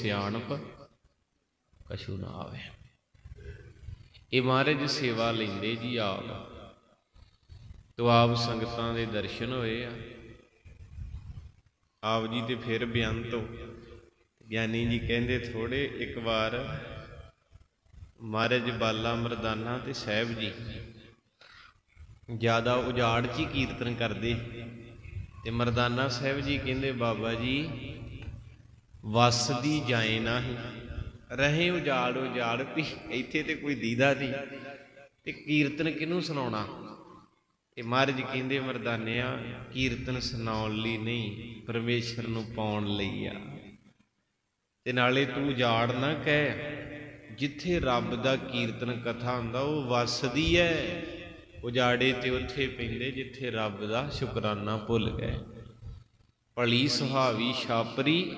ਸਿਆਣਪ, ਕਛੂ ਨਾ ਆਵੇ। ਇਹ ਮਹਾਰਾਜ ਸੇਵਾ ਲੈਂਦੇ ਜੀ ਆਪ। ਤੋ ਆਪ ਸੰਗਤਾਂ ਦੇ ਦਰਸ਼ਨ ਹੋਏ ਆ। ਆਪ ਜੀ ਤੇ ਫਿਰ ਬਿਆੰਤ ਹੋ ਗਿਆਨੀ ਜੀ ਕਹਿੰਦੇ ਥੋੜੇ ਇੱਕ ਵਾਰ ਮਹਾਰਾਜ ਬਾਲਾ ਮਰਦਾਨਾ ਤੇ ਸਾਹਿਬ ਜੀ ਜ਼ਿਆਦਾ ਉਜਾੜ ਚ ਹੀ ਕੀਰਤਨ ਕਰਦੇ। ਤੇ ਮਰਦਾਨਾ ਸਾਹਿਬ ਜੀ ਕਹਿੰਦੇ, ਬਾਬਾ ਜੀ ਵਸਦੀ ਜਾਏ ਨਾਹੀ। ਰਹੇ ਉਜਾੜ ਉਜਾੜ ਵੀ ਇੱਥੇ ਤੇ ਕੋਈ ਦੀਦਾ ਨਹੀਂ ਤੇ ਕੀਰਤਨ ਕਿਹਨੂੰ ਸੁਣਾਉਣਾ? ਤੇ ਮਹਾਰਾਜ ਕਹਿੰਦੇ, ਮਰਦਾਨਿਆ, ਕੀਰਤਨ ਸੁਣਾਉਣ ਲਈ ਨਹੀਂ, ਪਰਮੇਸ਼ਰ ਨੂੰ ਪਾਉਣ ਲਈ ਆ। ਤੇ ਨਾਲੇ ਤੂੰ ਜਾੜ ਨਾ ਕਹਿ, ਜਿੱਥੇ ਰੱਬ ਦਾ ਕੀਰਤਨ ਕਥਾ ਹੁੰਦਾ, ਉਹ ਵਸਦੀ ਐ। ਉਜਾੜੇ ਤੇ ਉੱਥੇ ਪੈਂਦੇ, ਜਿੱਥੇ ਰੱਬ ਦਾ ਸ਼ੁਕਰਾਨਾ ਭੁੱਲ ਗਏ। ਭਲੀ ਸੁਹਾਵੀ ਛਾਪਰੀ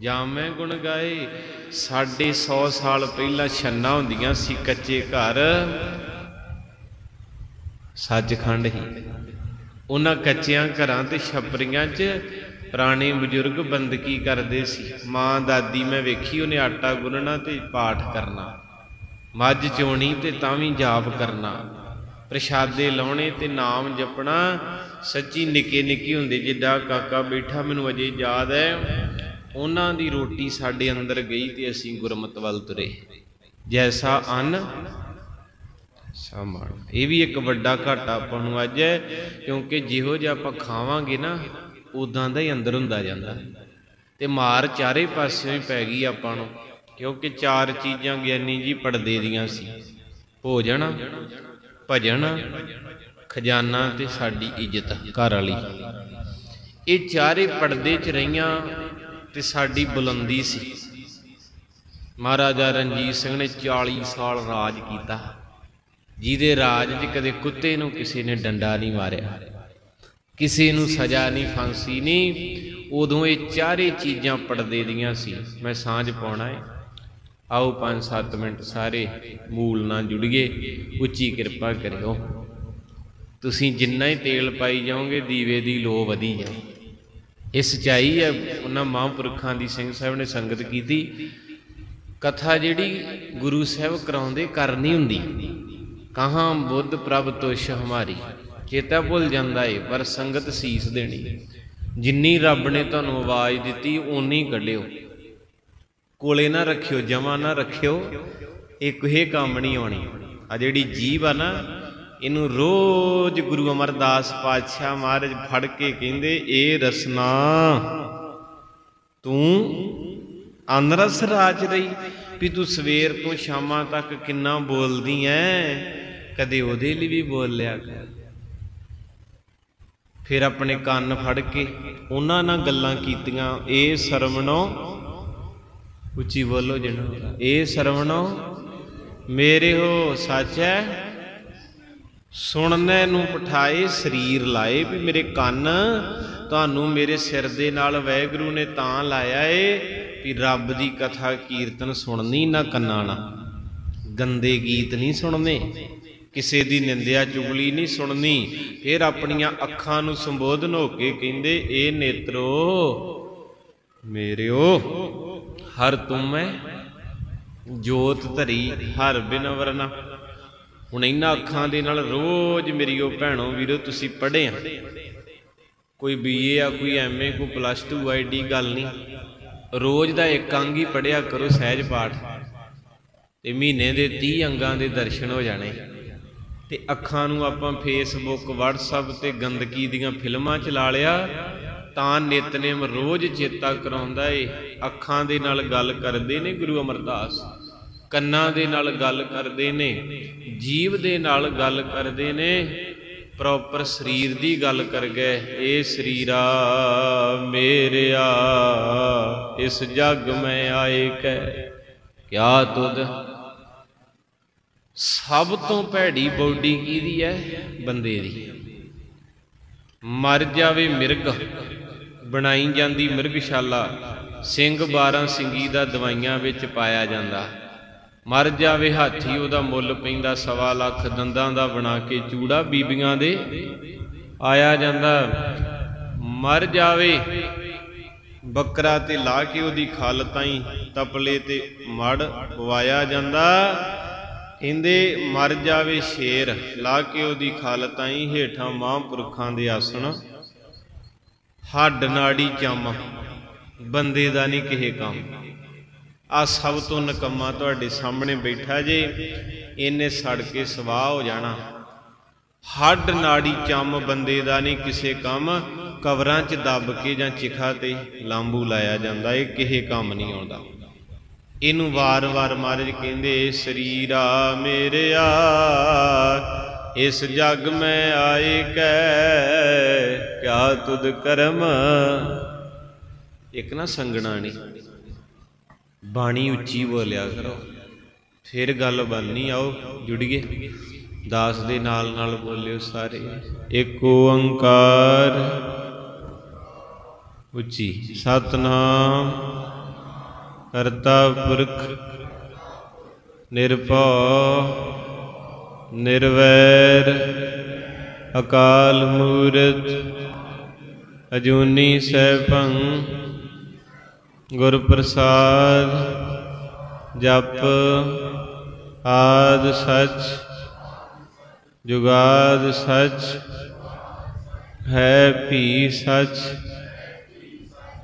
ਜਾਂ ਮੈਂ ਗੁਣ ਗਾਏ। ਸਾਡੇ 100 ਸਾਲ ਪਹਿਲਾਂ ਛੰਨਾ ਹੁੰਦੀਆਂ ਸੀ ਕੱਚੇ ਘਰ। ਸੱਚਖੰਡ ਹੀ। ਉਹਨਾਂ ਕੱਚਿਆਂ ਘਰਾਂ ਤੇ ਛਪਰੀਆਂ 'ਚ ਪੁਰਾਣੇ ਬਜ਼ੁਰਗ ਬੰਦਗੀ ਕਰਦੇ ਸੀ। ਮਾਂ ਦਾਦੀ ਮੈਂ ਵੇਖੀ, ਉਹਨੇ ਆਟਾ ਗੁੰਨਣਾ ਤੇ ਪਾਠ ਕਰਨਾ। ਮੱਝ ਚੋਣੀ ਤੇ ਤਾਂ ਵੀ ਜਾਪ ਕਰਨਾ। ਪ੍ਰਸ਼ਾਦੇ ਲਾਉਣੇ ਤੇ ਨਾਮ ਜਪਣਾ। ਸੱਚੀ ਨਿੱਕੇ ਨਿੱਕੇ ਹੁੰਦੇ ਜਿੱਡਾ ਕਾਕਾ ਬੈਠਾ, ਮੈਨੂੰ ਅਜੇ ਯਾਦ ਹੈ। ਉਹਨਾਂ ਦੀ ਰੋਟੀ ਸਾਡੇ ਅੰਦਰ ਗਈ ਤੇ ਅਸੀਂ ਗੁਰਮਤ ਵੱਲ ਤੁਰੇ। ਜੈਸਾ ਅੰਨ ਸਮਾਨ। ਇਹ ਵੀ ਇੱਕ ਵੱਡਾ ਘਾਟਾ ਆਪਾਂ ਨੂੰ ਅੱਜ ਹੈ, ਕਿਉਂਕਿ ਜਿਹੋ ਜਿਹਾ ਆਪਾਂ ਖਾਵਾਂਗੇ ਨਾ ਉਦਾਂ ਦਾ ਹੀ ਅੰਦਰ ਹੁੰਦਾ ਜਾਂਦਾ। ਤੇ ਮਾਰ ਚਾਰੇ ਪਾਸਿਓਂ ਹੀ ਪੈ ਗਈ ਆਪਾਂ ਨੂੰ, ਕਿਉਂਕਿ ਚਾਰ ਚੀਜ਼ਾਂ ਗਿਆਨੀ ਜੀ ਪਰਦੇ ਦੀਆਂ ਸੀ। ਭੋਜਨ, ਭਜਨ, ਖਜ਼ਾਨਾ ਤੇ ਸਾਡੀ ਇੱਜ਼ਤ ਘਰ ਵਾਲੀ। ਇਹ ਚਾਰੇ ਪਰਦੇ 'ਚ ਰਹੀਆਂ ਤੇ ਸਾਡੀ ਬੁਲੰਦੀ ਸੀ। ਮਹਾਰਾਜਾ ਰਣਜੀਤ ਸਿੰਘ ਨੇ 40 ਸਾਲ ਰਾਜ ਕੀਤਾ। ਜਿਹਦੇ ਰਾਜ 'ਚ ਕਦੇ ਕੁੱਤੇ ਨੂੰ ਕਿਸੇ ਨੇ ਡੰਡਾ ਨਹੀਂ ਮਾਰਿਆ। ਕਿਸੇ ਨੂੰ ਸਜ਼ਾ ਨਹੀਂ, ਫਾਂਸੀ ਨਹੀਂ। ਉਦੋਂ ਇਹ ਚਾਰੇ ਚੀਜ਼ਾਂ ਪੜਦੇ ਦੀਆਂ ਸੀ। ਮੈਂ ਸਾਂਝ ਪਾਉਣਾ ਹੈ ਆਓ 5-7 ਮਿੰਟ ਸਾਰੇ ਮੂਲ ਨਾਲ ਜੁੜੀਏ ਉੱਚੀ ਕਿਰਪਾ ਕਰਿਓ। ਤੁਸੀਂ ਜਿੰਨਾ ਹੀ ਤੇਲ ਪਾਈ ਜਾਓਗੇ, ਦੀਵੇ ਦੀ ਲੋ ਵਧੀ ਜਾਏ ਇਹ ਸਚਾਈ ਹੈ ਉਹਨਾਂ ਮਹਾਂਪੁਰਖਾਂ ਦੀ ਸਿੰਘ ਸਾਹਿਬ ਨੇ ਸੰਗਤ ਕੀਤੀ। ਕਥਾ ਜਿਹੜੀ ਗੁਰੂ ਸਾਹਿਬ ਕਰਾਉਂਦੇ ਕਰਨੀ ਹੁੰਦੀ। ਕਹਾਂ ਬੁੱਧ ਪ੍ਰਭ ਤੁਸ਼ ਹਮਾਰੀ, ਚੇਤਾ ਭੁੱਲ ਜਾਂਦਾ ਏ, ਪਰ ਸੰਗਤ ਸੀਸ ਦੇਣੀ। ਜਿੰਨੀ ਰੱਬ ਨੇ ਤੁਹਾਨੂੰ ਆਵਾਜ਼ ਦਿੱਤੀ, ਓਨੀ ਕੱਢਿਓ। ਕੋਲੇ ਨਾ ਰੱਖਿਓ, ਜਮਾ ਨਾ ਰੱਖਿਓ ਇਹ ਕੋਈ ਕੰਮ ਨਹੀਂ ਆਉਣੀ। ਆ ਜਿਹੜੀ ਜੀਵ ਆ ਨਾ ਇਹਨੂੰ ਰੋਜ਼ ਗੁਰੂ ਅਮਰਦਾਸ ਪਾਤਸ਼ਾਹ ਮਹਾਰਾਜ ਫੜ ਕੇ ਕਹਿੰਦੇ ਇਹ ਰਸਨਾ, ਤੂੰ ਅਨਰਸ ਰਾਜ ਰਹੀ, ਵੀ ਤੂੰ ਸਵੇਰ ਤੋਂ ਸ਼ਾਮਾਂ ਤੱਕ ਕਿੰਨਾ ਬੋਲਦੀ ਐ? ਕਦੇ ਉਹਦੇ ਲਈ ਵੀ ਬੋਲ ਲਿਆ ਕਰ। ਫਿਰ ਆਪਣੇ ਕੰਨ ਫੜ ਕੇ ਉਹਨਾਂ ਨਾਲ ਗੱਲਾਂ ਕੀਤੀਆਂ ਇਹ ਸਰਵਣੋ, ਉੱਚੀ ਬੋਲੋ ਜਣਾ ਇਹ ਸਰਵਣੋ, ਮੇਰੇ ਹੋ, ਸੱਚ ਹੈ ਸੁਣਨੇ ਨੂੰ ਪਠਾਏ ਸਰੀਰ ਲਾਏ ਵੀ ਮੇਰੇ ਕੰਨ ਤੁਹਾਨੂੰ ਮੇਰੇ ਸਿਰ ਦੇ ਨਾਲ ਵੈਗਰੂ ਨੇ ਤਾਂ ਲਾਇਆ ਏ ਵੀ ਰੱਬ ਦੀ ਕਥਾ ਕੀਰਤਨ ਸੁਣਨੀ ਨਾ ਕੰਨਾਂ ਨਾਲ। ਗੰਦੇ ਗੀਤ ਨਹੀਂ ਸੁਣਨੇ, ਕਿਸੇ ਦੀ ਨਿੰਦਿਆ ਚੁਗਲੀ ਨਹੀਂ ਸੁਣਨੀ, ਫਿਰ ਆਪਣੀਆਂ ਅੱਖਾਂ ਨੂੰ ਸੰਬੋਧਨ ਹੋ ਕੇ ਕਹਿੰਦੇ ਇਹ ਨੇਤਰੋ, ਮੇਰਿਓ, ਹਰ ਤੂੰ ਮੈਂ ਜੋਤ ਧਰੀ ਹਰ ਬਿਨ ਵਰਨਾ। ਹੁਣ ਇਹਨਾਂ ਅੱਖਾਂ ਦੇ ਨਾਲ ਰੋਜ਼ ਮੇਰੀ ਉਹ ਭੈਣੋ ਵੀਰੋ, ਤੁਸੀਂ ਪੜ੍ਹੇ ਆ। ਕੋਈ ਬੀਏ ਆ, ਕੋਈ ਐਮਏ ਕੋਈ ਪਲੱਸ 2 ਆਈਡੀ ਗੱਲ ਨਹੀਂ। ਰੋਜ਼ ਦਾ ਇੱਕ ਅੰਗ ਹੀ ਪੜਿਆ ਕਰੋ ਸਹਿਜ ਪਾਠ। ਤੇ ਮਹੀਨੇ ਦੇ 30 ਅੰਗਾਂ ਦੇ ਦਰਸ਼ਨ ਹੋ ਜਾਣੇ। ਤੇ ਅੱਖਾਂ ਨੂੰ ਆਪਾਂ ਫੇਸਬੁੱਕ WhatsApp ਤੇ ਗੰਦਗੀ ਦੀਆਂ ਫਿਲਮਾਂ ਚਲਾ ਲਿਆ, ਤਾਂ ਨਿਤਨੇਮ ਰੋਜ਼ ਚੇਤਾ ਕਰਾਉਂਦਾ ਏ। ਅੱਖਾਂ ਦੇ ਨਾਲ ਗੱਲ ਕਰਦੇ ਨੇ ਗੁਰੂ ਅਮਰਦਾਸ। ਕੰਨਾਂ ਦੇ ਨਾਲ ਗੱਲ ਕਰਦੇ ਨੇ, ਜੀਵ ਦੇ ਨਾਲ ਗੱਲ ਕਰਦੇ ਨੇ ਪ੍ਰੋਪਰ ਸਰੀਰ ਦੀ ਗੱਲ ਕਰ ਗਏ। ਇਹ ਸਰੀਰਾ ਮੇਰਿਆ, ਇਸ ਜਗ ਮੈਂ ਆਏ ਕੈ। ਕਿਆ ਤੁਧ? ਸਭ ਤੋਂ ਭੈੜੀ ਬੋਡੀ ਕਿਹਦੀ ਹੈ ਬੰਦੇ ਦੀ। ਮਰ ਜਾਵੇ ਮਿਰਗ, ਬਣਾਈ ਜਾਂਦੀ ਮਿਰਗਸ਼ਾਲਾ, ਸਿੰਘ 12 ਸਿੰਗੀ ਦਾ ਦਵਾਈਆਂ ਵਿੱਚ ਪਾਇਆ ਜਾਂਦਾ। ਮਰ ਜਾਵੇ ਹਾਥੀ, ਉਹਦਾ ਮੁੱਲ ਪੈਂਦਾ ਸਵਾ ਲੱਖ, ਦੰਦਾਂ ਦਾ ਬਣਾ ਕੇ ਚੂੜਾ ਬੀਬੀਆਂ ਦੇ। ਆਇਆ ਜਾਂਦਾ, ਮਰ ਜਾਵੇ, ਬੱਕਰਾ ਤੇ ਲਾ ਕੇ ਉਹਦੀ ਖਲ ਤਾਈ ਤਪਲੇ ਤੇ ਮੜ ਪਵਾਇਆ ਜਾਂਦਾ। ਕਹਿੰਦੇ, ਮਰ ਜਾਵੇ ਸ਼ੇਰ, ਲਾ ਕੇ ਉਹਦੀ ਖਲ ਤਾਈ ਹੇਠਾਂ ਮਹਾਂਪੁਰਖਾਂ ਦੇ ਆਸਣ। ਹੱਡ ਨਾੜੀ ਚਮ, ਬੰਦੇ ਦਾ ਨਹੀਂ ਕਿਸੇ ਕੰਮ। ਆ ਸਭ ਤੋਂ ਨਕਮਾ ਤੁਹਾਡੇ ਸਾਹਮਣੇ ਬੈਠਾ ਜੇ, ਇਹਨੇ ਸੜ ਕੇ ਸਵਾਹ ਹੋ ਜਾਣਾ। ਹੱਡ ਨਾੜੀ ਚੰਮ ਬੰਦੇ ਦਾ ਨਹੀਂ ਕਿਸੇ ਕੰਮ ਕਵਰਾਂ 'ਚ ਦੱਬ ਕੇ ਜਾਂ ਚਿਖਾ ਤੇ ਲਾਂਬੂ ਲਾਇਆ ਜਾਂਦਾ, ਇਹ ਕਿਸੇ ਕੰਮ ਨਹੀਂ ਆਉਂਦਾ। ਇਹਨੂੰ ਵਾਰ-ਵਾਰ ਮਹਾਰਾਜ ਕਹਿੰਦੇ, ਸਰੀਰਾ ਮੇਰਿਆ, ਇਸ ਜਗ ਮੈਂ ਆਏ ਕੈ ਕਿਆ ਤੁਧ ਕਰਮ? ਇੱਕ ਨਾ ਸੰਗਣਾ ਨਹੀਂ ਬਾਣੀ ਉੱਚੀ ਬੋਲਿਆ ਕਰੋ। ਫਿਰ ਗੱਲ ਬਣਨੀ, ਆਓ ਜੁੜੀਏ। ਦਾਸ ਦੇ ਨਾਲ ਨਾਲ ਬੋਲਿਓ ਸਾਰੇ। ਇੱਕ ਓੰਕਾਰ ਉੱਚੀ। ਸਤਨਾਮ ਕਰਤਾ ਪੁਰਖ, ਨਿਰਭਉ, ਨਿਰਵੈਰ, ਅਕਾਲ ਮੂਰਤ, ਅਜੂਨੀ ਸੈਭੰ ਗੁਰ ਪ੍ਰਸਾਦ ਜਪ ਆਦ ਸਚ, ਜੁਗਾਦ ਸਚ, ਹੈ ਭੀ ਸਚ,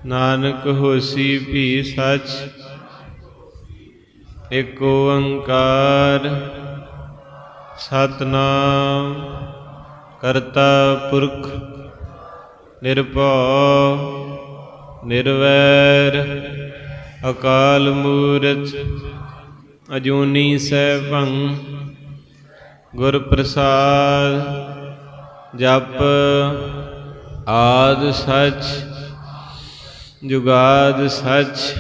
ਨਾਨਕ ਹੋਸੀ ਭੀ ਸਚ, ਏਕ ਓੰਕਾਰ, ਸਤਨਾਮ ਕਰਤਾ ਪੁਰਖ ਨਿਰਭਉ। ਨਿਰਵੈਰ, ਅਕਾਲ ਮੂਰਤ, ਅਜੂਨੀ ਸੈਭੰ ਗੁਰ ਪ੍ਰਸਾਦ ਜਪ, ਆਦ ਸਚ, ਜੁਗਾਦ ਸਚ,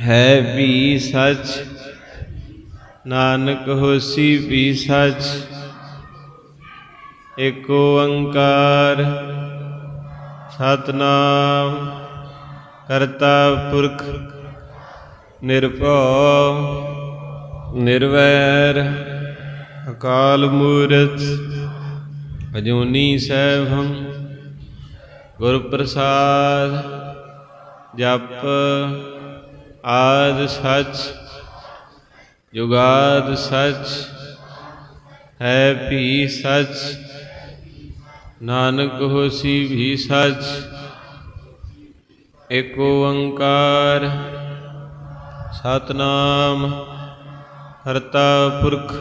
ਹੈ ਵੀ ਸਚ, ਨਾਨਕ ਹੋਸੀ ਵੀ ਸਚ, ਏਕ ਓੰਕਾਰ ਸਤਨਾਮ। ਕਰਤਾ ਪੁਰਖ, ਨਿਰਭਉ, ਨਿਰਵੈਰ, ਅਕਾਲ ਮੂਰਤ, ਅਜੂਨੀ ਸੈਭੰ ਗੁਰ ਪ੍ਰਸਾਦ ਜਪ ਆਦ ਸਚ ਜੁਗਾਦ ਸਚ, ਹੈ ਵੀ ਸਚ। ਨਾਨਕ ਹੋਸੀ ਵੀ ਸਚ, ਏਕ ਓੰਕਾਰ, ਸਤਨਾਮ, ਹਰਤਾ ਪੁਰਖ,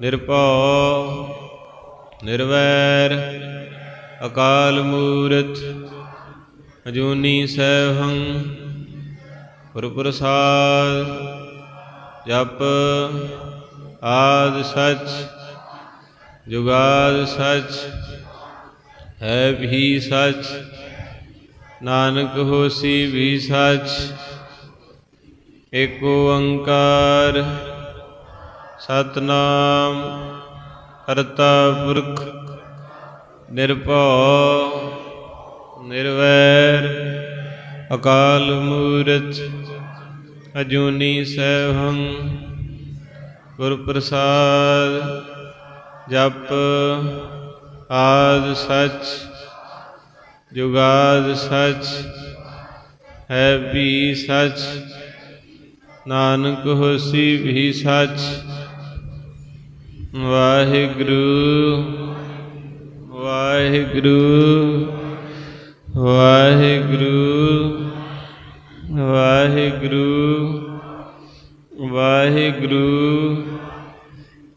ਨਿਰਭਉ, ਨਿਰਵੈਰ, ਅਕਾਲ ਮੂਰਤ, ਅਜੂਨੀ ਸੈਭੰ ਗੁਰ ਜਪ ਆਦ ਸਚ। ਜੁਗਾਦ ਸਚ, ਹੈ ਵੀ ਸਚ, ਨਾਨਕ ਹੋਸੀ ਵੀ ਸਚ, ਏਕ ਓੰਕਾਰ ਸਤਨਾਮ, ਕਰਤਾ ਪੁਰਖ, ਨਿਰਭਉ, ਨਿਰਵੈਰ, ਅਕਾਲ ਮੂਰਤ, ਅਜੂਨੀ ਸੈਭੰ ਗੁਰ ਪ੍ਰਸਾਦ ਜਪ ਆਦ ਸਚ, ਜੁਗਾਦ ਸਚ, ਹੈ ਵੀ ਸਚ, ਨਾਨਕ ਹੋਸੀ ਵੀ ਸਚ। ਵਾਹਿਗੁਰੂ ਵਾਹਿਗੁਰੂ ਵਾਹਿਗੁਰੂ ਵਾਹਿਗੁਰੂ ਵਾਹਿਗੁਰੂ। ਵਾਹਿਗੁਰੂ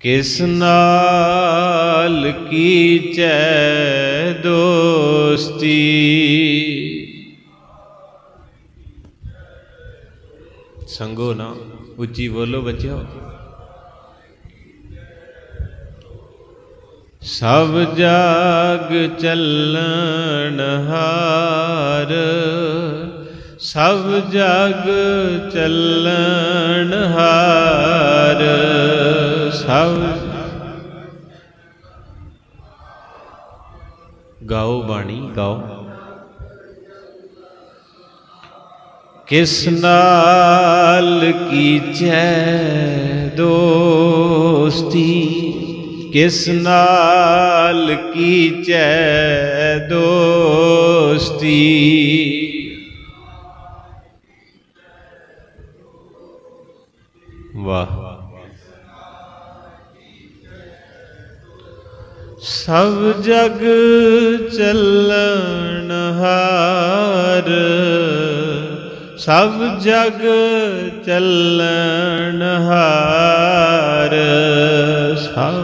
ਕਿਸ ਨਾਲ ਕੀਚੈ ਦੋਸਤੀ? ਸੰਗੋ ਨਾ ਉੱਚੀ ਬੋਲੋ ਬੱਚਿਓ। ਸਭ ਜਗ ਚੱਲਣ ਹਾਰ, ਸਭ ਜਗ ਚੱਲਣ ਹਾਰ। ਸਭ ਗਾਓ ਬਾਣੀ ਗਾਓ। ਕਿਸ ਨਾਲ ਕੀਚੈ ਦੋਸਤੀ? ਕਿਸ ਨਾਲ ਕੀਚੈ ਦੋਸਤੀ? ਸਭ ਜਗ ਚੱਲਣ ਹਾਰ, ਸਭ ਜਗ ਚੱਲਣ ਹਾਰ, ਸਭ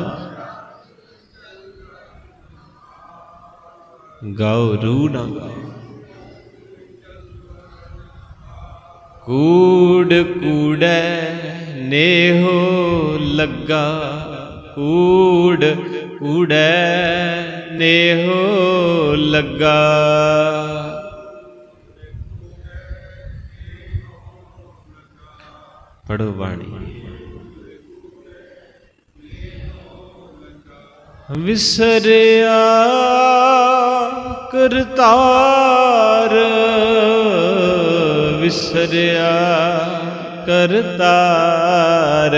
ਗਾਉ ਨਾ ਗਾਓ। ਕੂੜ ਕੂੜੈ ਨੇਹੋ ਲੱਗਾ, ਕੂੜ ਕੂੜੈ ਨੇਹੋ ਲੱਗਾ। ਪੜੋ ਬਾਣੀ। ਵਿਸਰਿਆ ਕਰਤਾਰ ਵਿਸਰਿਆ ਕਰਤਾਰ।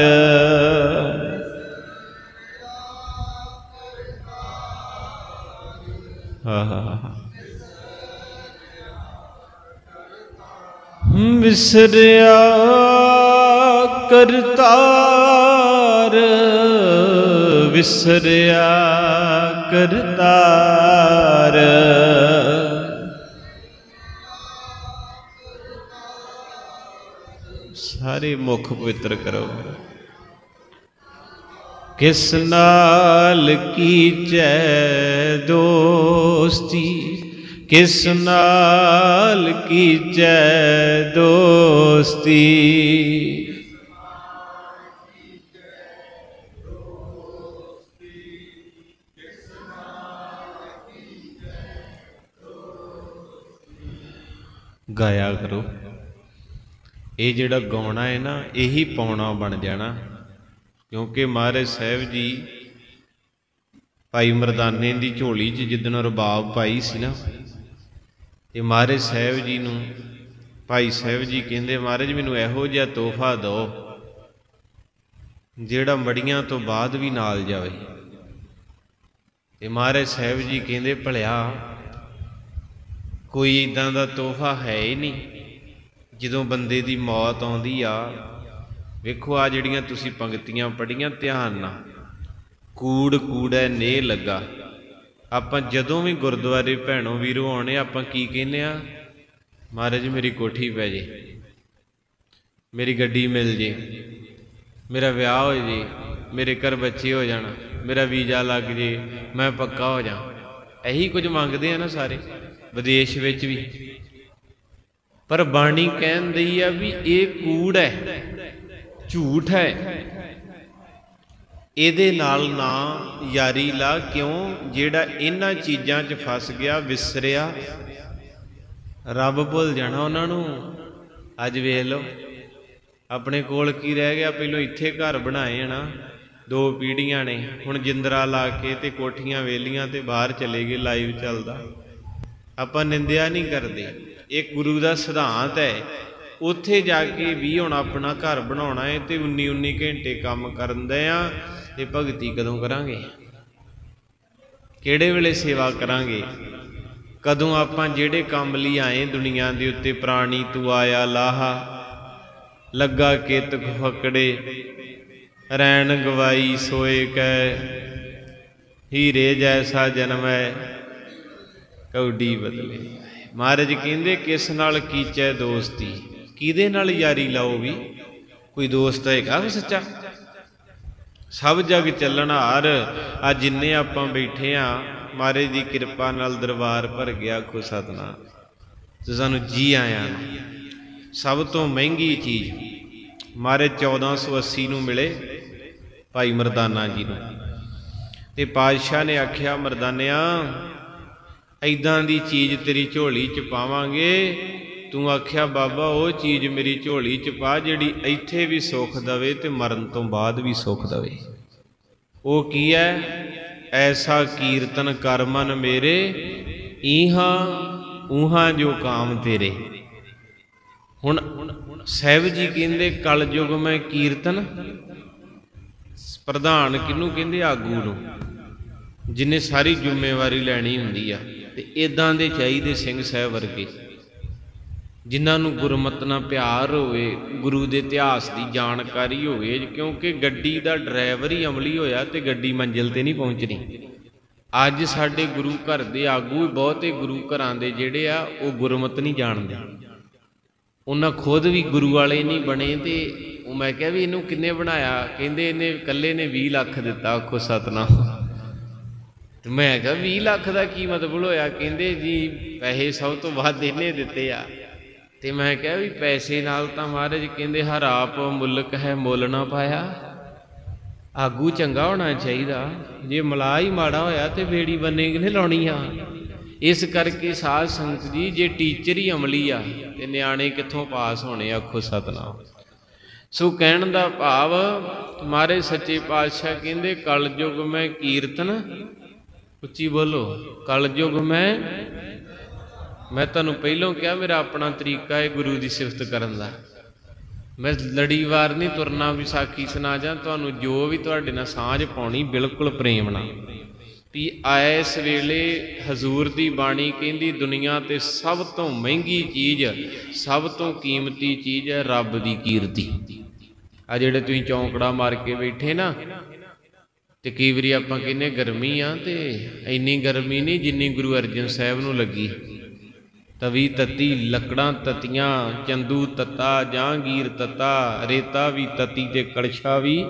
ਵਿਸਰਿਆ ਕਰਤਾਰ ਵਿਸਰਿਆ ਕਰਤਾਰ। ਸਾਰੇ ਮੁਖ ਪਵਿੱਤਰ ਕਰੋ। ਕਿਸ ਨਾਲ ਕੀਚੈ ਦੋਸਤੀ? ਕਿਸ ਨਾਲ ਕੀਚੈ ਦੋਸਤੀ? ਗਾਇਆ ਕਰੋ। ਇਹ ਜਿਹੜਾ ਗਾਉਣਾ ਹੈ ਨਾ, ਇਹੀ ਪਾਉਣਾ ਬਣ ਜਾਣਾ। ਕਿਉਂਕਿ ਮਹਾਰਾਜ ਸਾਹਿਬ ਜੀ ਭਾਈ ਮਰਦਾਨੇ ਦੀ ਝੋਲੀ 'ਚ ਜਿੱਦਣ ਰਬਾਬ ਪਾਈ ਸੀ ਨਾ ਤੇ ਮਹਾਰਾਜ ਸਾਹਿਬ ਜੀ ਨੂੰ, ਭਾਈ ਸਾਹਿਬ ਜੀ ਕਹਿੰਦੇ ਮਹਾਰਾਜ ਮੈਨੂੰ ਇਹੋ ਜਿਹਾ ਤੋਹਫਾ ਦਿਓ ਜਿਹੜਾ ਮੜੀਆਂ ਤੋਂ ਬਾਅਦ ਵੀ ਨਾਲ ਜਾਵੇ। ਤੇ ਮਹਾਰਾਜ ਸਾਹਿਬ ਜੀ ਕਹਿੰਦੇ, ਭਲਿਆ, ਕੋਈ ਇਦਾਂ ਦਾ ਤੋਹਫਾ ਹੈ ਹੀ ਨਹੀਂ, ਜਦੋਂ ਬੰਦੇ ਦੀ ਮੌਤ ਆਉਂਦੀ ਆ। ਵੇਖੋ ਆ ਜਿਹੜੀਆਂ ਤੁਸੀਂ ਪੰਕਤੀਆਂ ਪੜੀਆਂ ਧਿਆਨ ਨਾਲ। ਕੂੜ ਕੂੜੈ ਨੇ ਲੱਗਾ। ਆਪਾਂ ਜਦੋਂ ਵੀ ਗੁਰਦੁਆਰੇ ਭੈਣੋ ਵੀਰੋ ਆਉਣੇ, ਆਪਾਂ ਕੀ ਕਹਿੰਦੇ ਆ? ਮਹਾਰਾਜ, ਮੇਰੀ ਕੋਠੀ ਪੈ ਜੇ। ਮੇਰੀ ਗੱਡੀ ਮਿਲ ਜੇ। ਮੇਰਾ ਵਿਆਹ ਹੋ ਜੇ। ਮੇਰੇ ਘਰ ਬੱਚੇ ਹੋ ਜਾਣ। ਮੇਰਾ ਵੀਜ਼ਾ ਲੱਗ ਜੇ। ਮੈਂ ਪੱਕਾ ਹੋ ਜਾ। ਇਹੀ ਕੁਝ ਮੰਗਦੇ ਆ ਨਾ ਸਾਰੇ। ਵਿਦੇਸ਼ ਵਿੱਚ ਵੀ। ਪਰ ਬਾਣੀ ਕਹਿੰਦੀ ਆ ਵੀ ਇਹ ਕੂੜ ਹੈ। ਝੂਠ ਹੈ। ਇਹਦੇ ਨਾਲ ਨਾ ਯਾਰੀ ਲਾ, ਕਿਉਂ? ਜਿਹੜਾ ਇਹਨਾਂ ਚੀਜ਼ਾਂ 'ਚ ਫਸ ਗਿਆ, ਵਿਸਰਿਆ। ਰੱਬ ਭੁੱਲ ਜਾਣਾ ਉਹਨਾਂ ਨੂੰ। ਅੱਜ ਵੇਖ ਲਓ। ਆਪਣੇ ਕੋਲ ਕੀ ਰਹਿ ਗਿਆ? ਪਹਿਲਾਂ ਇੱਥੇ ਘਰ ਬਣਾਏ ਨਾ। ਦੋ ਪੀੜੀਆਂ ਨੇ। ਹੁਣ ਜਿੰਦਰਾ ਲਾ ਕੇ ਤੇ ਕੋਠੀਆਂ, ਵੇਲੀਆਂ ਤੇ ਬਾਹਰ ਚਲੇ ਗਏ ਲਾਈਵ ਚੱਲਦਾ। ਆਪਾਂ ਨਿੰਦਿਆ ਨਹੀਂ ਕਰਦੇ। ਇਹ ਗੁਰੂ ਦਾ ਸਿਧਾਂਤ ਹੈ। ਉੱਥੇ ਜਾ ਕੇ ਵੀ ਹੁਣ ਆਪਣਾ ਘਰ ਬਣਾਉਣਾ ਹੈ ਤੇ 19 19 ਘੰਟੇ ਕੰਮ ਕਰਦੇ ਆ। ਤੇ ਭਗਤੀ ਕਦੋਂ ਕਰਾਂਗੇ? ਕਿਹੜੇ ਵੇਲੇ ਸੇਵਾ ਕਰਾਂਗੇ? ਕਦੋਂ ਆਪਾਂ ਜਿਹੜੇ ਕੰਮ ਲਈ ਆਏ ਦੁਨੀਆ ਦੇ ਉੱਤੇ ਪ੍ਰਾਣੀ ਤੂੰ ਆਇਆ ਲਾਹਾ, ਲੱਗਾ ਕੇਤਕ ਫਕੜੇ, ਰੈਣ ਗਵਾਈ ਸੋਏ ਕੈ, ਹੀਰੇ ਜੈਸਾ ਜਨਮ ਹੈ ਕੌਡੀ ਬਦਲੇ ਮਹਾਰਾਜ ਕਹਿੰਦੇ, ਕਿਸ ਨਾਲ ਕੀਚੈ ਦੋਸਤੀ? ਕਿਹਦੇ ਨਾਲ ਯਾਰੀ ਲਾਓ ਵੀ ਕੋਈ ਦੋਸਤ ਹੈਗਾ ਵੀ ਸੱਚਾ? ਸਭ ਜਗ ਚੱਲਣ ਚੱਲਣਹਾਰ ਆ ਜਿੰਨੇ ਆਪਾਂ ਬੈਠੇ ਆ, ਮਹਾਰਾਜ ਦੀ ਕਿਰਪਾ ਨਾਲ ਦਰਬਾਰ ਭਰ ਗਿਆ ਖੋ ਸਤਨਾ ਤੇ ਸਾਨੂੰ ਜੀ ਆਇਆ ਸਭ ਤੋਂ ਮਹਿੰਗੀ ਚੀਜ਼ ਮਾਰੇ 1480 ਨੂੰ ਮਿਲੇ ਭਾਈ ਮਰਦਾਨਾ ਜੀ ਨੂੰ। ਤੇ ਪਾਤਸ਼ਾਹ ਨੇ ਆਖਿਆ, ਮਰਦਾਨਿਆ ਐਦਾਂ ਦੀ ਚੀਜ਼ ਤੇਰੀ ਝੋਲੀ ਚ ਪਾਵਾਂਗੇ ਤੂੰ ਆਖਿਆ, ਬਾਬਾ, ਉਹ ਚੀਜ਼ ਮੇਰੀ ਝੋਲੀ ਚ ਪਾ ਜਿਹੜੀ ਇੱਥੇ ਵੀ ਸੁੱਖ ਦਵੇ ਤੇ ਮਰਨ ਤੋਂ ਬਾਅਦ ਵੀ ਸੁੱਖ ਦਵੇ। ਉਹ ਕੀ ਹੈ ਐਸਾ ਕੀਰਤਨ ਕਰ ਮਨ ਮੇਰੇ, ਈਹਾਂ ਊਹਾਂ ਜੋ ਕਾਮ ਤੇਰੇ। ਹੁਣ ਸਾਹਿਬ ਜੀ ਕਹਿੰਦੇ ਕਲ ਯੁਗ ਮੈਂ ਕੀਰਤਨ। ਪ੍ਰਧਾਨ ਕਿਹਨੂੰ ਕਹਿੰਦੇ? ਆਗੂ ਨੂੰ। ਜਿਨੇ ਸਾਰੀ ਜ਼ਿੰਮੇਵਾਰੀ ਲੈਣੀ ਹੁੰਦੀ ਆ ਤੇ ਇਦਾਂ ਦੇ ਚਾਹੀਦੇ ਸਿੰਘ ਸਾਹਿਬ ਵਰਗੇ। ਜਿਨ੍ਹਾਂ ਨੂੰ ਗੁਰਮਤ ਨਾਲ ਪਿਆਰ ਹੋਵੇ, ਗੁਰੂ ਦੇ ਇਤਿਹਾਸ ਦੀ ਜਾਣਕਾਰੀ ਹੋਵੇ, ਕਿਉਂਕਿ ਗੱਡੀ ਦਾ ਡਰਾਈਵਰ ਹੀ ਅਮਲੀ ਹੋਇਆ ਤੇ ਗੱਡੀ ਮੰਜ਼ਿਲ ਤੇ ਨਹੀਂ ਪਹੁੰਚਣੀ। ਅੱਜ ਸਾਡੇ ਗੁਰੂ ਘਰ ਦੇ ਆਗੂ ਬਹੁਤੇ ਗੁਰੂ ਘਰਾਂ ਦੇ ਜਿਹੜੇ ਆ, ਉਹ ਗੁਰਮਤ ਨਹੀਂ ਜਾਣਦੇ। ਉਹਨਾਂ ਖੁਦ ਵੀ ਗੁਰੂ ਵਾਲੇ ਨਹੀਂ ਬਣੇ ਤੇ ਉਹ ਮੈਂ ਕਿਹਾ ਵੀ ਇਹਨੂੰ ਕਿੰਨੇ ਬਣਾਇਆ? ਕਹਿੰਦੇ ਇਹਨੇ ਇਕੱਲੇ ਨੇ 20 ਲੱਖ ਦਿੱਤਾ, ਆਖੋ ਸਤਨਾਮ। ਤੇ ਮੈਂ ਕਿਹਾ 20 ਲੱਖ ਦਾ ਕੀ ਮਤਲਬ ਹੋਇਆ? ਕਹਿੰਦੇ ਜੀ, ਪੈਸੇ ਸਭ ਤੋਂ ਵੱਧ ਇਹਨੇ ਦਿੱਤੇ ਆ। ਤੇ ਮੈਂ ਕਿਹਾ ਵੀ ਪੈਸੇ ਨਾਲ ਤਾਂ ਮਹਾਰਾਜ ਕਹਿੰਦੇ ਹਰ ਆਪ ਮੁਲਕ ਹੈ ਮੁੱਲ ਨਾ ਪਾਇਆ। ਆਗੂ ਚੰਗਾ ਹੋਣਾ ਚਾਹੀਦਾ। ਜੇ ਮਲਾ ਹੀ ਮਾੜਾ ਹੋਇਆ ਤੇ ਬੇੜੀ ਬੰਨੇ ਕਿਨੇ ਲਾਉਣੀ ਆ? ਇਸ ਕਰਕੇ ਸਾਧ ਸੰਗਤ ਜੀ, ਜੇ ਟੀਚਰ ਹੀ ਅਮਲੀ ਆ ਤੇ ਨਿਆਣੇ ਕਿੱਥੋਂ ਪਾਸ ਹੋਣੇ ਆਖੋ ਸਤਨਾਮ। ਸੋ ਕਹਿਣ ਦਾ ਭਾਵ, ਮਾਰੇ ਸੱਚੇ ਪਾਤਸ਼ਾਹ ਕਹਿੰਦੇ, ਕਲਯੁਗ ਮੈਂ ਕੀਰਤਨ। ਉੱਚੀ ਬੋਲੋ, ਕਲਯੁਗ ਮੈਂ ਮੈਂ ਤੁਹਾਨੂੰ ਪਹਿਲਾਂ ਕਿਹਾ, ਮੇਰਾ ਆਪਣਾ ਤਰੀਕਾ ਹੈ ਗੁਰੂ ਦੀ ਸਿਫਤ ਕਰਨ ਦਾ। ਮੈਂ ਲੜੀਵਾਰ ਨਹੀਂ ਤੁਰਨਾ, ਵਿਸਾਖੀ ਸੁਣਾ ਜਾਂ, ਤੁਹਾਨੂੰ ਜੋ ਵੀ ਤੁਹਾਡੇ ਨਾਲ ਸਾਂਝ ਪਾਉਣੀ, ਬਿਲਕੁਲ ਪ੍ਰੇਮ ਨਾਲ। ਵੀ ਐਸ ਵੇਲੇ ਹਜ਼ੂਰ ਦੀ ਬਾਣੀ ਕਹਿੰਦੀ, ਦੁਨੀਆ ਤੇ ਸਭ ਤੋਂ ਮਹਿੰਗੀ ਚੀਜ਼, ਸਭ ਤੋਂ ਕੀਮਤੀ ਚੀਜ਼ ਹੈ ਰੱਬ ਦੀ ਕੀਰਤੀ। ਆ ਜਿਹੜੇ ਤੁਸੀਂ ਚੌਂਕੜਾ ਮਾਰ ਕੇ ਬੈਠੇ ਨਾ, ਤੇ ਕਈ ਵਾਰੀ ਆਪਾਂ ਕਹਿੰਨੇ ਗਰਮੀ ਆ ਤੇ ਇੰਨੀ ਗਰਮੀ ਨਹੀਂ ਜਿੰਨੀ ਗੁਰੂ ਅਰਜਨ ਸਾਹਿਬ ਨੂੰ ਲੱਗੀ। ਤਵੀ ਤਤੀ ਲੱਕੜਾਂ ਤਤੀਆਂ, ਚੰਦੂ ਤਤਾ ਜਾਂਗੀਰ ਤਤਾ, ਰੇਤਾ ਵੀ ਤਤੀ ਤੇ ਕੜਛਾ ਵੀ।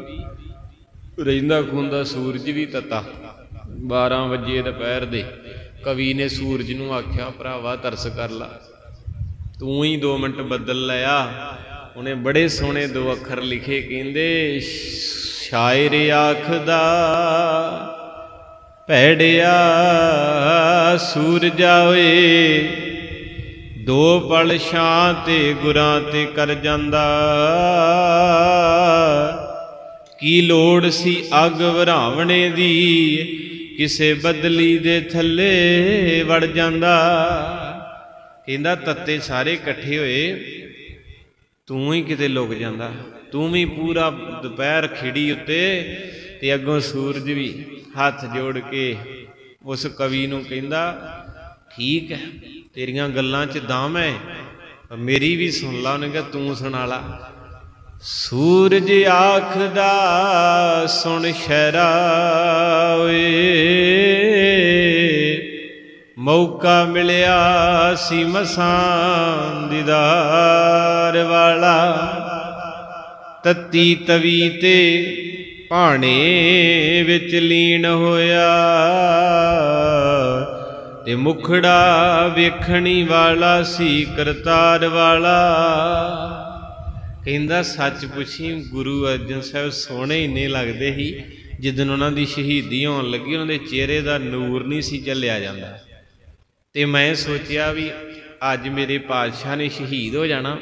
ਰਹਿੰਦਾ ਖੁੰਦਾ ਸੂਰਜ ਵੀ ਤਤਾ। 12 ਵਜੇ ਦੁਪਹਿਰ ਦੇ, ਕਵੀ ਨੇ ਸੂਰਜ ਨੂੰ ਆਖਿਆ, ਭਰਾਵਾ, ਤਰਸ ਕਰ ਲਾ। ਤੂੰ ਹੀ 2 ਮਿੰਟ ਬਦਲ ਲਿਆ ਉਹਨੇ ਬੜੇ ਸੋਹਣੇ ਦੋ ਅੱਖਰ ਲਿਖੇ, ਕਹਿੰਦੇ, ਸ਼ਾਇਰ ਆਖਦਾ, ਭੈੜਿਆ ਸੂਰਜ ਆਵੇ ਦੋ ਪਲ ਛਾਂ ਤੇ ਗੁਰਾਂ ਤੇ ਕਰ ਜਾਂਦਾ। ਕੀ ਲੋੜ ਸੀ ਅੱਗ ਵਰਾਵਣੇ ਦੀ? ਕਿਸੇ ਬਦਲੀ ਦੇ ਥੱਲੇ ਵੜ ਜਾਂਦਾ। ਕਹਿੰਦਾ, ਤੱਤੇ ਸਾਰੇ ਇਕੱਠੇ ਹੋਏ, ਤੂੰ ਹੀ ਕਿਤੇ ਲੁਕ ਜਾਂਦਾ। ਤੂੰ ਵੀ ਪੂਰਾ ਦੁਪਹਿਰ ਖਿੜੀ ਉੱਤੇ ਤੇ ਅੱਗੋਂ ਸੂਰਜ ਵੀ ਹੱਥ ਜੋੜ ਕੇ ਉਸ ਕਵੀ ਨੂੰ ਕਹਿੰਦਾ, ਠੀਕ ਹੈ ਤੇਰੀਆਂ ਗੱਲਾਂ 'ਚ ਦਮ ਹੈ ਮੇਰੀ ਵੀ ਸੁਣ ਲਾ, ਉਹਨੇ ਕਿਹਾ ਤੂੰ ਸੁਣਾ ਲਾ ਸੂਰਜ ਆਖਦਾ, ਸੁਣ ਸ਼ਹਿਰਾ ਓਏ। ਮੌਕਾ ਮਿਲਿਆ ਸੀ ਮਸਾਂ ਦੀਦਾਰ ਵਾਲਾ। ਤਤੀ ਤਵੀ ਤੇ ਭਾਣੇ ਵਿੱਚ ਲੀਨ ਹੋਇਆ। ਤੇ ਮੁਖੜਾ ਵੇਖਣੀ ਵਾਲਾ ਸੀ ਕਰਤਾਰ ਵਾਲਾ। ਕਹਿੰਦਾ, ਸੱਚ ਪੁੱਛੀ, ਗੁਰੂ ਅਰਜਨ ਸਾਹਿਬ ਸੋਹਣੇ ਇੰਨੇ ਲੱਗਦੇ ਸੀ ਜਿੱਦਨ ਉਹਨਾਂ ਦੀ ਸ਼ਹੀਦੀ ਹੋਣ ਲੱਗੀ, ਉਹਨਾਂ ਦੇ ਚਿਹਰੇ ਦਾ ਨੂਰ ਨਹੀਂ ਸੀ ਚੱਲਿਆ ਜਾਂਦਾ। ਤੇ ਮੈਂ ਸੋਚਿਆ ਵੀ ਅੱਜ ਮੇਰੇ ਪਾਤਸ਼ਾਹ ਨੇ ਸ਼ਹੀਦ ਹੋ ਜਾਣਾ।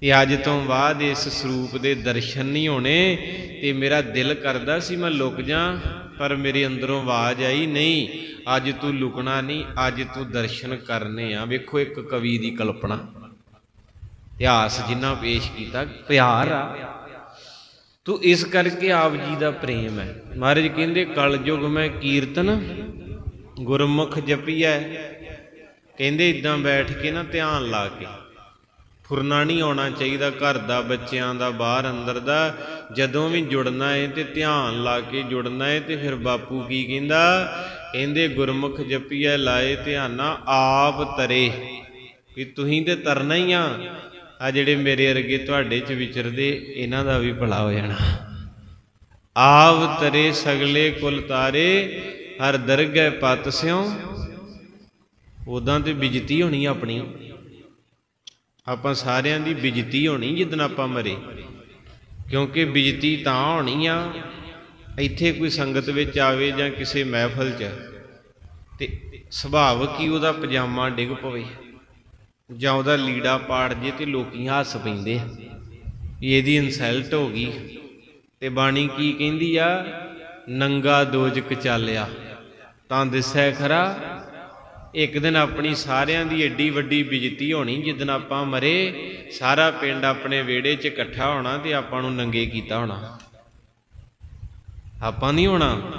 ਤੇ ਅੱਜ ਤੋਂ ਬਾਅਦ ਇਸ ਸਰੂਪ ਦੇ ਦਰਸ਼ਨ ਨਹੀਂ ਹੋਣੇ ਤੇ ਮੇਰਾ ਦਿਲ ਕਰਦਾ ਸੀ ਮੈਂ ਲੁਕ ਜਾ, ਪਰ ਮੇਰੇ ਅੰਦਰੋਂ ਆਵਾਜ਼ ਆਈ, ਨਹੀਂ, ਅੱਜ ਤੂੰ ਲੁਕਣਾ ਨਹੀਂ, ਅੱਜ ਤੂੰ ਦਰਸ਼ਨ ਕਰਨੇ ਆ। ਵੇਖੋ ਇੱਕ ਕਵੀ ਦੀ ਕਲਪਨਾ। ਇਤਿਹਾਸ ਜਿੰਨਾ ਪੇਸ਼ ਕੀਤਾ, ਪਿਆਰ ਆ। ਤੂੰ ਇਸ ਕਰਕੇ ਆਪ ਜੀ ਦਾ ਪ੍ਰੇਮ ਹੈ। ਮਹਾਰਾਜ ਕਹਿੰਦੇ ਕਲਯੁਗ ਮੈਂ ਕੀਰਤਨ ਗੁਰਮੁਖ ਜਪੀਐ। ਕਹਿੰਦੇ, ਇਦਾਂ ਬੈਠ ਕੇ ਨਾ ਧਿਆਨ ਲਾ ਕੇ। ਫੁਰਨਾ ਨਹੀਂ ਆਉਣਾ ਚਾਹੀਦਾ, ਘਰ ਦਾ, ਬੱਚਿਆਂ ਦਾ, ਬਾਹਰ, ਅੰਦਰ ਦਾ। ਜਦੋਂ ਵੀ ਜੁੜਨਾ ਹੈ ਤੇ ਧਿਆਨ ਲਾ ਕੇ ਜੁੜਨਾ ਹੈ ਤੇ ਫਿਰ ਬਾਪੂ ਕੀ ਕਹਿੰਦਾ? ਕਹਿੰਦੇ, ਗੁਰਮੁਖ ਜਪੀਐ ਲਾਏ ਧਿਆਨਾ, ਆਪ ਤਰੇ। ਵੀ ਤੁਸੀਂ ਤੇ ਤਰਨਾ ਹੀ ਆ। ਆ ਜਿਹੜੇ ਮੇਰੇ ਅਰਗੇ ਤੁਹਾਡੇ ਚ ਵਿਚਰਦੇ, ਇਹਨਾਂ ਦਾ ਵੀ ਭਲਾ ਹੋ ਜਾਣਾ। ਆਪ ਤਰੇ ਸਗਲੇ ਕੁਲ ਤਾਰੇ, ਹਰ ਦਰਗਹਿ ਪਤ ਸਿਉ। ਉਦਾਂ ਤੇ ਬਿਜਤੀ ਹੋਣੀ ਆਪਣੀ। ਆਪਾਂ ਸਾਰਿਆਂ ਦੀ ਬਿਜਤੀ ਹੋਣੀ ਜਿੱਦਨ ਆਪਾਂ ਮਰੇ। ਕਿਉਂਕਿ ਬਿਜਤੀ ਤਾਂ ਹੋਣੀ ਆ, ਇੱਥੇ ਕੋਈ ਸੰਗਤ ਵਿੱਚ ਆਵੇ ਜਾਂ ਕਿਸੇ ਮਹਿਫਲ 'ਚ, ਤੇ ਸੁਭਾਵਕ ਹੀ ਉਹਦਾ ਪਜਾਮਾ ਡਿੱਗ ਪਵੇ। ਜਾਂ ਉਹਦਾ ਲੀੜਾ ਪਾੜ ਜੇ ਤੇ ਲੋਕੀ ਹੱਸ ਪੈਂਦੇ ਆ। ਇਹਦੀ ਇਨਸਲਟ ਹੋ ਗਈ। ਤੇ ਬਾਣੀ ਕੀ ਕਹਿੰਦੀ ਆ? ਨੰਗਾ ਦੋਜਕ ਚਾਲਿਆ ਤਾਂ ਦਿਸੈ ਖਰਾ ਇੱਕ ਦਿਨ ਆਪਣੀ ਸਾਰਿਆਂ ਦੀ ਏਡੀ ਵੱਡੀ ਬਿਜਤੀ ਹੋਣੀ ਜਿੱਦਨ ਆਪਾਂ ਮਰੇ, ਸਾਰਾ ਪਿੰਡ ਆਪਣੇ ਵਿਹੜੇ 'ਚ ਇਕੱਠਾ ਹੋਣਾ ਤੇ ਆਪਾਂ ਨੂੰ ਨੰਗੇ ਕੀਤਾ ਹੋਣਾ। ਆਪਾਂ ਨਹੀਂ ਹੋਣਾ।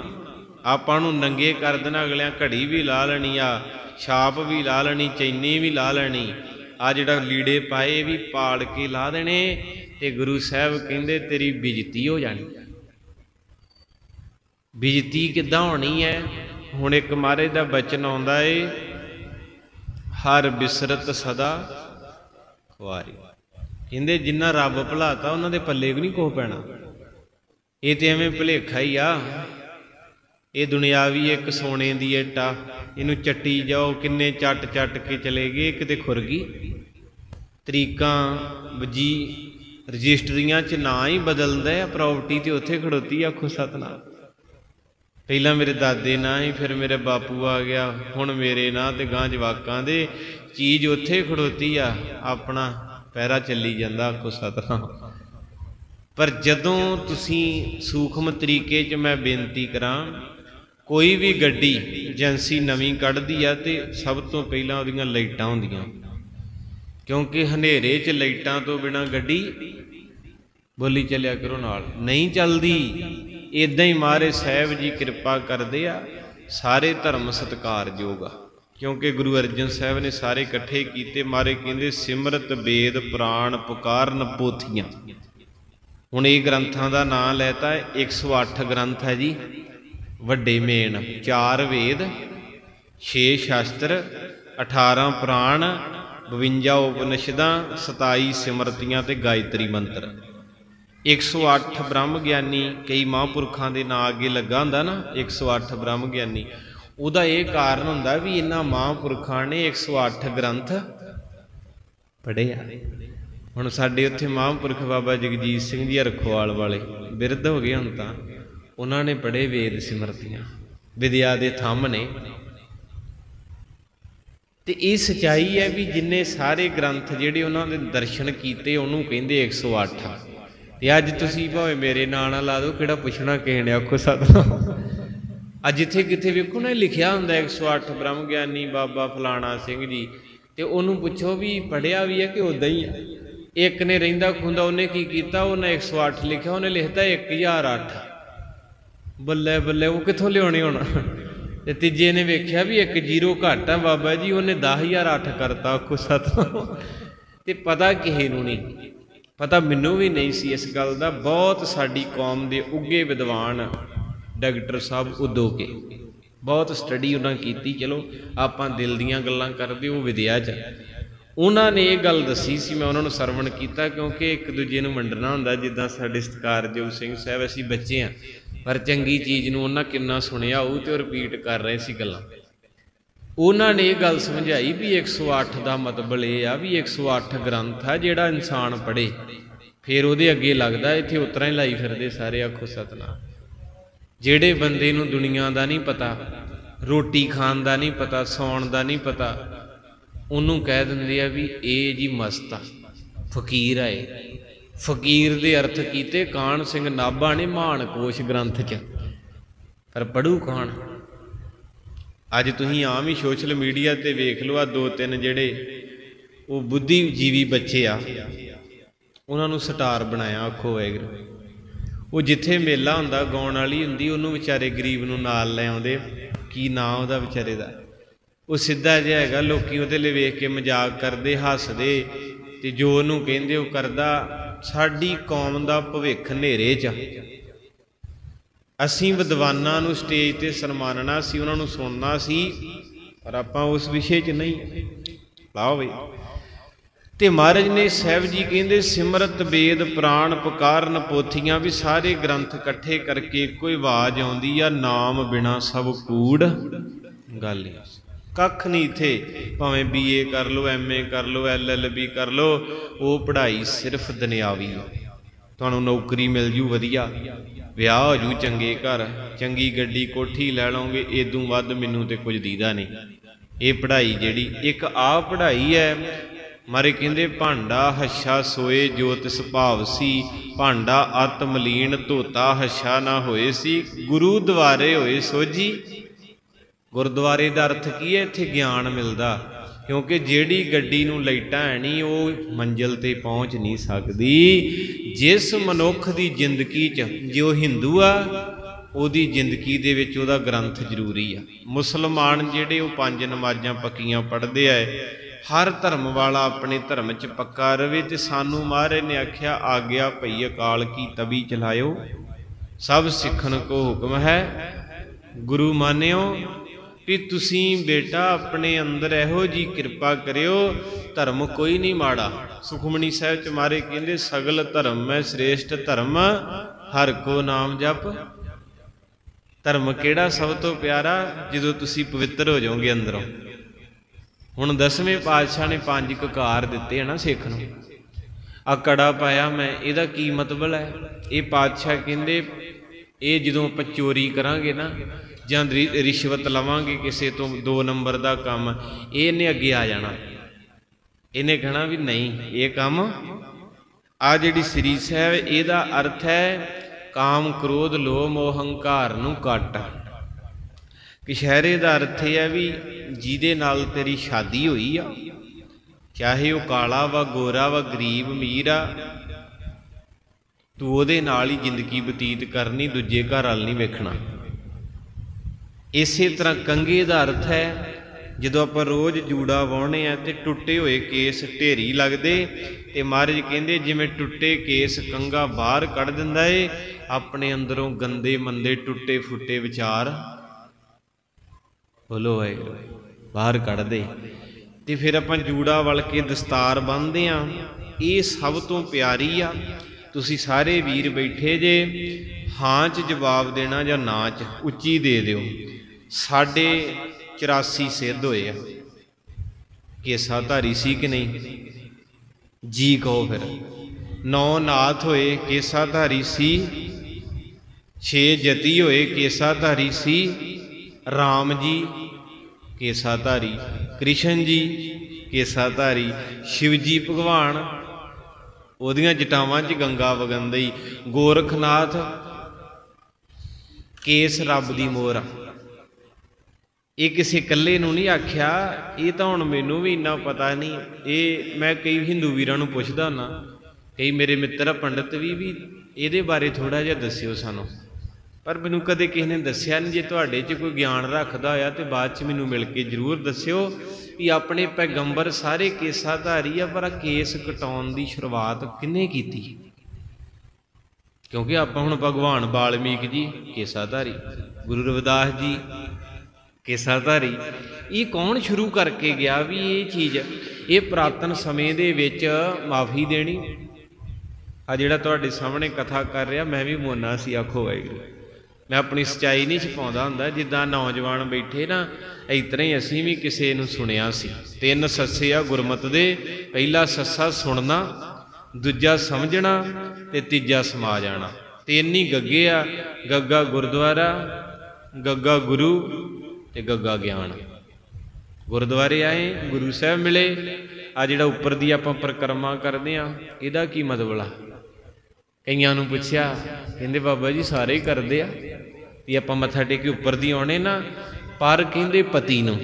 ਆਪਾਂ ਨੂੰ ਨੰਗੇ ਕਰ ਦੇਣਾ, ਅਗਲਿਆਂ ਘੜੀ ਵੀ ਲਾ ਲੈਣੀ ਆ, ਛਾਪ ਵੀ ਲਾ ਲੈਣੀ, ਚੈਨੀ ਵੀ ਲਾ ਲੈਣੀ। ਆ ਜਿਹੜਾ ਲੀੜੇ ਪਾਏ ਵੀ ਪਾੜ ਕੇ ਲਾ ਦੇਣੇ ਤੇ ਗੁਰੂ ਸਾਹਿਬ ਕਹਿੰਦੇ, ਤੇਰੀ ਬਿਜਤੀ ਹੋ ਜਾਣੀ। ਬਿਜਤੀ ਕਿੱਦਾਂ ਹੋਣੀ ਹੈ ਹੁਣ ਇੱਕ ਮਹਾਰਾਜ ਦਾ ਬਚਨ ਆਉਂਦਾ ਏ, ਹਰ ਬਿਸਰਤ ਸਦਾ ਖੁਆਰੀ। ਕਹਿੰਦੇ ਜਿੰਨਾ ਰੱਬ ਭੁਲਾਤਾ, ਉਹਨਾਂ ਦੇ ਪੱਲੇ ਵੀ ਨਹੀਂ ਕੋਹ ਪੈਣਾ। ਇਹ ਤੇ ਐਵੇਂ ਭੁਲੇਖਾ ਹੀ ਆ। ਇਹ ਦੁਨਿਆਵੀ ਇੱਕ ਸੋਨੇ ਦੀ ਇੱਟ। ਆ ਇਹਨੂੰ ਚੱਟੀ ਜਾਓ, ਕਿੰਨੇ ਚੱਟ ਚੱਟ ਕੇ ਚਲੇ ਗਏ ਕਿਤੇ ਖੁਰ ਗਈ ਤਰੀਕਾਂ ਵਜੀ, ਰਜਿਸਟਰੀਆਂ 'ਚ ਨਾ ਹੀ ਬਦਲਦਾ ਆ ਪ੍ਰਾਪਰਟੀ ਤੇ ਉੱਥੇ ਖੜੋਤੀ ਆਖੋ ਸਤਨਾਮ। ਪਹਿਲਾਂ ਮੇਰੇ ਦਾਦੇ ਨਾਂ ਹੀ, ਫਿਰ ਮੇਰੇ ਬਾਪੂ ਆ ਗਿਆ, ਹੁਣ ਮੇਰੇ ਨਾਂ ਤੇ ਗਾਂ ਜਵਾਕਾਂ ਦੇ। ਚੀਜ਼ ਉੱਥੇ ਖੜੋਤੀ ਆ, ਆਪਣਾ ਪੈਰਾ ਚੱਲੀ ਜਾਂਦਾ ਆਖੋ ਸਤਨਾਮ। ਪਰ ਜਦੋਂ ਤੁਸੀਂ ਸੂਖਮ ਤਰੀਕੇ 'ਚ ਮੈਂ ਬੇਨਤੀ ਕਰਾਂ, ਕੋਈ ਵੀ ਗੱਡੀ, ਏਜੰਸੀ ਨਵੀਂ ਕੱਢਦੀ ਆ ਤੇ ਸਭ ਤੋਂ ਪਹਿਲਾਂ ਉਹਦੀਆਂ ਲਾਈਟਾਂ ਹੁੰਦੀਆਂ। ਕਿਉਂਕਿ ਹਨੇਰੇ 'ਚ ਲਾਈਟਾਂ ਤੋਂ ਬਿਨਾ ਗੱਡੀ, ਬੋਲੀ ਚੱਲਿਆ ਕਰੋ ਨਾਲ, ਨਹੀਂ ਚੱਲਦੀ। ਇਦਾਂ ਹੀ ਮਾਰੇ ਸਾਹਿਬ ਜੀ ਕਿਰਪਾ ਕਰਦੇ ਆ, ਸਾਰੇ ਧਰਮ ਸਤਕਾਰਯੋਗ ਆ ਕਿਉਂਕਿ ਗੁਰੂ ਅਰਜਨ ਸਾਹਿਬ ਨੇ ਸਾਰੇ ਇਕੱਠੇ ਕੀਤੇ ਮਾਰੇ ਕਹਿੰਦੇ, ਸਿਮਰਤ ਵੇਦ ਪੁਰਾਣ ਪੁਕਾਰਨ ਪੋਥੀਆਂ। ਹੁਣ ਇਹ ਗ੍ਰੰਥਾਂ ਦਾ ਨਾਮ ਲੈਤਾ 108 ਗ੍ਰੰਥ ਹੈ ਜੀ। ਵੱਡੇ ਮੇਨ, ਚਾਰ ਵੇਦ 6 ਸ਼ਾਸਤਰ 18 ਪ੍ਰਾਣ 52 ਉਪਨਿਸ਼ਦਾਂ 27 ਸਿਮਰਤੀਆਂ ਤੇ ਗਾਇਤਰੀ ਮੰਤਰ। 108 ਬ੍ਰਹਮ ਗਿਆਨੀ ਕਈ ਮਹਾਂਪੁਰਖਾਂ ਦੇ ਨਾਂ ਅੱਗੇ ਲੱਗਾ ਹੁੰਦਾ ਨਾ 108 ਬ੍ਰਹਮ ਗਿਆਨੀ ਉਹਦਾ ਇਹ ਕਾਰਨ ਹੁੰਦਾ ਵੀ ਇਹਨਾਂ ਮਹਾਂਪੁਰਖਾਂ ਨੇ 108 ਗ੍ਰੰਥ ਪੜ੍ਹੇ ਆ। ਹੁਣ ਸਾਡੇ ਉੱਥੇ ਮਹਾਂਪੁਰਖ ਬਾਬਾ ਜਗਜੀਤ ਸਿੰਘ ਜੀ ਰਖਵਾਲ ਵਾਲੇ ਬਿਰਧ ਹੋ ਗਏ ਹੁਣ ਤਾਂ, ਉਹਨਾਂ ਨੇ ਪੜ੍ਹੇ ਵੇਦ ਸਿਮਰਤੀਆਂ, ਵਿਦਿਆ ਦੇ ਥੰਮ ਨੇ। ਤੇ ਇਹ ਸਚਾਈ ਹੈ ਵੀ ਜਿੰਨੇ ਸਾਰੇ ਗ੍ਰੰਥ ਜਿਹੜੇ ਉਹਨਾਂ ਦੇ ਦਰਸ਼ਨ ਕੀਤੇ, ਉਹਨੂੰ ਕਹਿੰਦੇ 108 ਤੇ ਅੱਜ ਤੁਸੀਂ ਭਾਵੇਂ ਮੇਰੇ ਨਾਂ ਨਾਲ ਲਾ ਦਿਓ, ਕਿਹੜਾ ਪੁੱਛਣਾ ਕਿਸੇ ਨੇ, ਆਖੋ ਸਤਨਾਮ। ਅੱਜ ਜਿੱਥੇ ਕਿੱਥੇ ਵੇਖੋ ਨਾ ਲਿਖਿਆ ਹੁੰਦਾ 108 ਬ੍ਰਹਮ ਗਿਆਨੀ ਬਾਬਾ ਫਲਾਣਾ ਸਿੰਘ ਜੀ। ਤੇ ਉਹਨੂੰ ਪੁੱਛੋ ਵੀ ਪੜਿਆ ਵੀ ਹੈ ਕਿ ਉਦਾਂ ਹੀ ਹੈ? ਇੱਕ ਨੇ ਰਹਿੰਦਾ ਖੁੰਦਾ, ਉਹਨੇ ਕੀ ਕੀਤਾ? ਉਹਨੇ 108 ਲਿਖਿਆ, ਉਹਨੇ ਲਿਖਤਾ 1008 ਬੱਲੇ ਬੱਲੇ, ਉਹ ਕਿੱਥੋਂ ਲਿਆਉਣੇ ਹੋਣਾ? ਤੇ ਤੀਜੇ ਨੇ ਵੇਖਿਆ ਵੀ ਇੱਕ ਜ਼ੀਰੋ ਘੱਟ ਆ ਬਾਬਾ ਜੀ, ਉਹਨੇ 10008 ਕਰਤਾ, ਆਖੋ ਸਤਨਾਮ। ਤੇ ਪਤਾ ਕਿਸੇ ਨੂੰ ਨਹੀਂ। ਪਤਾ ਮੈਨੂੰ ਵੀ ਨਹੀਂ ਸੀ ਇਸ ਗੱਲ ਦਾ, ਬਹੁਤ ਸਾਡੀ ਕੌਮ ਦੇ ਉੱਗੇ ਵਿਦਵਾਨ ਡਾਕਟਰ ਸਾਹਿਬ ਉਦੋਕੇ। ਬਹੁਤ ਸਟੱਡੀ ਉਹਨਾਂ ਕੀਤੀ, ਚਲੋ ਆਪਾਂ ਦਿਲ ਦੀਆਂ ਗੱਲਾਂ ਕਰਦੇ, ਉਹ ਵਿਦਿਆ 'ਚ। ਉਹਨਾਂ ਨੇ ਇਹ ਗੱਲ ਦੱਸੀ ਸੀ, ਮੈਂ ਉਹਨਾਂ ਨੂੰ ਸਰਵਣ ਕੀਤਾ, ਕਿਉਂਕਿ ਇੱਕ ਦੂਜੇ ਨੂੰ ਵੰਡਣਾ ਹੁੰਦਾ, ਜਿੱਦਾਂ ਸਾਡੇ ਸਤਿਕਾਰਯੋਗ ਸਿੰਘ ਸਾਹਿਬ, ਅਸੀਂ ਬੱਚੇ ਆ। ਪਰ ਚੰਗੀ ਚੀਜ਼ ਨੂੰ ਉਹਨਾਂ ਕਿੰਨਾ ਸੁਣਿਆ, ਉਹ ਤੇ ਉਹ ਰਿਪੀਟ ਕਰ ਰਹੇ ਸੀ ਗੱਲਾਂ। ਉਹਨਾਂ ਨੇ ਇਹ ਗੱਲ ਸਮਝਾਈ ਵੀ 108 ਦਾ ਮਤਲਬ ਇਹ ਆ ਵੀ 108 ਗ੍ਰੰਥ ਆ ਜਿਹੜਾ ਇਨਸਾਨ ਪੜ੍ਹੇ। ਫਿਰ ਉਹਦੇ ਅੱਗੇ ਲੱਗਦਾ ਇੱਥੇ ਉਤਰਾ ਹੀ ਲਾਈ ਫਿਰਦੇ ਸਾਰੇ, ਆਖੋ ਸਤਨਾਮ। ਜਿਹੜੇ ਬੰਦੇ ਨੂੰ ਦੁਨੀਆ ਦਾ ਨਹੀਂ ਪਤਾ, ਰੋਟੀ ਖਾਣ ਦਾ ਨਹੀਂ ਪਤਾ, ਸੌਣ ਦਾ ਨਹੀਂ ਪਤਾ, ਉਹਨੂੰ ਕਹਿ ਦਿੰਦੇ ਆ ਵੀ ਇਹ ਜੀ ਮਸਤ ਆ, ਫਕੀਰ ਆ ਇਹ। ਫਕੀਰ ਦੇ ਅਰਥ ਕੀਤੇ ਕਾਨ ਸਿੰਘ ਨਾਭਾ ਨੇ ਮਾਨ ਕੋਸ਼ ਗ੍ਰੰਥ 'ਚ। ਪਰ ਪੜੂ ਕਾਨ ਅੱਜ ਤੁਸੀਂ ਆਮ ਹੀ ਸੋਸ਼ਲ ਮੀਡੀਆ ਤੇ ਵੇਖ ਲਓ ਆ ਦੋ ਤਿੰਨ ਜਿਹੜੇ ਉਹ ਬੁੱਧੀਜੀਵੀ ਬੱਚੇ ਆ, ਉਹਨਾਂ ਨੂੰ ਸਟਾਰ ਬਣਾਇਆ, ਆਖੋ ਵੈਗਰ ਉਹ ਜਿੱਥੇ ਮੇਲਾ ਹੁੰਦਾ, ਗਾਉਣ ਵਾਲੀ ਹੁੰਦੀ, ਉਹਨੂੰ ਵਿਚਾਰੇ ਗਰੀਬ ਨੂੰ ਨਾਲ ਲੈ ਆਉਂਦੇ। ਕੀ ਨਾਂ ਉਹਦਾ ਵਿਚਾਰੇ ਦਾ? ਉਹ ਸਿੱਧਾ ਜਿਹਾ ਹੈਗਾ, ਲੋਕੀ ਉਹਦੇ ਲਈ ਵੇਖ ਕੇ ਮਜ਼ਾਕ ਕਰਦੇ, ਹੱਸਦੇ ਤੇ ਜੋ ਉਹਨੂੰ ਕਹਿੰਦੇ, ਉਹ ਕਰਦਾ, ਸਾਡੀ ਕੌਮ ਦਾ ਭਵਿੱਖ ਹਨੇਰੇ 'ਚ ਆ। ਅਸੀਂ ਵਿਦਵਾਨਾਂ ਨੂੰ ਸਟੇਜ ਤੇ ਸਨਮਾਨਣਾ ਸੀ, ਉਹਨਾਂ ਨੂੰ ਸੁਣਨਾ ਸੀ, ਪਰ ਆਪਾਂ ਉਸ ਵਿਸ਼ੇ 'ਚ ਨਹੀਂ। ਲਾਓ ਬਈ। ਤੇ ਮਹਾਰਾਜ ਨੇ ਸਾਹਿਬ ਜੀ ਕਹਿੰਦੇ, ਸਿਮਰਤ ਵੇਦ ਪ੍ਰਾਣ ਪੁਕਾਰਨ ਪੋਥੀਆਂ ਵੀ ਸਾਰੇ ਗ੍ਰੰਥ ਇਕੱਠੇ ਕਰਕੇ ਇੱਕੋ ਹੀ ਆਵਾਜ਼ ਆਉਂਦੀ ਆ, ਨਾਮ ਬਿਨਾ ਸਭ ਕੂੜ। ਗੱਲ ਹੀ ਕੱਖ ਨਹੀਂ ਇਥੇ, ਭਾਵੇਂ ਬੀਏ ਕਰ ਲਓ ਐਮਏ ਕਰ ਲਓ ਐਲਐਲਬੀ ਕਰ ਲਓ, ਉਹ ਪੜ੍ਹਾਈ ਸਿਰਫ ਦੁਨਿਆਵੀ ਆ। ਤੁਹਾਨੂੰ ਨੌਕਰੀ ਮਿਲ ਜੂ ਵਧੀਆ। ਵਿਆਹ ਹੋ ਜੂ ਚੰਗੇ ਘਰ, ਚੰਗੀ ਗੱਡੀ ਕੋਠੀ ਲੈ ਲਓਗੇ ਇਦੋਂ ਵੱਧ ਮੈਨੂੰ ਤੇ ਕੁਝ ਦੀਦਾ ਨਹੀਂ। ਇਹ ਪੜ੍ਹਾਈ ਜਿਹੜੀ, ਇੱਕ ਆ ਪੜ੍ਹਾਈ ਹੈ, ਮਾਰੇ ਕਹਿੰਦੇ ਭਾਂਡਾ ਹੱਛਾ ਸੋਏ ਜੋਤ ਸੁਭਾਵ ਸੀ, ਭਾਂਡਾ ਅਤ ਮਲੀਨ ਧੋਤਾ ਹੱਛਾ ਨਾ ਹੋਏ ਸੀ, ਗੁਰੂ ਦੁਆਰੇ ਹੋਏ ਸੋਜੀ ਗੁਰਦੁਆਰੇ ਦਾ ਅਰਥ ਕੀ ਹੈ? ਇੱਥੇ ਗਿਆਨ ਮਿਲਦਾ। ਕਿਉਂਕਿ ਜਿਹੜੀ ਗੱਡੀ ਨੂੰ ਲਾਈਟਾਂ ਹੈ ਨਹੀਂ ਉਹ ਮੰਜ਼ਿਲ ਤੇ ਪਹੁੰਚ ਨਹੀਂ ਸਕਦੀ। ਜਿਸ ਮਨੁੱਖ ਦੀ ਜ਼ਿੰਦਗੀ 'ਚ, ਜੋ ਹਿੰਦੂ ਆ, ਉਹਦੀ ਜ਼ਿੰਦਗੀ ਦੇ ਵਿੱਚ ਉਹਦਾ ਗ੍ਰੰਥ ਜ਼ਰੂਰੀ ਆ। ਮੁਸਲਮਾਨ ਜਿਹੜੇ ਉਹ ਪੰਜ ਨਮਾਜ਼ਾਂ ਪੱਕੀਆਂ ਪੜ੍ਹਦੇ ਆ, ਹਰ ਧਰਮ ਵਾਲਾ ਆਪਣੇ ਧਰਮ 'ਚ ਪੱਕਾ ਰਵੇ ਤੇ ਸਾਨੂੰ ਮਹਾਰਾਜ ਨੇ ਆਖਿਆ, ਆਗਿਆ ਭਈ ਅਕਾਲ ਕੀ ਤਬੀ ਚਲਾਇਓ। ਸਭ ਸਿੱਖਣ ਕੋ ਹੁਕਮ ਹੈ। ਗੁਰੂ ਮਾਨਿਓ ਵੀ ਤੁਸੀਂ ਬੇਟਾ ਆਪਣੇ ਅੰਦਰ ਇਹੋ ਜੀ ਕਿਰਪਾ ਕਰਿਓ, ਧਰਮ ਕੋਈ ਨਹੀਂ ਮਾੜਾ। ਸੁਖਮਨੀ ਸਾਹਿਬ ਚ ਮਾਰੇ ਕਹਿੰਦੇ, ਸਗਲ ਧਰਮ ਹੈ, ਸ੍ਰੇਸ਼ਟ ਧਰਮ, ਹਰ ਕੋ ਨਾਮ ਜਪ। ਧਰਮ ਕਿਹੜਾ ਸਭ ਤੋਂ ਪਿਆਰਾ? ਜਦੋਂ ਤੁਸੀਂ ਪਵਿੱਤਰ ਹੋ ਜਾਓਗੇ ਅੰਦਰੋਂ। ਹੁਣ ਦਸਵੇਂ ਪਾਤਸ਼ਾਹ ਨੇ ਪੰਜ ਕਕਾਰ ਦਿੱਤੇ ਹਨ ਸਿੱਖ ਨੂੰ। ਆ ਕੜਾ ਪਾਇਆ ਮੈਂ, ਇਹਦਾ ਕੀ ਮਤਲਬ ਹੈ? ਇਹ ਪਾਤਸ਼ਾਹ ਕਹਿੰਦੇ, ਇਹ ਜਦੋਂ ਆਪਾਂ ਚੋਰੀ ਕਰਾਂਗੇ ਨਾ ਜਾਂ ਰਿ- ਰਿਸ਼ਵਤ ਲਵਾਂਗੇ ਕਿਸੇ ਤੋਂ 2 ਨੰਬਰ ਦਾ ਕੰਮ, ਇਹਨੇ ਅੱਗੇ ਆ ਜਾਣਾ। ਇਹਨੇ ਕਹਣਾ ਵੀ ਨਹੀਂ, ਇਹ ਕੰਮ ਆ ਜਿਹੜੀ ਸ੍ਰੀ ਸਾਹਿਬ ਇਹਦਾ ਅਰਥ ਹੈ ਕਾਮ, ਕ੍ਰੋਧ, ਲੋਭ ਮੋਹ ਹੰਕਾਰ ਨੂੰ ਕੱਟ। ਕਿਸ਼ਹਿਰੇ ਦਾ ਅਰਥ ਇਹ ਹੈ ਵੀ ਜਿਹਦੇ ਨਾਲ ਤੇਰੀ ਸ਼ਾਦੀ ਹੋਈ ਆ, ਚਾਹੇ ਉਹ ਕਾਲਾ ਵਾ, ਗੋਰਾ ਵਾ, ਗਰੀਬ, ਅਮੀਰ ਆ, ਤੂੰ ਉਹਦੇ ਨਾਲ ਹੀ ਜ਼ਿੰਦਗੀ ਬਤੀਤ ਕਰਨੀ, ਦੂਜੇ ਘਰ ਵੱਲ ਨਹੀਂ ਵੇਖਣਾ। ਇਸੇ ਤਰ੍ਹਾਂ ਕੰਗੇ ਦਾ ਅਰਥ ਹੈ, ਜਦੋਂ ਆਪਾਂ ਰੋਜ਼ ਜੂੜਾ ਵਾਉਣੇ ਆ ਤੇ ਟੁੱਟੇ ਹੋਏ ਕੇਸ ਢੇਰੀ ਲੱਗਦੇ ਤੇ ਮਹਾਰਾਜ ਕਹਿੰਦੇ ਜਿਵੇਂ ਟੁੱਟੇ ਕੇਸ ਕੰਗਾ ਬਾਹਰ ਕੱਢ ਦਿੰਦਾ ਏ, ਆਪਣੇ ਅੰਦਰੋਂ ਗੰਦੇ ਮੰਦੇ ਟੁੱਟੇ ਫੁੱਟੇ ਵਿਚਾਰ ਬੋਲੋ ਵਾਹਿਗੁਰੂ, ਬਾਹਰ ਕੱਢਦੇ। ਤੇ ਫਿਰ ਆਪਾਂ ਜੂੜਾ ਵਲ ਕੇ ਦਸਤਾਰ ਬੰਨਦੇ ਆ ਇਹ ਸਭ ਤੋਂ ਪਿਆਰੀ ਆ। ਤੁਸੀਂ ਸਾਰੇ ਵੀਰ ਬੈਠੇ ਜੇ, ਹਾਂ ਚ ਜਵਾਬ ਦੇਣਾ ਜਾਂ ਨਾ ਚ, ਉੱਚੀ ਦੇ ਦਿਓ। ਸਾਡੇ 84 ਸਿੱਧ ਹੋਏ ਆ ਕੇਸਾ ਧਾਰੀ ਸੀ ਕਿ ਨਹੀਂ? ਜੀ ਕਹੋ ਫਿਰ। ਨੌ ਨਾਥ ਹੋਏ ਕੇਸਾ ਧਾਰੀ ਸੀ? ਛੇ ਜਤੀ ਹੋਏ ਕੇਸਾ ਧਾਰੀ ਸੀ? RAM ਜੀ ਕੇਸਾ ਧਾਰੀ ਕ੍ਰਿਸ਼ਨ ਜੀ ਕੇਸਾ ਧਾਰੀ ਸ਼ਿਵ ਜੀ ਭਗਵਾਨ, ਉਹਦੀਆਂ ਜਟਾਵਾਂ 'ਚ ਗੰਗਾ ਵਗੰਦਈ ਗੋਰਖਨਾਥ, ਕੇਸ ਰੱਬ ਦੀ ਮੋਹਰ ਇਹ ਕਿਸੇ ਇਕੱਲੇ ਨੂੰ ਨਹੀਂ ਆਖਿਆ, ਇਹ ਤਾਂ ਹੁਣ ਮੈਨੂੰ ਵੀ ਇੰਨਾ ਪਤਾ ਨਹੀਂ। ਇਹ ਮੈਂ ਕਈ ਹਿੰਦੂ ਵੀਰਾਂ ਨੂੰ ਪੁੱਛਦਾ ਨਾ ਕਈ ਮੇਰੇ ਮਿੱਤਰ ਆ ਪੰਡਤ ਵੀ ਵੀ ਇਹਦੇ ਬਾਰੇ ਥੋੜਾ ਜਿਹਾ ਦੱਸਿਓ ਸਾਨੂੰ। ਪਰ ਮੈਨੂੰ ਕਦੇ ਕਿਸੇ ਨੇ ਦੱਸਿਆ ਨਹੀਂ, ਜੇ ਤੁਹਾਡੇ 'ਚ ਕੋਈ ਗਿਆਨ ਰੱਖਦਾ ਹੋਇਆ ਤੇ ਬਾਅਦ 'ਚ ਮੈਨੂੰ ਮਿਲ ਕੇ ਜਰੂਰ ਦੱਸਿਓ ਵੀ ਆਪਣੇ ਪੈਗੰਬਰ ਸਾਰੇ ਕੇਸਾਧਾਰੀ ਆ, ਪਰ ਕੇਸ ਕਟਾਉਣ ਦੀ ਸ਼ੁਰੂਆਤ ਕਿੰਨੇ ਕੀਤੀ? ਕਿਉਂਕਿ ਆਪਾਂ ਹੁਣ ਭਗਵਾਨ ਬਾਲਮੀਕ ਜੀ ਕੇਸਾਧਾਰੀ ਗੁਰੂ ਰਵਿਦਾਸ ਜੀ ਕੇਸਾਧਾਰੀ ਇਹ ਕੌਣ ਸ਼ੁਰੂ ਕਰਕੇ ਗਿਆ ਵੀ ਇਹ ਚੀਜ਼, ਇਹ ਪ੍ਰਾਤਨ ਸਮੇਂ ਦੇ ਵਿੱਚ ਮਾਫੀ ਦੇਣੀ? ਆ ਜਿਹੜਾ ਤੁਹਾਡੇ ਸਾਹਮਣੇ ਕਥਾ ਕਰ ਰਿਹਾ, ਮੈਂ ਵੀ ਮੋਨਾ ਸੀ, ਆਖੋ ਵਾਹਿਗੁਰੂ। ਮੈਂ ਆਪਣੀ ਸਚਾਈ ਨਹੀਂ ਛਪਾਉਂਦਾ ਹੁੰਦਾ, ਜਿੱਦਾਂ ਨੌਜਵਾਨ ਬੈਠੇ ਨਾ ਇਤਨਾ ਹੀ ਅਸੀਂ ਵੀ ਕਿਸੇ ਨੂੰ ਸੁਣਿਆ ਸੀ। ਤਿੰਨ ਸੱਸੇ ਆ ਗੁਰਮਤ ਦੇ, ਪਹਿਲਾ ਸੱਸਾ ਸੁਣਨਾ, ਦੂਜਾ ਸਮਝਣਾ ਤੇ ਤੀਜਾ ਸਮਾ ਜਾਣਾ। ਤਿੰਨ ਹੀ ਗੱਗੇ ਆ, ਗੱਗਾ ਗੁਰਦੁਆਰਾ, ਗੱਗਾ ਗੁਰੂ ਤੇ ਗੱਗਾ ਗਿਆਨ। ਗੁਰਦੁਆਰੇ ਆਏ, ਗੁਰੂ ਸਾਹਿਬ ਮਿਲੇ। ਆ ਜਿਹੜਾ ਉੱਪਰ ਦੀ ਆਪਾਂ ਪਰਿਕਰਮਾ ਕਰਦੇ ਆ, ਇਹਦਾ ਕੀ ਮਤਲਬ ਆ? ਕਈਆਂ ਨੂੰ ਪੁੱਛਿਆ, ਕਹਿੰਦੇ ਬਾਬਾ ਜੀ ਸਾਰੇ ਹੀ ਕਰਦੇ ਆ। ਵੀ ਆਪਾਂ ਮੱਥਾ ਟੇਕ ਕੇ ਉੱਪਰ ਦੀ ਆਉਣੇ ਨਾ, ਪਰ ਕਹਿੰਦੇ ਪਤੀ ਨੂੰ।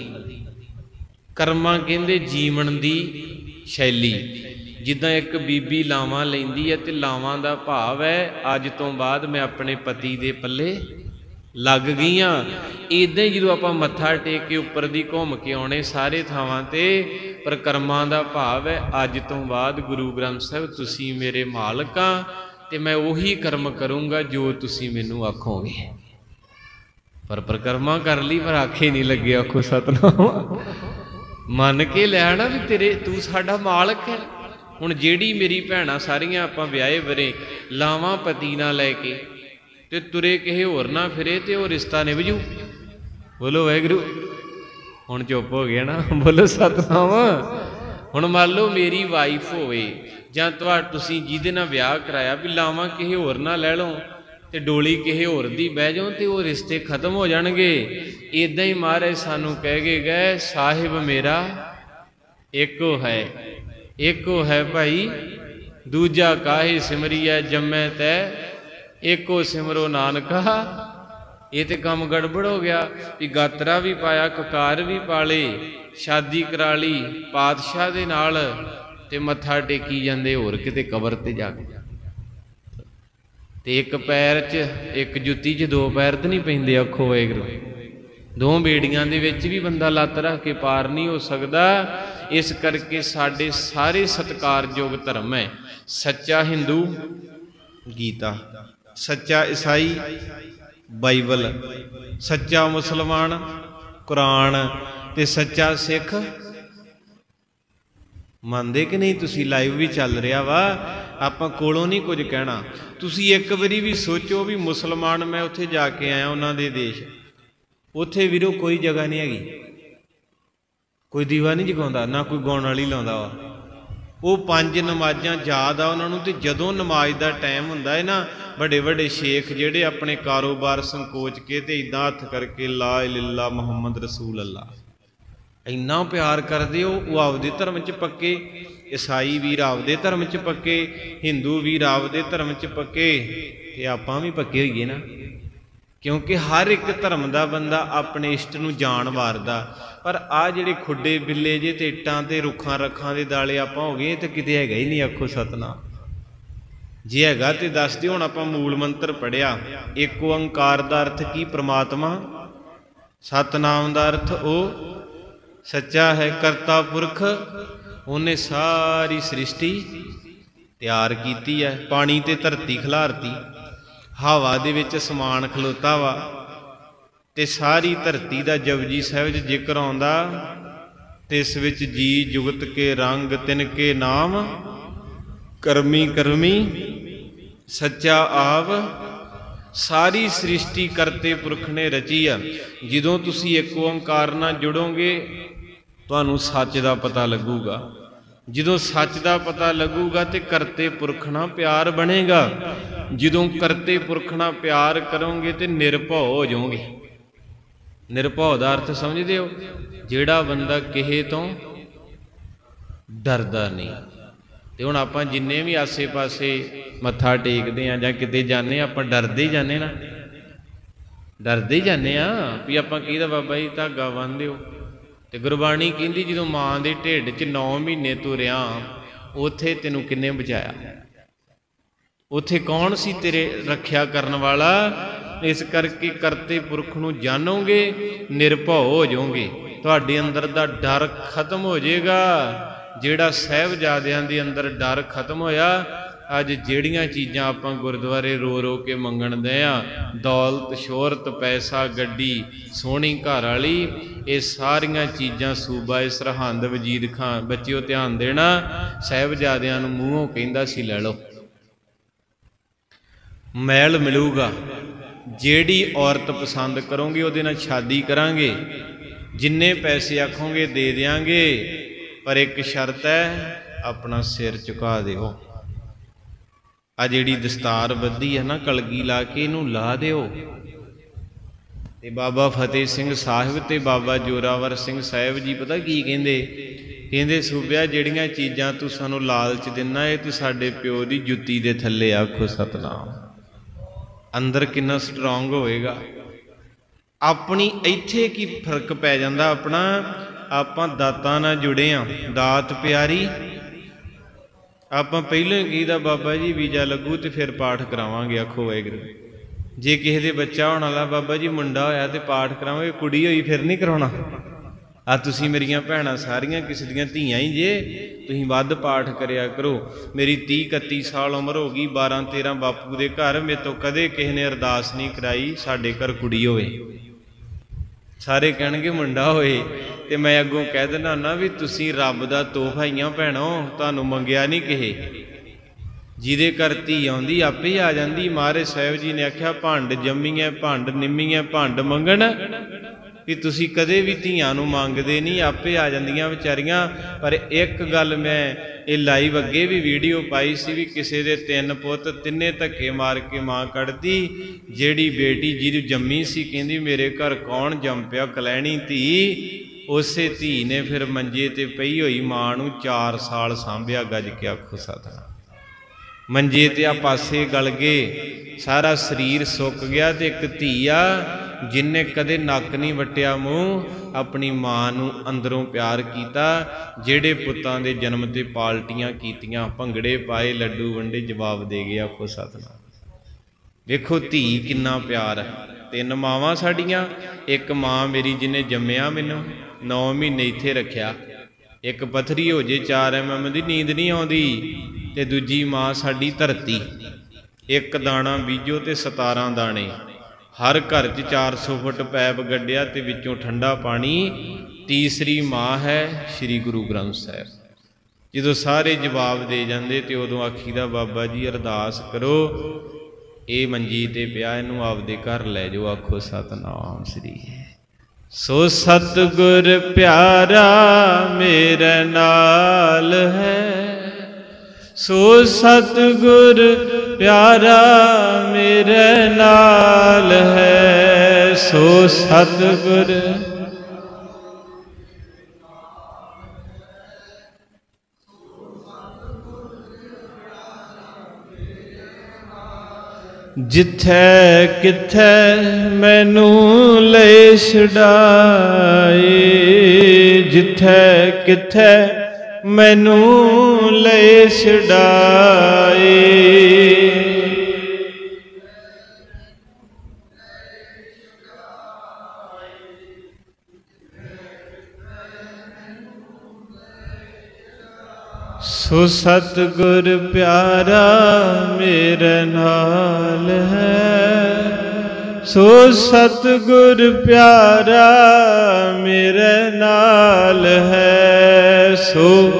ਕਰਮਾ ਕਹਿੰਦੇ ਜੀਵਨ ਦੀ ਸ਼ੈਲੀ। ਜਿੱਦਾਂ ਇੱਕ ਬੀਬੀ ਲਾਵਾਂ ਲੈਂਦੀ ਹੈ ਤੇ ਲਾਵਾਂ ਦਾ ਭਾਵ ਹੈ, ਅੱਜ ਤੋਂ ਬਾਅਦ ਮੈਂ ਆਪਣੇ ਪਤੀ ਦੇ ਪੱਲੇ ਲੱਗ ਗਈਆਂ। ਇਦਾਂ ਹੀ ਜਦੋਂ ਆਪਾਂ ਮੱਥਾ ਟੇਕ ਕੇ ਉੱਪਰ ਦੀ ਘੁੰਮ ਕੇ ਆਉਣੇ, ਸਾਰੇ ਥਾਵਾਂ ਤੇ ਪ੍ਰਕਰਮਾਂ ਦਾ ਭਾਵ ਹੈ, ਅੱਜ ਤੋਂ ਬਾਅਦ ਗੁਰੂ ਗ੍ਰੰਥ ਸਾਹਿਬ ਤੁਸੀਂ ਮੇਰੇ ਮਾਲਕ ਆ ਤੇ ਮੈਂ ਉਹੀ ਕਰਮ ਕਰੂੰਗਾ ਜੋ ਤੁਸੀਂ ਮੈਨੂੰ ਆਖੋਗੇ। ਪਰ ਪ੍ਰਕਰਮਾ ਕਰ ਲਈ, ਪਰ ਆਖੇ ਨਹੀਂ ਲੱਗੇ, ਆਖੋ ਸਤਨਾਮ। ਮੰਨ ਕੇ ਲੈਣਾ ਵੀ ਤੇਰੇ, ਤੂੰ ਸਾਡਾ ਮਾਲਕ ਹੈ। ਹੁਣ ਜਿਹੜੀ ਮੇਰੀ ਭੈਣਾ ਸਾਰੀਆਂ ਆਪਾਂ ਵਿਆਹੇ ਵਰੇ, ਲਾਵਾਂ ਪਤੀ ਨਾਲ ਲੈ ਕੇ ਤੇ ਤੁਰੇ ਕਿਸੇ ਹੋਰ ਨਾ ਫਿਰੇ ਤੇ ਉਹ ਰਿਸ਼ਤਾ ਨਿਭਜੂ। ਬੋਲੋ ਵਾਹਿਗੁਰੂ। ਹੁਣ ਚੁੱਪ ਹੋ ਗਿਆ ਨਾ। ਬੋਲੋ ਸਤਨਾਮ। ਹੁਣ ਮੰਨ ਲਓ ਮੇਰੀ ਵਾਈਫ ਹੋਵੇ ਜਾਂ ਤੁਹਾ, ਤੁਸੀਂ ਜਿਹਦੇ ਨਾਲ ਵਿਆਹ ਕਰਾਇਆ ਵੀ ਲਾਵਾਂ ਕਿਸੇ ਹੋਰ ਨਾਲ ਲੈ ਲਓ ਤੇ ਡੋਲੀ ਕਿਸੇ ਹੋਰ ਦੀ ਬਹਿ ਜਾਓ ਤੇ ਉਹ ਰਿਸ਼ਤੇ ਖਤਮ ਹੋ ਜਾਣਗੇ। ਇਦਾਂ ਹੀ ਮਹਾਰਾਜ ਸਾਨੂੰ ਕਹਿ ਕੇ ਗਏ, ਸਾਹਿਬ ਮੇਰਾ, ਇੱਕੋ ਹੈ। ਇੱਕੋ ਹੈ ਭਾਈ। ਦੂਜਾ ਕਾਹੇ ਸਿਮਰੀਐ ਜੰਮੈ ਤੈ। ਇੱਕੋ ਸਿਮਰੋ ਨਾਨਕਾ। ਇਹ ਤੇ ਕੰਮ ਗੜਬੜ ਹੋ ਗਿਆ ਵੀ ਗਾਤਰਾ ਵੀ ਪਾਇਆ, ਕਕਾਰ ਵੀ ਪਾਲੇ, ਸ਼ਾਦੀ ਕਰਾ ਲਈ, ਪਾਤਸ਼ਾਹ ਦੇ ਨਾਲ ਤੇ ਮੱਥਾ ਟੇਕੀ ਜਾਂਦੇ ਹੋਰ ਕਿਤੇ ਕਬਰ ਤੇ ਜਾ ਕੇ। ਤੇ ਇੱਕ ਪੈਰ 'ਚ, ਇੱਕ ਜੁੱਤੀ 'ਚ ਦੋ ਪੈਰ ਤੇ ਨਹੀਂ ਪੈਂਦੇ ਆਖੋ ਵਾਹਿਗੁਰੂ। ਦੋ ਬੇੜੀਆਂ ਦੇ ਵਿੱਚ ਵੀ ਬੰਦਾ ਲੱਤ ਰੱਖ ਕੇ ਪਾਰ ਨਹੀਂ ਹੋ ਸਕਦਾ। ਇਸ ਕਰਕੇ ਸਾਡੇ ਸਾਰੇ ਸਤਕਾਰਯੋਗ ਧਰਮ ਹੈ। ਸੱਚਾ ਹਿੰਦੂ ਗੀਤਾ। ਸੱਚਾ ਈਸਾਈ ਬਾਈਬਲ, ਸੱਚਾ ਮੁਸਲਮਾਨ ਕੁਰਾਨ ਤੇ ਸੱਚਾ ਸਿੱਖ। ਮੰਨਦੇ ਕਿ ਨਹੀਂ? ਤੁਸੀਂ ਲਾਈਵ ਵੀ ਚੱਲ ਰਿਹਾ ਵਾ, ਆਪਾਂ ਕੋਲੋਂ ਨਹੀਂ ਕੁਝ ਕਹਿਣਾ। ਤੁਸੀਂ ਇੱਕ ਵਾਰੀ ਵੀ ਸੋਚੋ ਵੀ ਮੁਸਲਮਾਨ ਮੈਂ ਉੱਥੇ ਜਾ ਕੇ ਆਇਆ ਉਹਨਾਂ ਦੇ ਦੇਸ਼। ਉੱਥੇ ਵੀਰੋ ਕੋਈ ਜਗ੍ਹਾ ਨਹੀਂ ਹੈਗੀ। ਕੋਈ ਦੀਵਾ ਨਹੀਂ ਜਗਾਉਂਦਾ, ਨਾ ਕੋਈ ਗਾਉਣ ਵਾਲੀ ਲਾਉਂਦਾ ਵਾ। ਉਹ ਪੰਜ ਨਮਾਜ਼ਾਂ ਯਾਦ ਆ ਉਹਨਾਂ ਨੂੰ, ਤੇ ਜਦੋਂ ਨਮਾਜ਼ ਦਾ ਟਾਈਮ ਹੁੰਦਾ ਹੈ ਨਾ, ਵੱਡੇ ਵੱਡੇ ਸ਼ੇਖ ਜਿਹੜੇ ਆਪਣੇ ਕਾਰੋਬਾਰ ਸੰਕੋਚ ਕੇ ਤੇ ਇਦਾਂ ਹੱਥ ਕਰਕੇ ਲਾ ਇਲਾ ਮੁਹੰਮਦ ਰਸੂਲ ਅੱਲਾ ਇੰਨਾ ਪਿਆਰ ਕਰਦੇ ਹੋ ਉਹ ਆਪਦੇ ਧਰਮ 'ਚ ਪੱਕੇ, ਈਸਾਈ ਵੀਰ ਆਪਦੇ ਧਰਮ 'ਚ ਪੱਕੇ, ਹਿੰਦੂ ਵੀਰ ਆਪਦੇ ਧਰਮ 'ਚ ਪੱਕੇ, ਤੇ ਆਪਾਂ ਵੀ ਪੱਕੇ ਹੋਈਏ ਨਾ। ਕਿਉਂਕਿ ਹਰ ਇੱਕ ਧਰਮ ਦਾ ਬੰਦਾ ਆਪਣੇ ਇਸ਼ਟ ਨੂੰ ਜਾਣ ਵਾਰਦਾ। ਪਰ ਆ ਜਿਹੜੇ ਖੁੱਡੇ ਬਿੱਲੇ ਜੇ ਤੇ ਇੱਟਾਂ ਤੇ ਰੁੱਖਾਂ ਰੱਖਾਂ ਦੇ ਦਾਲੇ ਆਪਾਂ ਹੋ ਗਏ ਤੇ ਕਿਤੇ ਹੈਗਾ ਹੀ ਨਹੀਂ, ਆਖੋ ਸਤਨਾਮ। ਜੇ ਹੈਗਾ ਤੇ ਦੱਸ ਦਿਓ, ਹੁਣ ਆਪਾਂ ਮੂਲ ਮੰਤਰ ਪੜਿਆ ਇੱਕ ਓੰਕਾਰ ਦਾ ਅਰਥ ਕੀ, ਪ੍ਰਮਾਤਮਾ? ਸਤਨਾਮ ਦਾ ਅਰਥ ਉਹ, ਸੱਚਾ ਹੈ, ਕਰਤਾ ਪੁਰਖ, ਉਹਨੇ ਸਾਰੀ ਸ੍ਰਿਸ਼ਟੀ ਤਿਆਰ ਕੀਤੀ ਹੈ, ਪਾਣੀ ਤੇ ਧਰਤੀ ਖਿਲਾਰਤੀ। ਹਵਾ ਦੇ ਵਿੱਚ ਸਮਾਨ ਖਲੋਤਾ ਵਾ ਤੇ ਸਾਰੀ ਧਰਤੀ ਦਾ ਜਪਜੀ ਸਾਹਿਬ ਵਿੱਚ ਜ਼ਿਕਰ ਆਉਂਦਾ, ਤੇ ਇਸ ਵਿੱਚ ਜੀ, ਜੁਗਤ ਕੇ ਰੰਗ, ਤਿਨ ਕੇ ਨਾਮ, ਕਰਮੀ ਕਰਮੀ, ਸੱਚਾ ਆਵ ਸਾਰੀ ਸ੍ਰਿਸ਼ਟੀ ਕਰਤੇ ਪੁਰਖ ਨੇ ਰਚੀ ਆ। ਜਦੋਂ ਤੁਸੀਂ ਇੱਕ ਓੰਕਾਰ ਨਾਲ ਜੁੜੋਗੇ, ਤੁਹਾਨੂੰ ਸੱਚ ਦਾ ਪਤਾ ਲੱਗੂਗਾ। ਜਦੋਂ ਸੱਚ ਦਾ ਪਤਾ ਲੱਗੂਗਾ ਤੇ ਕਰਤੇ ਪੁਰਖ ਨਾਲ ਪਿਆਰ ਬਣੇਗਾ। ਜਦੋਂ ਕਰਤੇ ਪੁਰਖ ਨਾਲ ਪਿਆਰ ਕਰੋਗੇ ਤੇ ਨਿਰਭਉ ਹੋ ਜਾਓਗੇ। ਨਿਰਭਉ ਦਾ ਅਰਥ ਸਮਝਦੇ ਹੋ? ਜਿਹੜਾ ਬੰਦਾ ਕਿਸੇ ਤੋਂ ਡਰਦਾ ਨਹੀਂ। ਤੇ ਹੁਣ ਆਪਾਂ ਜਿੰਨੇ ਵੀ ਆਸੇ-ਪਾਸੇ ਮੱਥਾ ਟੇਕਦੇ ਆ ਜਾਂ ਕਿਤੇ ਜਾਂਦੇ ਆ ਆਪਾਂ ਡਰਦੇ ਹੀ ਜਾਂਦੇ ਨਾ। ਡਰਦੇ ਹੀ ਜਾਂਦੇ ਆ ਵੀ ਆਪਾਂ ਕਹੀਦਾ ਬਾਬਾ ਜੀ ਧਾਗਾ ਬੰਨ੍ਹਦੇ ਹੋ? ਤੇ ਗੁਰਬਾਣੀ ਕਹਿੰਦੀ ਜਦੋਂ ਮਾਂ ਦੇ ਢਿੱਡ 'ਚ 9 ਮਹੀਨੇ ਤੁਰਿਆ, ਉਥੇ ਤੈਨੂੰ ਕਿੰਨੇ ਬਚਾਇਆ ਉਥੇ ਕੌਣ ਸੀ ਤੇਰੇ ਰੱਖਿਆ ਕਰਨ ਵਾਲਾ? ਇਸ ਕਰਕੇ ਕਰਤੇ ਪੁਰਖ ਨੂੰ ਜਾਣੋਗੇ, ਨਿਰਭਉ ਹੋ ਜਾਓਗੇ। ਤੁਹਾਡੇ ਅੰਦਰ ਦਾ ਡਰ ਖਤਮ ਹੋ ਜਾਏਗਾ। ਜਿਹੜਾ ਸਹਿਬਜ਼ਾਦਿਆਂ ਦੇ ਅੰਦਰ ਡਰ ਖਤਮ ਹੋਇਆ ਅੱਜ ਜਿਹੜੀਆਂ ਚੀਜ਼ਾਂ ਆਪਾਂ ਗੁਰਦੁਆਰੇ ਰੋ ਰੋ ਕੇ ਮੰਗਣਦੇ ਆ, ਦੌਲਤ, ਸ਼ੋਹਰਤ, ਪੈਸਾ, ਗੱਡੀ, ਸੋਹਣੀ ਘਰ ਵਾਲੀ, ਇਹ ਸਾਰੀਆਂ ਚੀਜ਼ਾਂ ਸੂਬਾ ਇਸ ਸਰਹੰਦ ਵਜੀਦ ਖਾਨ ਬੱਚਿਓ ਧਿਆਨ ਦੇਣਾ, ਸਹਿਬਜ਼ਾਦਿਆਂ ਨੂੰ ਮੂੰਹੋਂ ਕਹਿੰਦਾ ਸੀ, ਲੈ ਲਓ। ਮੈਲ ਮਿਲੂਗਾ। ਜਿਹੜੀ ਔਰਤ ਪਸੰਦ ਕਰੋਗੇ, ਉਹਦੇ ਨਾਲ ਸ਼ਾਦੀ ਕਰਾਂਗੇ। ਜਿੰਨੇ ਪੈਸੇ ਆਖੋਗੇ, ਦੇ ਦੇਾਂਗੇ ਪਰ ਇੱਕ ਸ਼ਰਤ ਹੈ, ਆਪਣਾ ਸਿਰ ਝੁਕਾ ਦਿਓ। ਆ ਜਿਹੜੀ ਦਸਤਾਰ ਬੱਧੀ ਹੈ ਨਾ, ਕਲਗੀ ਲਾ ਕੇ ਇਹਨੂੰ ਲਾ ਦਿਓ। ਤੇ ਬਾਬਾ ਫਤਿਹ ਸਿੰਘ ਸਾਹਿਬ ਤੇ ਬਾਬਾ ਜੋਰਾਵਰ ਸਿੰਘ ਸਾਹਿਬ ਜੀ, ਪਤਾ ਕੀ ਕਹਿੰਦੇ? ਕਹਿੰਦੇ, ਸੂਬਿਆ, ਜਿਹੜੀਆਂ ਚੀਜ਼ਾਂ ਤੂੰ ਸਾਨੂੰ ਲਾਲਚ ਦਿੰਨਾ, ਇਹ ਤੂੰ ਸਾਡੇ ਪਿਓ ਦੀ ਜੁੱਤੀ ਦੇ ਥੱਲੇ ਆਖੋ ਸਤਨਾਮ। ਅੰਦਰ ਕਿੰਨਾ ਸਟਰੋਂਗ ਹੋਏਗਾ। ਆਪਣੀ ਇੱਥੇ ਕੀ ਫ਼ਰਕ ਪੈ ਜਾਂਦਾ? ਆਪਣਾ, ਆਪਾਂ ਦਾਤਾਂ ਨਾਲ ਜੁੜੇ ਆ। ਦਾਤ ਪਿਆਰੀ ਆਪਾਂ ਪਹਿਲਾਂ ਕੀ ਦਾ ਬਾਬਾ ਜੀ, ਵੀਜ਼ਾ ਲੱਗੂ ਤੇ ਫਿਰ ਪਾਠ ਕਰਾਵਾਂਗੇ, ਆਖੋ ਵਾਹਿਗੁਰੂ। ਜੇ ਕਿਸੇ ਦੇ ਬੱਚਾ ਹੋਣ ਵਾਲਾ, ਬਾਬਾ ਜੀ ਮੁੰਡਾ ਹੋਇਆ ਤੇ ਪਾਠ ਕਰਾਵਾਂਗੇ, ਕੁੜੀ ਹੋਈ ਫਿਰ ਨਹੀਂ ਕਰਾਉਣਾ। ਆ ਤੁਸੀਂ ਮੇਰੀਆਂ ਭੈਣਾਂ ਸਾਰੀਆਂ ਕਿਸੇ ਦੀਆਂ ਧੀਆਂ ਹੀ ਜੇ, ਤੁਸੀਂ ਵੱਧ ਪਾਠ ਕਰਿਆ ਕਰੋ। ਮੇਰੀ 30 31 ਸਾਲ ਉਮਰ ਹੋ ਗਈ 12 13 ਬਾਪੂ ਦੇ ਘਰ, ਮੇਰੇ ਤੋਂ ਕਦੇ ਕਿਸੇ ਨੇ ਅਰਦਾਸ ਨਹੀਂ ਕਰਾਈ, ਸਾਡੇ ਘਰ ਕੁੜੀ ਹੋਵੇ। ਸਾਰੇ ਕਹਿਣਗੇ ਮੁੰਡਾ ਹੋਏ ਤੇ ਮੈਂ ਅੱਗੋਂ ਕਹਿ ਦਿੰਦਾ ਨਾ ਵੀ ਤੁਸੀਂ ਰੱਬ ਦਾ ਤੋਹਫਾ ਹੀ ਆ ਭੈਣੋ, ਤੁਹਾਨੂੰ ਮੰਗਿਆ ਨਹੀਂ ਕਿਹੇ ਜਿਹਦੇ ਘਰ ਧੀ ਆਉਂਦੀ, ਆਪੇ ਆ ਜਾਂਦੀ। ਮਹਾਰਾਜ ਸਾਹਿਬ ਜੀ ਨੇ ਆਖਿਆ, ਭੰਡ ਜੰਮੀਆਂ, ਭੰਡ ਨਿੰਮੀਆਂ, ਭੰਡ ਮੰਗਣ। ਵੀ ਤੁਸੀਂ ਕਦੇ ਵੀ ਧੀਆਂ ਨੂੰ ਮੰਗਦੇ ਨਹੀਂ, ਆਪੇ ਆ ਜਾਂਦੀਆਂ ਵਿਚਾਰੀਆਂ। ਪਰ ਇੱਕ ਗੱਲ ਮੈਂ ਇਹ ਲਾਈਵ ਅੱਗੇ ਵੀ ਵੀਡੀਓ ਪਾਈ ਸੀ ਵੀ ਕਿਸੇ ਦੇ ਤਿੰਨ ਪੁੱਤ ਤਿੰਨੇ ਧੱਕੇ ਮਾਰ ਕੇ ਮਾਂ ਕੱਢਦੀ, ਜਿਹੜੀ ਬੇਟੀ ਜਿਹਦੀ ਜੰਮੀ ਸੀ ਕਹਿੰਦੀ, ਮੇਰੇ ਘਰ ਕੌਣ ਜੰਮ ਪਿਆ, ਕਲੈਣੀ ਧੀ? ਉਸੇ ਧੀ ਨੇ ਫਿਰ ਮੰਜੇ ਤੇ ਪਈ ਹੋਈ ਮਾਂ ਨੂੰ 4 ਸਾਲ ਸਾਂਭਿਆ ਗੱਜ ਕੇ ਆਖੋ ਸਤਨਾਮ ਮੰਜੇ ਤੇ ਆ ਪਾਸੇ ਗਲ ਗਏ, ਸਾਰਾ ਸਰੀਰ ਸੁੱਕ ਗਿਆ ਤੇ ਇੱਕ ਧੀ ਆ ਜਿਨੇ ਕਦੇ ਨੱਕ ਨਹੀਂ ਵਟਿਆ ਮੂੰਹ, ਆਪਣੀ ਮਾਂ ਨੂੰ ਅੰਦਰੋਂ ਪਿਆਰ ਕੀਤਾ, ਜਿਹੜੇ ਪੁੱਤਾਂ ਦੇ ਜਨਮ ਤੇ ਪਾਲਟੀਆਂ ਕੀਤੀਆਂ, ਭੰਗੜੇ ਪਾਏ, ਲੱਡੂ ਵੰਡੇ, ਜਵਾਬ ਦੇ ਗਿਆ ਕੋ ਸਤਨਾਮ। ਵੇਖੋ ਧੀ ਕਿੰਨਾ ਪਿਆਰ ਹੈ। ਤਿੰਨ ਮਾਵਾਂ ਸਾਡੀਆਂ, ਇੱਕ ਮਾਂ ਮੇਰੀ ਜਿਹਨੇ ਜੰਮਿਆ ਮੈਨੂੰ 9 ਮਹੀਨੇ ਇੱਥੇ ਰੱਖਿਆ। ਇੱਕ ਪਥਰੀ ਹੋ ਜੇ 4 ਐਮਐਮ ਦੀ ਨੀਂਦ ਨਹੀਂ ਆਉਂਦੀ, ਤੇ ਦੂਜੀ ਮਾਂ ਸਾਡੀ ਧਰਤੀ। ਇੱਕ ਦਾਣਾ ਬੀਜੋ ਤੇ 17 ਦਾਣੇ। ਹਰ ਘਰ 'ਚ 400 ਫੁੱਟ ਪੈਪ ਗੱਡਿਆ ਤੇ ਵਿੱਚੋਂ ਠੰਡਾ ਪਾਣੀ। ਤੀਸਰੀ ਮਾਂ ਹੈ ਸ੍ਰੀ ਗੁਰੂ ਗ੍ਰੰਥ ਸਾਹਿਬ। ਜਦੋਂ ਸਾਰੇ ਜਵਾਬ ਦੇ ਜਾਂਦੇ ਤੇ ਉਦੋਂ ਆਖੀਦਾ ਬਾਬਾ ਜੀ, ਅਰਦਾਸ ਕਰੋ, ਇਹ ਮੰਜੀ ਤੇ ਪਿਆ, ਇਹਨੂੰ ਆਪਦੇ ਘਰ ਲੈ ਜਾਓ। ਆਖੋ, ਸਤਨਾਮ ਸ੍ਰੀ ਸੋ ਸਤਗੁਰ ਪਿਆਰਾ ਮੇਰੇ ਨਾਲ ਹੈ। ਸੋ ਸਤਗੁਰ ਪਿਆਰਾ ਮੇਰੇ ਨਾਲ ਹੈ ਸੋ ਸਤਗੁਰ। ਜਿੱਥੇ ਕਿੱਥੇ ਮੈਨੂੰ ਲੈ ਛਡਾਏ ਜਿੱਥੇ ਕਿੱਥੇ ਮੈਨੂੰ ਲੈ ਛਡਾਏ ਸੋ ਸਤਗੁਰ ਪਿਆਰਾ ਮੇਰੇ ਨਾਲ ਹੈ। ਸੋ ਸਤਗੁਰ ਪਿਆਰਾ ਮੇਰੇ ਨਾਲ ਹੈ ਸੋ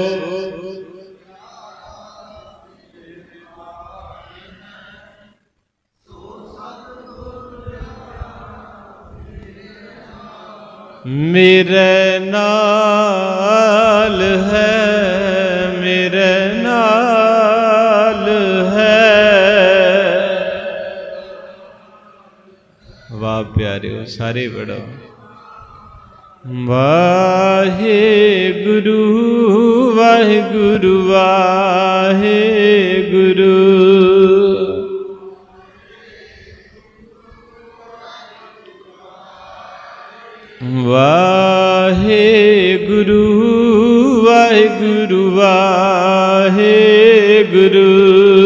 ਮੇਰੇ ਨਾਲ ਹੈ ਮੇਰੇ ਵਾਹ ਪਿਆਰਿਓ ਸਾਰੇ ਬੜੋ। ਵਾਹਿਗੁਰੂ ਵਾਹਿਗੁਰੂ ਵਾਹਿਗੁਰੂ। ਵਾਹਿਗੁਰੂ ਵਾਹਿਗੁਰੂ ਵਾਹਿਗੁਰੂ।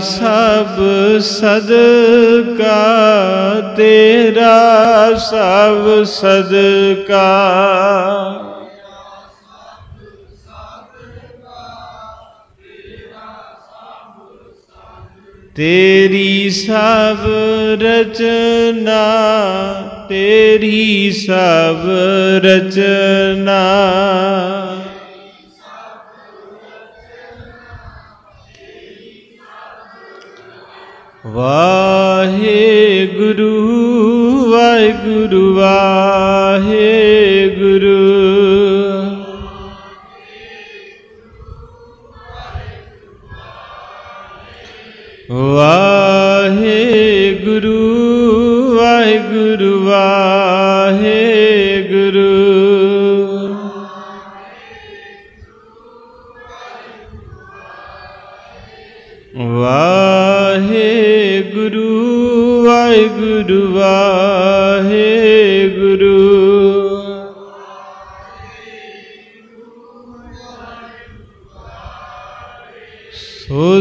ਸਭ ਸਦਕਾ ਤੇਰਾ ਸਭ ਸਦਕਾ। ਤੇਰੀ ਸਭ ਰਚਨਾ ਤੇਰੀ ਸਭ ਰਚਨਾ। ਵਾਹਿਗੁਰੂ ਵਾਹਿਗੁਰੂ ਵਾਹਿਗੁਰੂ। ਵਾਹਿਗੁਰੂ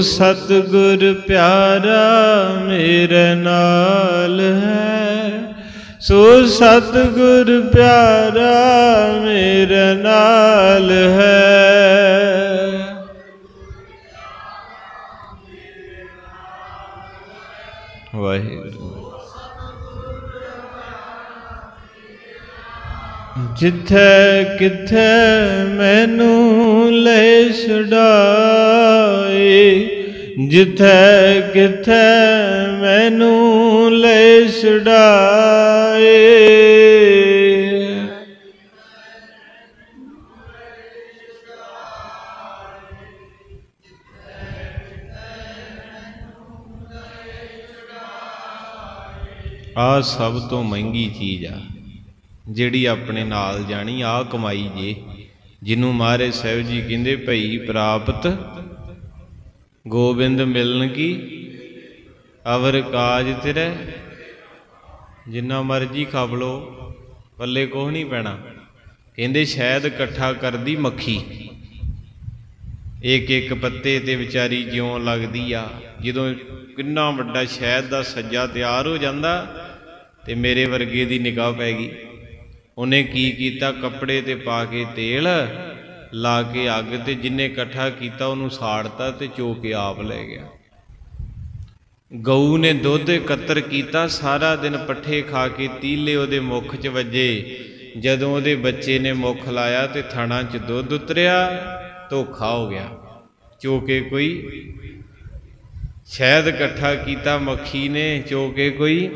ਸਤਿਗੁਰ ਪਿਆਰਾ ਮੇਰੇ ਨਾਲ ਹੈ। ਸੋ ਸਤਿਗੁਰ ਪਿਆਰਾ ਮੇਰੇ ਨਾਲ ਹੈ। ਵਾਹਿਗੁਰੂ। ਜਿੱਥੇ ਕਿੱਥੇ ਮੈਨੂੰ ਲੈ ਛਡਾਏ ਜਿੱਥੇ ਕਿੱਥੇ ਮੈਨੂੰ ਲੈ ਛਡਾਏ ਆ ਸਭ ਤੋਂ ਮਹਿੰਗੀ ਚੀਜ਼ ਆ, ਜਿਹੜੀ ਆਪਣੇ ਨਾਲ ਜਾਣੀ ਆ ਕਮਾਈ ਜੇ, ਜਿਹਨੂੰ ਮਹਾਰਾਜ ਸਾਹਿਬ ਜੀ ਕਹਿੰਦੇ ਭਈ ਪ੍ਰਾਪਤ ਗੋਬਿੰਦ ਮਿਲਣ ਕੀ? ਅਵਰ ਕਾਜ ਤੇਰੇ, ਜਿੰਨਾ ਮਰਜ਼ੀ ਖਪ ਲੋ ਪੱਲੇ ਕੋਹ ਨਹੀਂ ਪੈਣਾ। ਕਹਿੰਦੇ ਸ਼ਾਇਦ ਇਕੱਠਾ ਕਰਦੀ ਮੱਖੀ। ਇੱਕ ਇੱਕ ਪੱਤੇ ਤੇ ਵਿਚਾਰੀ ਜਿਉਂ ਲੱਗਦੀ ਆ। ਜਦੋਂ ਕਿੰਨਾ ਵੱਡਾ ਸ਼ਹਿਦ ਦਾ ਸੱਜਾ ਤਿਆਰ ਹੋ ਜਾਂਦਾ ਤੇ ਮੇਰੇ ਵਰਗੇ ਦੀ ਨਿਗਾਹ ਪੈ ਗਈ। ਉਹਨੇ ਕੀ ਕੀਤਾ? ਕੱਪੜੇ ਤੇ ਪਾ ਕੇ ਤੇਲ ਲਾ ਕੇ ਅੱਗ ਤੇ ਜਿੰਨੇ ਇਕੱਠਾ ਕੀਤਾ ਉਹਨੂੰ ਸਾੜਤਾ ਤੇ ਚੋ ਕੇ ਆਪ ਲੈ ਗਿਆ। ਗਊ ਨੇ ਦੁੱਧ ਇਕੱਤਰ ਕੀਤਾ, ਸਾਰਾ ਦਿਨ ਪੱਠੇ ਖਾ ਕੇ ਤੀਲੇ ਉਹਦੇ ਮੁਖ 'ਚ ਵੱਜੇ। ਜਦੋਂ ਉਹਦੇ ਬੱਚੇ ਨੇ ਮੁਖ ਲਾਇਆ ਤੇ ਥਣਾ 'ਚ ਦੁੱਧ ਉਤਰਿਆ, ਧੋਖਾ ਹੋ ਗਿਆ। ਚੋ ਕੇ ਕੋਈ ਸ਼ਹਿਦ ਇਕੱਠਾ ਕੀਤਾ ਮੱਖੀ ਨੇ, ਚੋ ਕੇ ਕੋਈ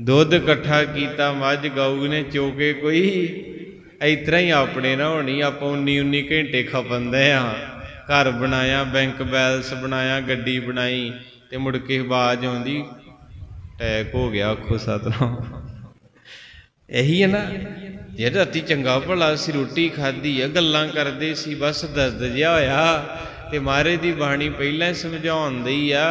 ਦੁੱਧ ਇਕੱਠਾ ਕੀਤਾ ਮੱਝ, ਗਊ ਨੇ, ਚੋ ਕੇ ਕੋਈ ਇਸ ਹੀ ਆਪਣੇ ਨਾ ਹੋਣੀ, ਆਪਾਂ 19 19 ਘੰਟੇ ਖਪੰਦੇ ਆ। ਘਰ ਬਣਾਇਆ ਬੈਂਕ ਬੈਲੈਂਸ ਬਣਾਇਆ, ਗੱਡੀ ਬਣਾਈ ਤੇ ਮੁੜ ਕੇ ਆਵਾਜ਼ ਆਉਂਦੀ ਟੈਕ ਹੋ ਗਿਆ ਆਖੋ ਸਤਨਾਮ। ਇਹੀ ਹੈ ਨਾ, ਜੇ ਰਾਤੀ ਚੰਗਾ ਭਲਾ ਸੀ ਰੋਟੀ ਖਾਧੀ ਆ, ਗੱਲਾਂ ਕਰਦੇ ਸੀ, ਬਸ ਦਰਦ ਜਿਹਾ ਹੋਇਆ ਤੇ ਮਹਾਰਾਜ ਦੀ ਬਾਣੀ ਪਹਿਲਾਂ ਹੀ ਸਮਝਾਉਂਦੀ ਆ,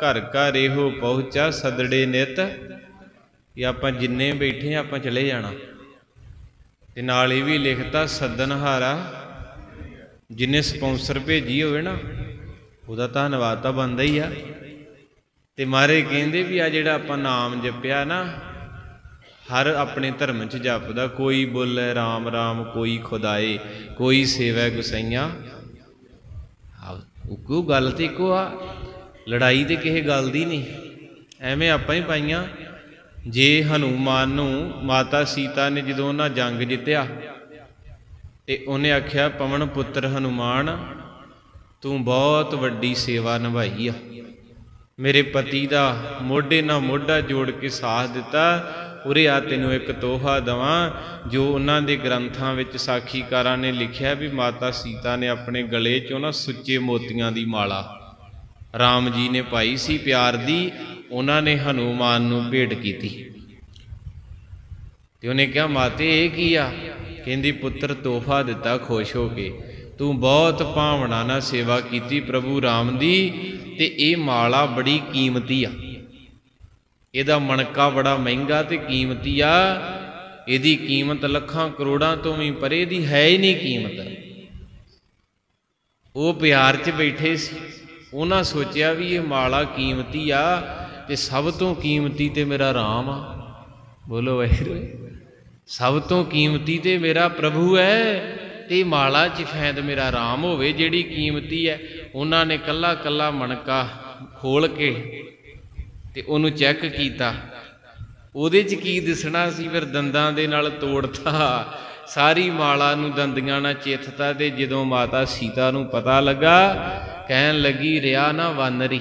ਘਰ ਘਰ ਇਹੋ ਪਹੁੰਚਾ ਸਦੜੇ ਨਿਤ ਕਿ ਆਪਾਂ ਜਿੰਨੇ ਬੈਠੇ ਆ, ਆਪਾਂ ਚਲੇ ਜਾਣਾ। ਤੇ ਨਾਲ ਇਹ ਵੀ ਲਿਖਤਾ, ਸੱਦਨਹਾਰਾ, ਜਿਨੇ ਸਪਾਂਸਰ ਭੇਜੀ ਹੋਵੇ ਨਾ, ਉਹਦਾ ਧੰਨਵਾਦ ਤਾਂ ਬੰਦਾ ਹੀ ਆ। ਤੇ ਮਾਰੇ ਕਹਿੰਦੇ ਵੀ ਆ ਜਿਹੜਾ ਆਪਾਂ ਨਾਮ ਜਪਿਆ ਨਾ, ਹਰ ਆਪਣੇ ਧਰਮ ਚ ਜਪਦਾ, ਕੋਈ ਬੋਲੇ RAM RAM ਕੋਈ ਖੁਦਾਏ, ਕੋਈ ਸੇਵਾ ਗੁਸਈਆਂ। ਉਹ ਕੋ ਗੱਲ ਤੇ ਇੱਕੋ ਆ, ਲੜਾਈ ਤੇ ਕਿਸੇ ਗੱਲ ਦੀ ਨਹੀਂ। ਐਵੇਂ ਆਪਾਂ ਹੀ ਪਾਈਆਂ। ਜੇ ਹਨੂਮਾਨ ਨੂੰ ਮਾਤਾ ਸੀਤਾ ਨੇ ਜਦੋਂ ਉਹਨਾਂ ਜੰਗ ਜਿੱਤਿਆ ਤੇ ਉਹਨੇ ਆਖਿਆ, ਪਵਨ ਪੁੱਤਰ ਹਨੂਮਾਨ, ਤੂੰ ਬਹੁਤ ਵੱਡੀ ਸੇਵਾ ਨਿਭਾਈ ਆ। ਮੇਰੇ ਪਤੀ ਦਾ ਮੋਢੇ ਨਾਲ ਮੋਢਾ ਜੋੜ ਕੇ ਸਾਥ ਦਿੱਤਾ। ਉਰੇ ਆ ਤੈਨੂੰ ਇੱਕ ਤੋਹਫਾ ਦਵਾਂ। ਜੋ ਉਹਨਾਂ ਦੇ ਗ੍ਰੰਥਾਂ ਵਿੱਚ ਸਾਖੀਕਾਰਾਂ ਨੇ ਲਿਖਿਆ ਵੀ ਮਾਤਾ ਸੀਤਾ ਨੇ ਆਪਣੇ ਗਲੇ 'ਚੋਂ ਨਾ ਸੁੱਚੇ ਮੋਤੀਆਂ ਦੀ ਮਾਲਾ। RAM ਜੀ ਨੇ ਪਾਈ ਸੀ ਪਿਆਰ ਦੀ। ਉਹਨਾਂ ਨੇ ਹਨੂਮਾਨ ਨੂੰ ਭੇਟ ਕੀਤੀ। ਤੇ ਉਹਨੇ ਕਿਹਾ, ਮਾਤੇ, ਇਹ ਕੀ ਆ? ਕਹਿੰਦੀ, ਪੁੱਤਰ, ਤੋਹਫਾ ਦਿੱਤਾ, ਖੁਸ਼ ਹੋ ਕੇ। ਤੂੰ ਬਹੁਤ ਭਾਵਨਾ ਨਾਲ ਸੇਵਾ ਕੀਤੀ ਪ੍ਰਭੂ ਰਾਮ ਦੀ, ਤੇ ਇਹ ਮਾਲਾ ਬੜੀ ਕੀਮਤੀ ਆ। ਇਹਦਾ ਮਣਕਾ ਬੜਾ ਮਹਿੰਗਾ ਤੇ ਕੀਮਤੀ ਆ। ਇਹਦੀ ਕੀਮਤ ਲੱਖਾਂ ਕਰੋੜਾਂ ਤੋਂ ਵੀ ਪਰੇ ਦੀ ਹੈ ਹੀ ਨਹੀਂ ਕੀਮਤ। ਉਹ ਪਿਆਰ 'ਚ ਬੈਠੇ ਸੀ। ਉਹਨਾਂ ਸੋਚਿਆ ਵੀ ਇਹ ਮਾਲਾ ਕੀਮਤੀ ਆ। ਤੇ ਸਭ ਤੋਂ ਕੀਮਤੀ ਤੇ ਮੇਰਾ ਰਾਮ ਆ। ਬੋਲੋ ਵਾਹਿਗੁਰੂ। ਸਭ ਤੋਂ ਕੀਮਤੀ ਤੇ ਮੇਰਾ ਪ੍ਰਭੂ ਹੈ ਤੇ ਮਾਲਾ 'ਚ ਫੈਦ ਮੇਰਾ ਰਾਮ ਹੋਵੇ, ਜਿਹੜੀ ਕੀਮਤੀ ਹੈ ਉਹਨਾਂ ਨੇ ਕੱਲਾ ਕੱਲਾ ਮਣਕਾ ਖੋਲ ਕੇ ਤੇ ਉਹਨੂੰ ਚੈੱਕ ਕੀਤਾ। ਉਹਦੇ 'ਚ ਕੀ ਦਿਸਣਾ ਸੀ ਫਿਰ ਦੰਦਾਂ ਦੇ ਨਾਲ ਤੋੜਤਾ। ਸਾਰੀ ਮਾਲਾ ਨੂੰ ਦੰਦੀਆਂ ਨਾਲ ਚਿੱਥਤਾ ਤੇ ਜਦੋਂ ਮਾਤਾ ਸੀਤਾ ਨੂੰ ਪਤਾ ਲੱਗਾ, ਕਹਿਣ ਲੱਗੀ, ਰਿਆ ਨਾ ਵਾਨਰੀ।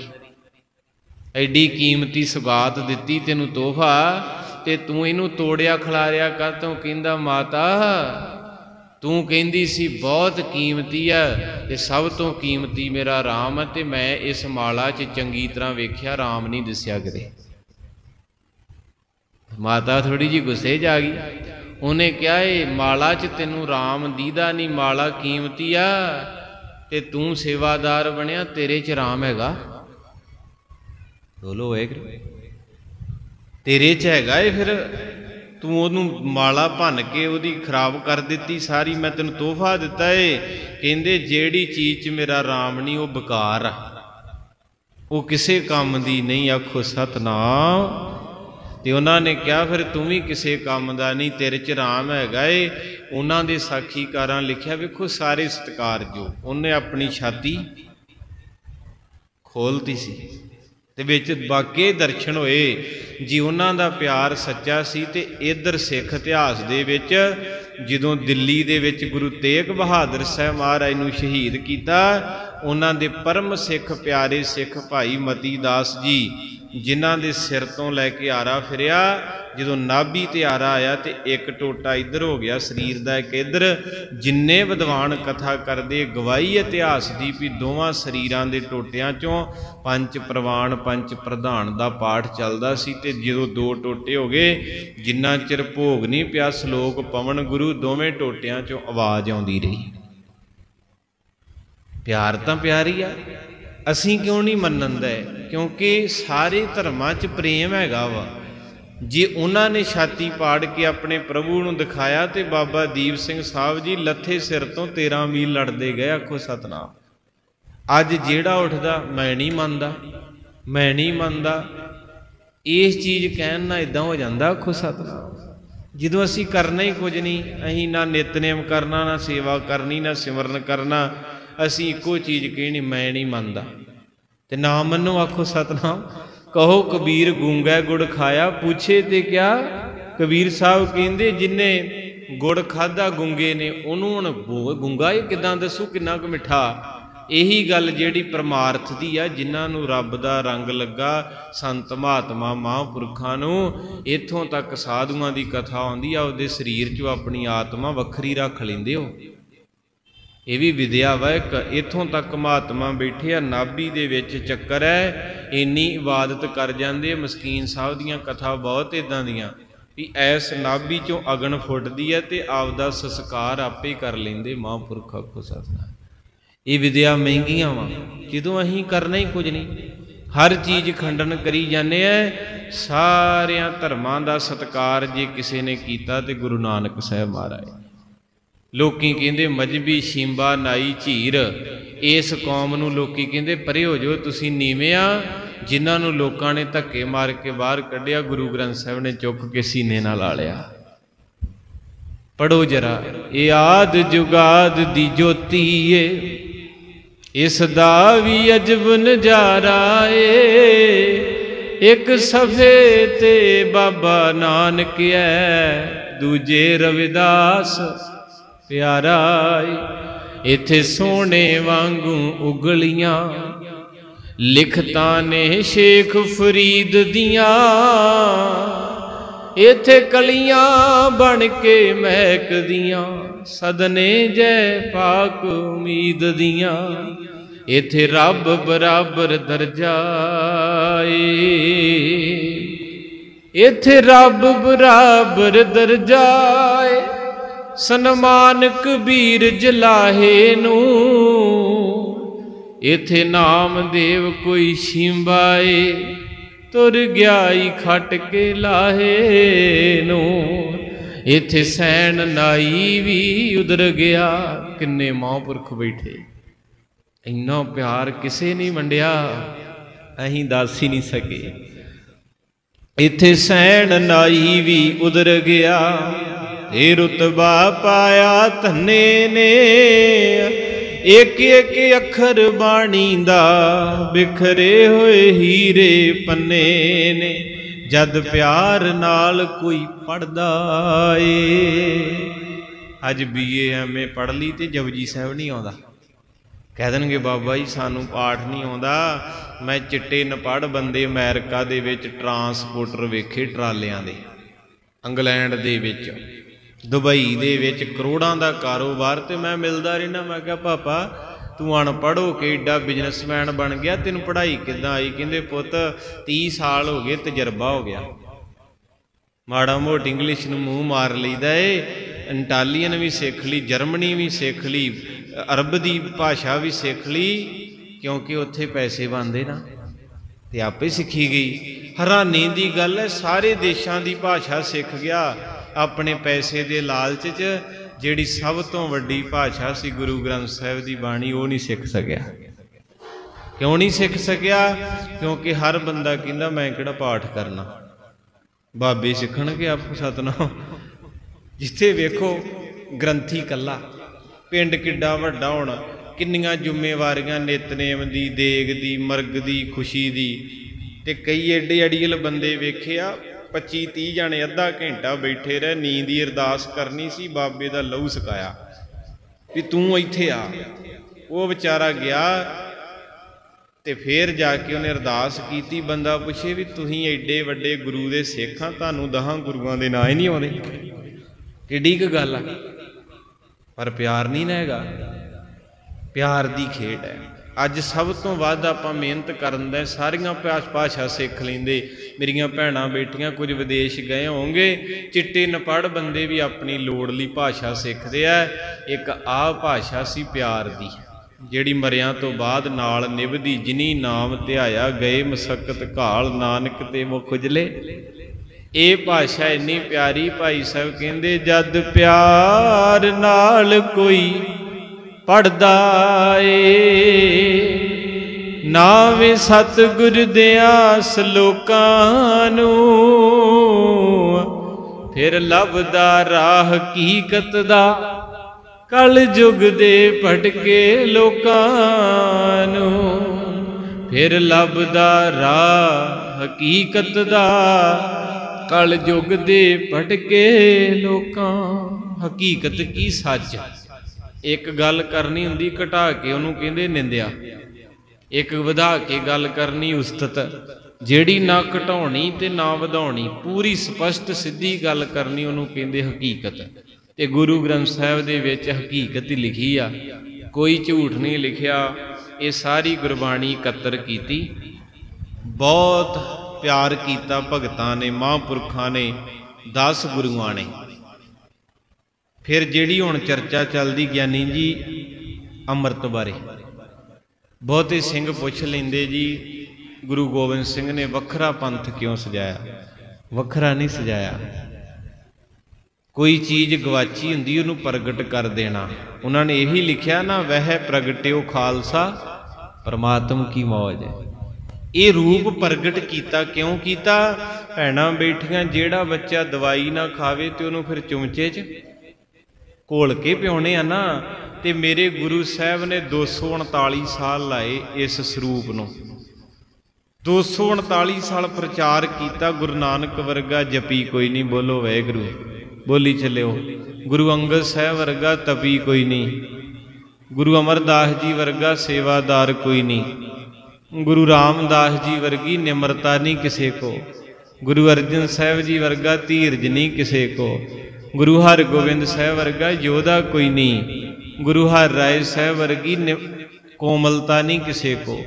ਐਡੀ ਕੀਮਤੀ ਸੁਗਾਤ ਦਿੱਤੀ ਤੈਨੂੰ ਤੋਹਫਾ, ਤੇ ਤੂੰ ਇਹਨੂੰ ਤੋੜਿਆ ਖਿਲਾਰਿਆ ਕਰ, ਤੂੰ ਕਹਿੰਦਾ, ਮਾਤਾ, ਤੂੰ ਕਹਿੰਦੀ ਸੀ, ਬਹੁਤ ਕੀਮਤੀ ਆ, ਤੇ ਸਭ ਤੋਂ ਕੀਮਤੀ ਮੇਰਾ RAM ਤੇ ਮੈਂ ਇਸ ਮਾਲਾ 'ਚ ਚੰਗੀ ਤਰ੍ਹਾਂ ਵੇਖਿਆ RAM ਨਹੀਂ ਦਿਸਿਆ ਕਿਤੇ। ਮਾਤਾ ਥੋੜੀ ਜੀ ਗੁੱਸੇ 'ਚ ਆ ਗਈ। ਉਹਨੇ ਕਿਹਾ, ਇਹ ਮਾਲਾ 'ਚ ਤੈਨੂੰ RAM ਦੀਦਾ ਨਹੀਂ, ਮਾਲਾ ਕੀਮਤੀ ਆ, ਤੇ ਤੂੰ ਸੇਵਾਦਾਰ ਬਣਿਆ, ਤੇਰੇ 'ਚ RAM ਹੈਗਾ। ਬੋਲੋ ਵਾਹਿਗੁਰੂ। ਤੇਰੇ 'ਚ ਹੈਗਾ ਏ ਫਿਰ? ਤੂੰ ਉਹਨੂੰ ਮਾਲਾ ਭੰਨ ਕੇ ਉਹਦੀ ਖਰਾਬ ਕਰ ਦਿੱਤੀ ਸਾਰੀ, ਮੈਂ ਤੈਨੂੰ ਤੋਹਫਾ ਦਿੱਤਾ ਏ। ਕਹਿੰਦੇ ਜਿਹੜੀ ਚੀਜ਼ 'ਚ ਮੇਰਾ ਰਾਮ ਨਹੀਂ, ਉਹ ਬੇਕਾਰ ਆ। ਉਹ ਕਿਸੇ ਕੰਮ ਦੀ ਨਹੀਂ, ਆਖੋ ਸਤਨਾਮ। ਤੇ ਉਹਨਾਂ ਨੇ ਕਿਹਾ, ਫਿਰ ਤੂੰ ਵੀ ਕਿਸੇ ਕੰਮ ਦਾ ਨਹੀਂ, ਤੇਰੇ 'ਚ ਰਾਮ ਹੈਗਾ ਏ। ਉਹਨਾਂ ਦੇ ਸਾਖੀਕਾਰਾਂ ਲਿਖਿਆ, ਵੇਖੋ ਸਾਰੇ ਸਤਕਾਰ ਜੋ ਉਹਨੇ ਆਪਣੀ ਛਾਤੀ ਖੋਲਤੀ ਸੀ। ਤੇ ਵਿੱਚ ਬਾਕੀ ਦਰਸ਼ਨ ਹੋਏ। ਜੀ ਉਹਨਾਂ ਦਾ ਪਿਆਰ ਸੱਚਾ ਸੀ ਤੇ ਇਧਰ ਸਿੱਖ ਇਤਿਹਾਸ ਦੇ ਵਿੱਚ ਜਦੋਂ ਦਿੱਲੀ ਦੇ ਵਿੱਚ ਗੁਰੂ ਤੇਗ ਬਹਾਦਰ ਸਾਹਿਬ ਮਹਾਰਾਜ ਨੂੰ ਸ਼ਹੀਦ ਕੀਤਾ, ਉਹਨਾਂ ਦੇ ਪਰਮ ਸਿੱਖ ਪਿਆਰੇ ਸਿੱਖ ਭਾਈ ਮਤੀ ਦਾਸ ਜੀ, ਜਿਨ੍ਹਾਂ ਦੇ ਸਿਰ ਤੋਂ ਲੈ ਕੇ ਆਰਾ ਫਿਰਿਆ ਜਦੋਂ ਨਾਭੀ ਤੇ ਆਰਾ ਆਇਆ ਤੇ ਇੱਕ ਟੋਟਾ ਇੱਧਰ ਹੋ ਗਿਆ, ਸਰੀਰ ਦਾ ਇੱਕ ਇੱਧਰ, ਜਿੰਨੇ ਵਿਦਵਾਨ ਕਥਾ ਕਰਦੇ, ਗਵਾਹੀ ਇਤਿਹਾਸ ਦੀ ਵੀ ਦੋਵਾਂ ਸਰੀਰਾਂ ਦੇ ਟੋਟਿਆਂ ਚੋਂ ਪੰਜ ਪ੍ਰਵਾਨ, ਪੰਜ ਪ੍ਰਧਾਨ ਦਾ ਪਾਠ ਚੱਲਦਾ ਸੀ ਤੇ ਜਦੋਂ ਦੋ ਟੋਟੇ ਹੋ ਗਏ, ਜਿੰਨਾ ਚਿਰ ਭੋਗ ਨਹੀਂ ਪਿਆ, ਸ਼ਲੋਕ ਪਵਨ ਗੁਰੂ ਦੋਵੇਂ ਟੋਟਿਆਂ ਚੋਂ ਆਵਾਜ਼ ਆਉਂਦੀ ਰਹੀ। ਪਿਆਰ ਤਾਂ ਪਿਆਰੀ ਆ, ਅਸੀਂ ਕਿਉਂ ਨਹੀਂ ਮੰਨਣ ਦੇ ਕਿਉਂਕਿ ਸਾਰੇ ਧਰਮਾਂ 'ਚ ਪ੍ਰੇਮ ਹੈਗਾ ਵਾ। ਜੇ ਉਹਨਾਂ ਨੇ ਛਾਤੀ ਪਾੜ ਕੇ ਆਪਣੇ ਪ੍ਰਭੂ ਨੂੰ ਦਿਖਾਇਆ ਤੇ ਬਾਬਾ ਦੀਪ ਸਿੰਘ ਸਾਹਿਬ ਜੀ ਲੱਥੇ ਸਿਰ ਤੋਂ 13 ਮੀਲ ਲੜਦੇ ਗਏ, ਆਖੋ ਸਤਨਾਮ। ਅੱਜ ਜਿਹੜਾ ਉੱਠਦਾ, ਮੈਂ ਨਹੀਂ ਮੰਨਦਾ, ਮੈਂ ਨਹੀਂ ਮੰਨਦਾ। ਇਸ ਚੀਜ਼ ਕਹਿਣ ਨਾਲ ਇਦਾਂ ਹੋ ਜਾਂਦਾ, ਆਖੋ ਸਤਨਾਮ। ਜਦੋਂ ਅਸੀਂ ਕਰਨਾ ਹੀ ਕੁਝ ਨਹੀਂ, ਅਸੀਂ ਨਾ ਨਿਤਨੇਮ ਕਰਨਾ, ਨਾ ਸੇਵਾ ਕਰਨੀ, ਨਾ ਸਿਮਰਨ ਕਰਨਾ, ਅਸੀਂ ਇੱਕੋ ਚੀਜ਼ ਕਹਿਣੀ, ਮੈਂ ਨਹੀਂ ਮੰਨਦਾ। ਤੇ ਨਾ ਮੰਨੋ, ਆਖੋ ਸਤਨਾਮ। ਕਹੋ ਕਬੀਰ ਗੂੰਗਾ ਗੁੜ ਖਾਇਆ, ਪੁੱਛੇ ਤੇ ਕਿਆ? ਕਬੀਰ ਸਾਹਿਬ ਕਹਿੰਦੇ, ਜਿਨੇ ਗੁੜ ਖਾਦਾ ਗੁੰਗੇ ਨੇ, ਉਹਨੂੰ ਹੁਣ ਗੁੰਗਾ ਇਹ ਕਿਦਾਂ ਦੱਸੂ, ਕਿੰਨਾ ਕੁ ਮਿੱਠਾ? ਇਹੀ ਗੱਲ ਜਿਹੜੀ ਪਰਮਾਰਥ ਦੀ ਆ, ਜਿਨ੍ਹਾਂ ਨੂੰ ਰੱਬ ਦਾ ਰੰਗ ਲੱਗਾ, ਸੰਤ ਮਹਾਤਮਾ ਮਹਾਂਪੁਰਖਾਂ ਨੂੰ, ਇੱਥੋਂ ਤੱਕ ਸਾਧੂਆਂ ਦੀ ਕਥਾ ਆਉਂਦੀ ਆ, ਉਹਦੇ ਸਰੀਰ 'ਚੋਂ ਆਪਣੀ ਆਤਮਾ ਵੱਖਰੀ ਰੱਖ ਲੈਂਦੇ ਹੋ। ਇਹ ਵੀ ਵਿਦਿਆ ਵਾ ਇੱਕ ਇੱਥੋਂ ਤੱਕ ਮਹਾਤਮਾ ਬੈਠੇ ਆ, ਨਾਭੀ ਦੇ ਵਿੱਚ ਚੱਕਰ ਹੈ, ਇੰਨੀ ਇਬਾਦਤ ਕਰ ਜਾਂਦੇ ਮਸਕੀਨ ਸਾਹਿਬ ਦੀਆਂ ਕਥਾ ਬਹੁਤ ਇਦਾਂ ਦੀਆਂ, ਵੀ ਐਸ ਨਾਭੀ ਚੋਂ ਅਗਨ ਫੁੱਟਦੀ ਹੈ ਤੇ ਆਪਦਾ ਸੰਸਕਾਰ ਆਪੇ ਕਰ ਲੈਂਦੇ ਮਹਾਂਪੁਰਖਾਂ ਕੋ ਸਤਨਾ ਇਹ ਵਿਦਿਆ ਮਹਿੰਗੀਆਂ ਵਾ, ਜਦੋਂ ਅਸੀਂ ਕਰਨਾ ਹੀ ਕੁਝ ਨਹੀਂ, ਹਰ ਚੀਜ਼ ਖੰਡਨ ਕਰੀ ਜਾਂਦੇ ਐ ਸਾਰਿਆਂ ਧਰਮਾਂ ਦਾ ਸਤਕਾਰ ਜੇ ਕਿਸੇ ਨੇ ਕੀਤਾ ਤੇ ਗੁਰੂ ਨਾਨਕ ਸਾਹਿਬ ਮਹਾਰਾਜ। ਲੋਕੀ ਕਹਿੰਦੇ ਮਜਬੀ ਸ਼ਿੰਬਾ ਨਾਈ ਝੀਰ। ਇਸ ਕੌਮ ਨੂੰ ਲੋਕੀ ਕਹਿੰਦੇ ਪਰੇ ਹੋ ਜਾਓ, ਤੁਸੀਂ ਨੀਵੇਂ ਆ। ਜਿਨ੍ਹਾਂ ਨੂੰ ਲੋਕਾਂ ਨੇ ਧੱਕੇ ਮਾਰ ਕੇ ਬਾਹਰ ਕੱਢਿਆ, ਗੁਰੂ ਗ੍ਰੰਥ ਸਾਹਿਬ ਨੇ ਚੁੱਕ ਕੇ ਸੀਨੇ ਨਾਲ ਲਾ ਲਿਆ ਪੜੋ ਜਰਾ, ਇਹ ਆਦ ਜੁਗਾਦ ਦੀ ਜੋਤੀ ਏ। ਇਸ ਦਾ ਵੀ ਅਜਬ ਨਜ਼ਾਰਾ ਏ। ਇੱਕ ਸਫੇ ਤੇ ਬਾਬਾ ਨਾਨਕ ਐ, ਦੂਜੇ ਰਵਿਦਾਸ ਪਿਆਰਾ ਇਥੇ ਸੋਹਣੇ ਵਾਂਗੂ ਉਗਲੀਆਂ, ਲਿਖਤਾਂ ਨੇ ਸ਼ੇਖ ਫਰੀਦ ਦੀਆਂ। ਇਥੇ ਕਲੀਆਂ ਬਣ ਕੇ ਮਹਿਕਦੀਆਂ ਸਦਨੇ ਜੈ ਪਾਕ ਉਮੀਦ ਦੀਆਂ। ਇਥੇ ਰੱਬ ਬਰਾਬਰ ਦਰਜਾ ਏ ਇਥੇ ਰੱਬ ਬਰਾਬਰ ਦਰਜਾ ਏ ਸਨਮਾਨ ਕਬੀਰ ਜਲਾਹੇ ਨੂੰ। ਇਥੇ ਨਾਮਦੇਵ ਕੋਈ ਸ਼ਿੰਬਾਏ, ਤੁਰ ਗਿਆ ਈ ਖਟ ਕੇ ਲਾਹੇ ਨੂੰ। ਇਥੇ ਸੈਣ ਨਾਈ ਵੀ ਉਧਰ ਗਿਆ, ਕਿੰਨੇ ਮਹਾਂਪੁਰਖ ਬੈਠੇ। ਇੰਨਾ ਪਿਆਰ ਕਿਸੇ ਨਹੀਂ ਵੰਡਿਆ, ਅਸੀਂ ਦੱਸ ਹੀ ਨਹੀਂ ਸਕੇ। ਇਥੇ ਸੈਣ ਨਾਈ ਵੀ ਉਧਰ ਗਿਆ ਤੇ ਰਤਬਾ ਪਾਇਆ ਧੰਨੇ ਨੇ। ਇੱਕ ਇੱਕ ਅੱਖਰ ਬਾਣੀ ਦਾ ਬਿਖਰੇ ਹੋਏ ਹੀਰੇ ਪੰਨੇ ਨੇ। ਜਦ ਪਿਆਰ ਨਾਲ ਕੋਈ ਪੜਦਾ ਏ। ਅੱਜ ਬੀਏ ਐਮਏ ਪੜ ਲਈ ਤੇ ਜਪਜੀ ਸਾਹਿਬ ਨਹੀਂ ਆਉਂਦਾ। ਕਹਿ ਦੇਣਗੇ, ਬਾਬਾ ਜੀ, ਸਾਨੂੰ ਪਾਠ ਨਹੀਂ ਆਉਂਦਾ। ਮੈਂ ਚਿੱਟੇ ਨਪੜ ਬੰਦੇ ਅਮਰੀਕਾ ਦੇ ਵਿੱਚ ਟਰਾਂਸਪੋਰਟਰ ਵੇਖੇ ਟਰਾਲਿਆਂ ਦੇ। ਇੰਗਲੈਂਡ ਦੇ ਵਿੱਚ। ਦੁਬਈ ਦੇ ਵਿੱਚ ਕਰੋੜਾਂ ਦਾ ਕਾਰੋਬਾਰ ਤੇ ਮੈਂ ਮਿਲਦਾ ਰਹਿਣਾ ਮੈਂ ਕਿਹਾ, ਪਾਪਾ, ਤੂੰ ਅਨਪੜ੍ਹ ਹੋ ਕੇ ਏਡਾ ਬਿਜ਼ਨਸਮੈਨ ਬਣ ਗਿਆ, ਤੈਨੂੰ ਪੜ੍ਹਾਈ ਕਿੱਦਾਂ ਆਈ? ਕਹਿੰਦੇ, ਪੁੱਤ 30 ਸਾਲ ਹੋ ਗਏ, ਤਜਰਬਾ ਹੋ ਗਿਆ। ਮਾੜਾ ਮੋਟ ਇੰਗਲਿਸ਼ ਨੂੰ ਮੂੰਹ ਮਾਰ ਲਈਦਾ ਏ ਇੰਟਾਲੀਅਨ ਵੀ ਸਿੱਖ ਲਈ ਜਰਮਨੀ ਵੀ ਸਿੱਖ ਲਈ ਅਰਬ ਦੀ ਭਾਸ਼ਾ ਵੀ ਸਿੱਖ ਲਈ, ਕਿਉਂਕਿ ਉੱਥੇ ਪੈਸੇ ਬਣਦੇ ਨਾ, ਤੇ ਆਪੇ ਸਿੱਖੀ ਗਈ। ਹੈਰਾਨੀ ਦੀ ਗੱਲ ਹੈ, ਸਾਰੇ ਦੇਸ਼ਾਂ ਦੀ ਭਾਸ਼ਾ ਸਿੱਖ ਗਿਆ। ਆਪਣੇ ਪੈਸੇ ਦੇ ਲਾਲਚ 'ਚ ਜਿਹੜੀ ਸਭ ਤੋਂ ਵੱਡੀ ਭਾਸ਼ਾ ਸੀ ਗੁਰੂ ਗ੍ਰੰਥ ਸਾਹਿਬ ਦੀ ਬਾਣੀ, ਉਹ ਨਹੀਂ ਸਿੱਖ ਸਕਿਆ। ਕਿਉਂ ਨਹੀਂ ਸਿੱਖ ਸਕਿਆ? ਕਿਉਂਕਿ ਹਰ ਬੰਦਾ ਕਹਿੰਦਾ, ਮੈਂ ਕਿਹੜਾ ਪਾਠ ਕਰਨਾ? ਬਾਬੇ ਸਿੱਖਣਗੇ ਆਪ ਸਤਨਾਮ। ਜਿੱਥੇ ਵੇਖੋ, ਗ੍ਰੰਥੀ ਕੱਲਾ। ਪਿੰਡ ਕਿੱਡਾ ਵੱਡਾ ਹੋਣਾ। ਕਿੰਨੀਆਂ ਜ਼ਿੰਮੇਵਾਰੀਆਂ, ਨਿਤਨੇਮ ਦੀ, ਦੇਗ ਦੀ, ਮਰਗ ਦੀ, ਖੁਸ਼ੀ ਦੀ। ਤੇ ਕਈ ਏਡੇ ਅੜੀਲ ਬੰਦੇ ਵੇਖਿਆ 25 30 ਜਾਣੇ ਅੱਧਾ ਘੰਟਾ ਬੈਠੇ ਰਹੇ, ਨੀਂਦ ਦੀ ਅਰਦਾਸ ਕਰਨੀ ਸੀ, ਬਾਬੇ ਦਾ ਲਹੂ ਸਕਾਇਆ। ਵੀ ਤੂੰ ਇੱਥੇ ਆ। ਉਹ ਵਿਚਾਰਾ ਗਿਆ ਤੇ ਫੇਰ ਜਾ ਕੇ ਉਹਨੇ ਅਰਦਾਸ ਕੀਤੀ, ਬੰਦਾ ਪੁੱਛੇ ਵੀ ਤੁਸੀਂ ਐਡੇ ਵੱਡੇ ਗੁਰੂ ਦੇ ਸਿੱਖ ਆ, ਤੁਹਾਨੂੰ ਦਹਾਂ ਗੁਰੂਆਂ ਦੇ ਨਾਂ ਹੀ ਨਹੀਂ ਆਉਂਦੇ। ਕਿੱਡੀ ਕੁ ਗੱਲ ਆ। ਪਰ ਪਿਆਰ ਨਹੀਂ ਨਾ ਹੈਗਾ। ਪਿਆਰ ਦੀ ਖੇਡ ਹੈ। ਅੱਜ ਸਭ ਤੋਂ ਵੱਧ ਆਪਾਂ ਮਿਹਨਤ ਕਰਨ ਦਾ ਸਾਰੀਆਂ ਭਾਸ਼- ਭਾਸ਼ਾ ਸਿੱਖ ਲੈਂਦੇ। ਮੇਰੀਆਂ ਭੈਣਾਂ ਬੇਟੀਆਂ ਕੁਝ ਵਿਦੇਸ਼ ਗਏ ਹੋਣਗੇ। ਚਿੱਟੇ ਨਪੜ ਬੰਦੇ ਵੀ ਆਪਣੀ ਲੋੜ ਲਈ ਭਾਸ਼ਾ ਸਿੱਖਦੇ ਆ। ਇੱਕ ਆ ਭਾਸ਼ਾ ਸੀ ਪਿਆਰ ਦੀ, ਜਿਹੜੀ ਮਰਿਆਂ ਤੋਂ ਬਾਅਦ ਨਾਲ ਨਿਭਦੀ, ਜਿਨੀ ਨਾਮ ਧਿਆਇਆ ਗਏ ਮਸਕਤ ਘਾਲ ਨਾਨਕ ਤੇ ਮੁਖ ਉਜਲੇ। ਇਹ ਭਾਸ਼ਾ ਇੰਨੀ ਪਿਆਰੀ ਭਾਈ ਸਾਹਿਬ ਕਹਿੰਦੇ, ਜਦ ਪਿਆਰ ਨਾਲ ਕੋਈ ਪੜਦਾ ਏ। ਨਾਵੇਂ ਸਤਿਗੁਰ ਦਿਆਂ ਸ਼ਲੋਕਾਂ ਨੂੰ, ਫਿਰ ਲੱਭਦਾ ਰਾਹ ਹਕੀਕਤ ਦਾ। ਕਲ ਯੁਗ ਦੇ ਭਟਕੇ ਲੋਕਾਂ ਨੂੰ, ਫਿਰ ਲੱਭਦਾ ਰਾਹ ਹਕੀਕਤ ਦਾ। ਕਲ ਯੁਗ ਦੇ ਭਟਕੇ ਲੋਕਾਂ, ਹਕੀਕਤ ਕੀ ਸੱਚ ਇੱਕ ਗੱਲ ਕਰਨੀ ਹੁੰਦੀ, ਘਟਾ ਕੇ ਉਹਨੂੰ ਕਹਿੰਦੇ ਨਿੰਦਿਆ। ਇੱਕ ਵਧਾ ਕੇ ਗੱਲ ਕਰਨੀ ਉਸਤਤ। ਜਿਹੜੀ ਨਾ ਘਟਾਉਣੀ ਤੇ ਨਾ ਵਧਾਉਣੀ, ਪੂਰੀ ਸਪਸ਼ਟ ਸਿੱਧੀ ਗੱਲ ਕਰਨੀ ਉਹਨੂੰ ਕਹਿੰਦੇ ਹਕੀਕਤ। ਤੇ ਗੁਰੂ ਗ੍ਰੰਥ ਸਾਹਿਬ ਦੇ ਵਿੱਚ ਹਕੀਕਤ ਹੀ ਲਿਖੀ ਆ। ਕੋਈ ਝੂਠ ਨਹੀਂ ਲਿਖਿਆ, ਇਹ ਸਾਰੀ ਗੁਰਬਾਣੀ ਇਕੱਤਰ ਕੀਤੀ। ਬਹੁਤ ਪਿਆਰ ਕੀਤਾ ਭਗਤਾਂ ਨੇ, ਮਹਾਂਪੁਰਖਾਂ ਨੇ 10 ਗੁਰੂਆਂ ਨੇ। ਫਿਰ ਜਿਹੜੀ ਹੁਣ ਚਰਚਾ ਚੱਲਦੀ ਗਿਆਨੀ ਜੀ, ਅੰਮ੍ਰਿਤ ਬਾਰੇ। ਬਹੁਤੇ ਸਿੰਘ ਪੁੱਛ ਲੈਂਦੇ ਜੀ, ਗੁਰੂ ਗੋਬਿੰਦ ਸਿੰਘ ਨੇ ਵੱਖਰਾ ਪੰਥ ਕਿਉਂ ਸਜਾਇਆ? ਵੱਖਰਾ ਨਹੀਂ ਸਜਾਇਆ। ਕੋਈ ਚੀਜ਼ ਗਵਾਚੀ ਹੁੰਦੀ, ਉਹਨੂੰ ਪ੍ਰਗਟ ਕਰ ਦੇਣਾ। ਉਹਨਾਂ ਨੇ ਇਹੀ ਲਿਖਿਆ ਨਾ, ਵਹਿ ਪ੍ਰਗਟਿਓ ਖਾਲਸਾ, ਪਰਮਾਤਮ ਕੀ ਮੌਜ ਹੈ। ਇਹ ਰੂਪ ਪ੍ਰਗਟ ਕੀਤਾ, ਕਿਉਂ ਕੀਤਾ? ਭੈਣਾਂ ਬੈਠੀਆਂ, ਜਿਹੜਾ ਬੱਚਾ ਦਵਾਈ ਨਾ ਖਾਵੇ ਤੇ ਉਹਨੂੰ ਫਿਰ ਚੁੰਚੇ 'ਚ ਘੋਲ ਕੇ ਪਿਉਣੇ ਆ ਨਾ, ਤੇ ਮੇਰੇ ਗੁਰੂ ਸਾਹਿਬ ਨੇ 239 ਸਾਲ ਲਾਏ ਇਸ ਸਰੂਪ ਨੂੰ। 239 ਸਾਲ ਪ੍ਰਚਾਰ ਕੀਤਾ, ਗੁਰੂ ਨਾਨਕ ਵਰਗਾ ਜਪੀ ਕੋਈ ਨਹੀਂ, ਬੋਲੋ ਵਾਹਿਗੁਰੂ, ਬੋਲੀ ਚੱਲਿਓ। ਗੁਰੂ ਅੰਗਦ ਸਾਹਿਬ ਵਰਗਾ ਤਪੀ ਕੋਈ ਨਹੀਂ, ਗੁਰੂ ਅਮਰਦਾਸ ਜੀ ਵਰਗਾ ਸੇਵਾਦਾਰ ਕੋਈ ਨਹੀਂ, ਗੁਰੂ ਰਾਮਦਾਸ ਜੀ ਵਰਗੀ ਨਿਮਰਤਾ ਨਹੀਂ ਕਿਸੇ ਕੋ, ਗੁਰੂ ਅਰਜਨ ਸਾਹਿਬ ਜੀ ਵਰਗਾ ਧੀਰਜ ਨਹੀਂ ਕਿਸੇ ਕੋ ਗੁਰੂ ਹਰਗੋਬਿੰਦ ਸਾਹਿਬ ਵਰਗਾ ਯੋਧਾ ਕੋਈ ਨਹੀਂ। ਗੁਰੂ ਹਰ ਰਾਏ ਸਾਹਿਬ ਵਰਗੀ ਨਿ- ਕੋਮਲਤਾ ਨਹੀਂ ਕਿਸੇ ਕੋ।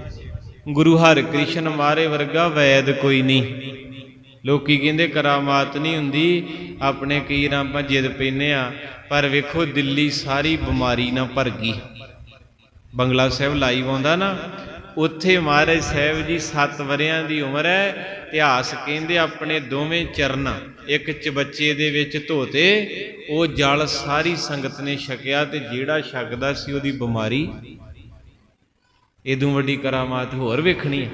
ਗੁਰੂ ਹਰ ਕ੍ਰਿਸ਼ਨ ਮਾਰੇ ਵਰਗਾ ਵੈਦ ਕੋਈ ਨਹੀਂ। ਲੋਕੀ ਕਹਿੰਦੇ ਕਰਾਮਾਤ ਨਹੀਂ ਹੁੰਦੀ, ਆਪਣੇ ਕਈ ਰਾਂ ਆਪਾਂ ਜਿੱਦ ਪੈਨੇ ਆ, ਪਰ ਵੇਖੋ ਦਿੱਲੀ ਸਾਰੀ ਬਿਮਾਰੀ ਨਾਲ ਭਰ ਗਈ। ਬੰਗਲਾ ਸਾਹਿਬ ਲਾਈਵ ਆਉਂਦਾ ਨਾ ਉੱਥੇ ਮਹਾਰਾਜ ਸਾਹਿਬ ਜੀ 7 ਵਰਿਆਂ ਦੀ ਉਮਰ ਹੈ, ਇਤਿਹਾਸ ਕਹਿੰਦੇ ਆਪਣੇ ਦੋਵੇਂ ਚਰਨਾਂ, ਇੱਕ ਚਬੱਚੇ ਦੇ ਵਿੱਚ ਧੋਤੇ, ਉਹ ਜਲ ਸਾਰੀ ਸੰਗਤ ਨੇ ਛਕਿਆ ਤੇ ਜਿਹੜਾ ਛਕਦਾ ਸੀ ਉਹਦੀ ਬਿਮਾਰੀ। ਇਦੋਂ ਵੱਡੀ ਕਰਾਮਾਤ ਹੋਰ ਵੇਖਣੀ ਹੈ।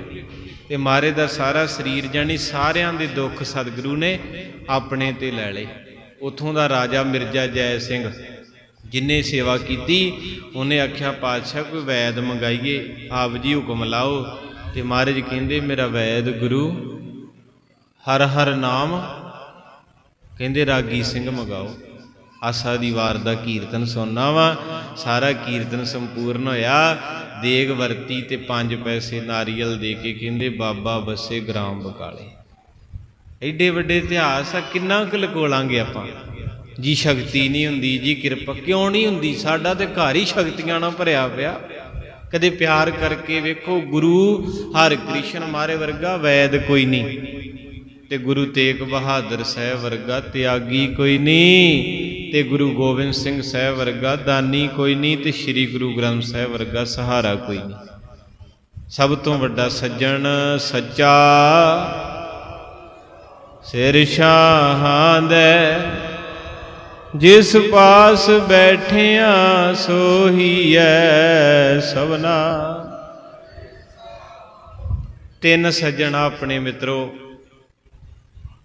ਤੇ ਮਾਰੇ ਦਾ ਸਾਰਾ ਸਰੀਰ ਜਾਨੀ ਸਾਰਿਆਂ ਦੇ ਦੁੱਖ ਸਤਿਗੁਰੂ ਨੇ ਆਪਣੇ ਤੇ ਲੈ ਲਏ। ਉਥੋਂ ਦਾ ਰਾਜਾ ਮਿਰਜ਼ਾ ਜੈ ਸਿੰਘ ਜਿਨੇ ਸੇਵਾ ਕੀਤੀ, ਉਹਨੇ ਆਖਿਆ, ਪਾਤਸ਼ਾਹ, ਕੋਈ ਵੈਦ ਮੰਗਾਈਏ, ਆਪ ਜੀ ਹੁਕਮ ਲਾਓ। ਤੇ ਮਹਾਰਾਜ ਕਹਿੰਦੇ, ਮੇਰਾ ਵੈਦ ਗੁਰੂ ਹਰ ਹਰ ਨਾਮ। ਕਹਿੰਦੇ, ਰਾਗੀ ਸਿੰਘ ਮਗਾਓ। ਆਸਾ ਦੀ ਵਾਰ ਦਾ ਕੀਰਤਨ ਸੁਣਨਾ ਵਾ। ਸਾਰਾ ਕੀਰਤਨ ਸੰਪੂਰਨ ਹੋਇਆ। ਦੇਗ ਵਰਤੀ ਤੇ ਪੰਜ ਪੈਸੇ ਨਾਰੀਅਲ ਦੇ ਕੇ ਕਹਿੰਦੇ, ਬਾਬਾ ਬੱਸੇ ਗ੍ਰਾਮ ਬਕਾਲੇ। ਐਡੇ ਵੱਡੇ ਇਤਿਹਾਸ ਆ, ਕਿੰਨਾ ਕੁ ਲਕੋਲਾਂਗੇ ਆਪਾਂ? ਜੀ, ਸ਼ਕਤੀ ਨਹੀਂ ਹੁੰਦੀ ਜੀ, ਕਿਰਪਾ ਕਿਉਂ ਨਹੀਂ ਹੁੰਦੀ? ਸਾਡਾ ਤੇ ਘਰ ਹੀ ਸ਼ਕਤੀਆਂ ਨਾਲ ਭਰਿਆ ਪਿਆ। ਕਦੇ ਪਿਆਰ ਕਰਕੇ ਵੇਖੋ, ਗੁਰੂ ਹਰ ਕ੍ਰਿਸ਼ਨ ਮਾਰੇ ਵਰਗਾ ਵੈਦ ਕੋਈ ਨਹੀਂ। ਤੇ ਗੁਰੂ ਤੇਗ ਬਹਾਦਰ ਸਾਹਿਬ ਵਰਗਾ ਤਿਆਗੀ ਕੋਈ ਨਹੀਂ। ਤੇ ਗੁਰੂ ਗੋਬਿੰਦ ਸਿੰਘ ਸਾਹਿਬ ਵਰਗਾ ਦਾਨੀ ਕੋਈ ਨਹੀਂ। ਤੇ ਸ੍ਰੀ ਗੁਰੂ ਗ੍ਰੰਥ ਸਾਹਿਬ ਵਰਗਾ ਸਹਾਰਾ ਕੋਈ ਨਹੀਂ। ਸਭ ਤੋਂ ਵੱਡਾ ਸੱਜਣ ਸੱਚਾ ਸਿਰ ਸ਼ਾਹਾਂ ਦੇ ਜਿਸ ਪਾਸ ਬੈਠਿਆ ਸੋਹੀਐ ਸਭਨਾ। ਤਿੰਨ ਸੱਜਣ ਆਪਣੇ ਮਿੱਤਰੋ।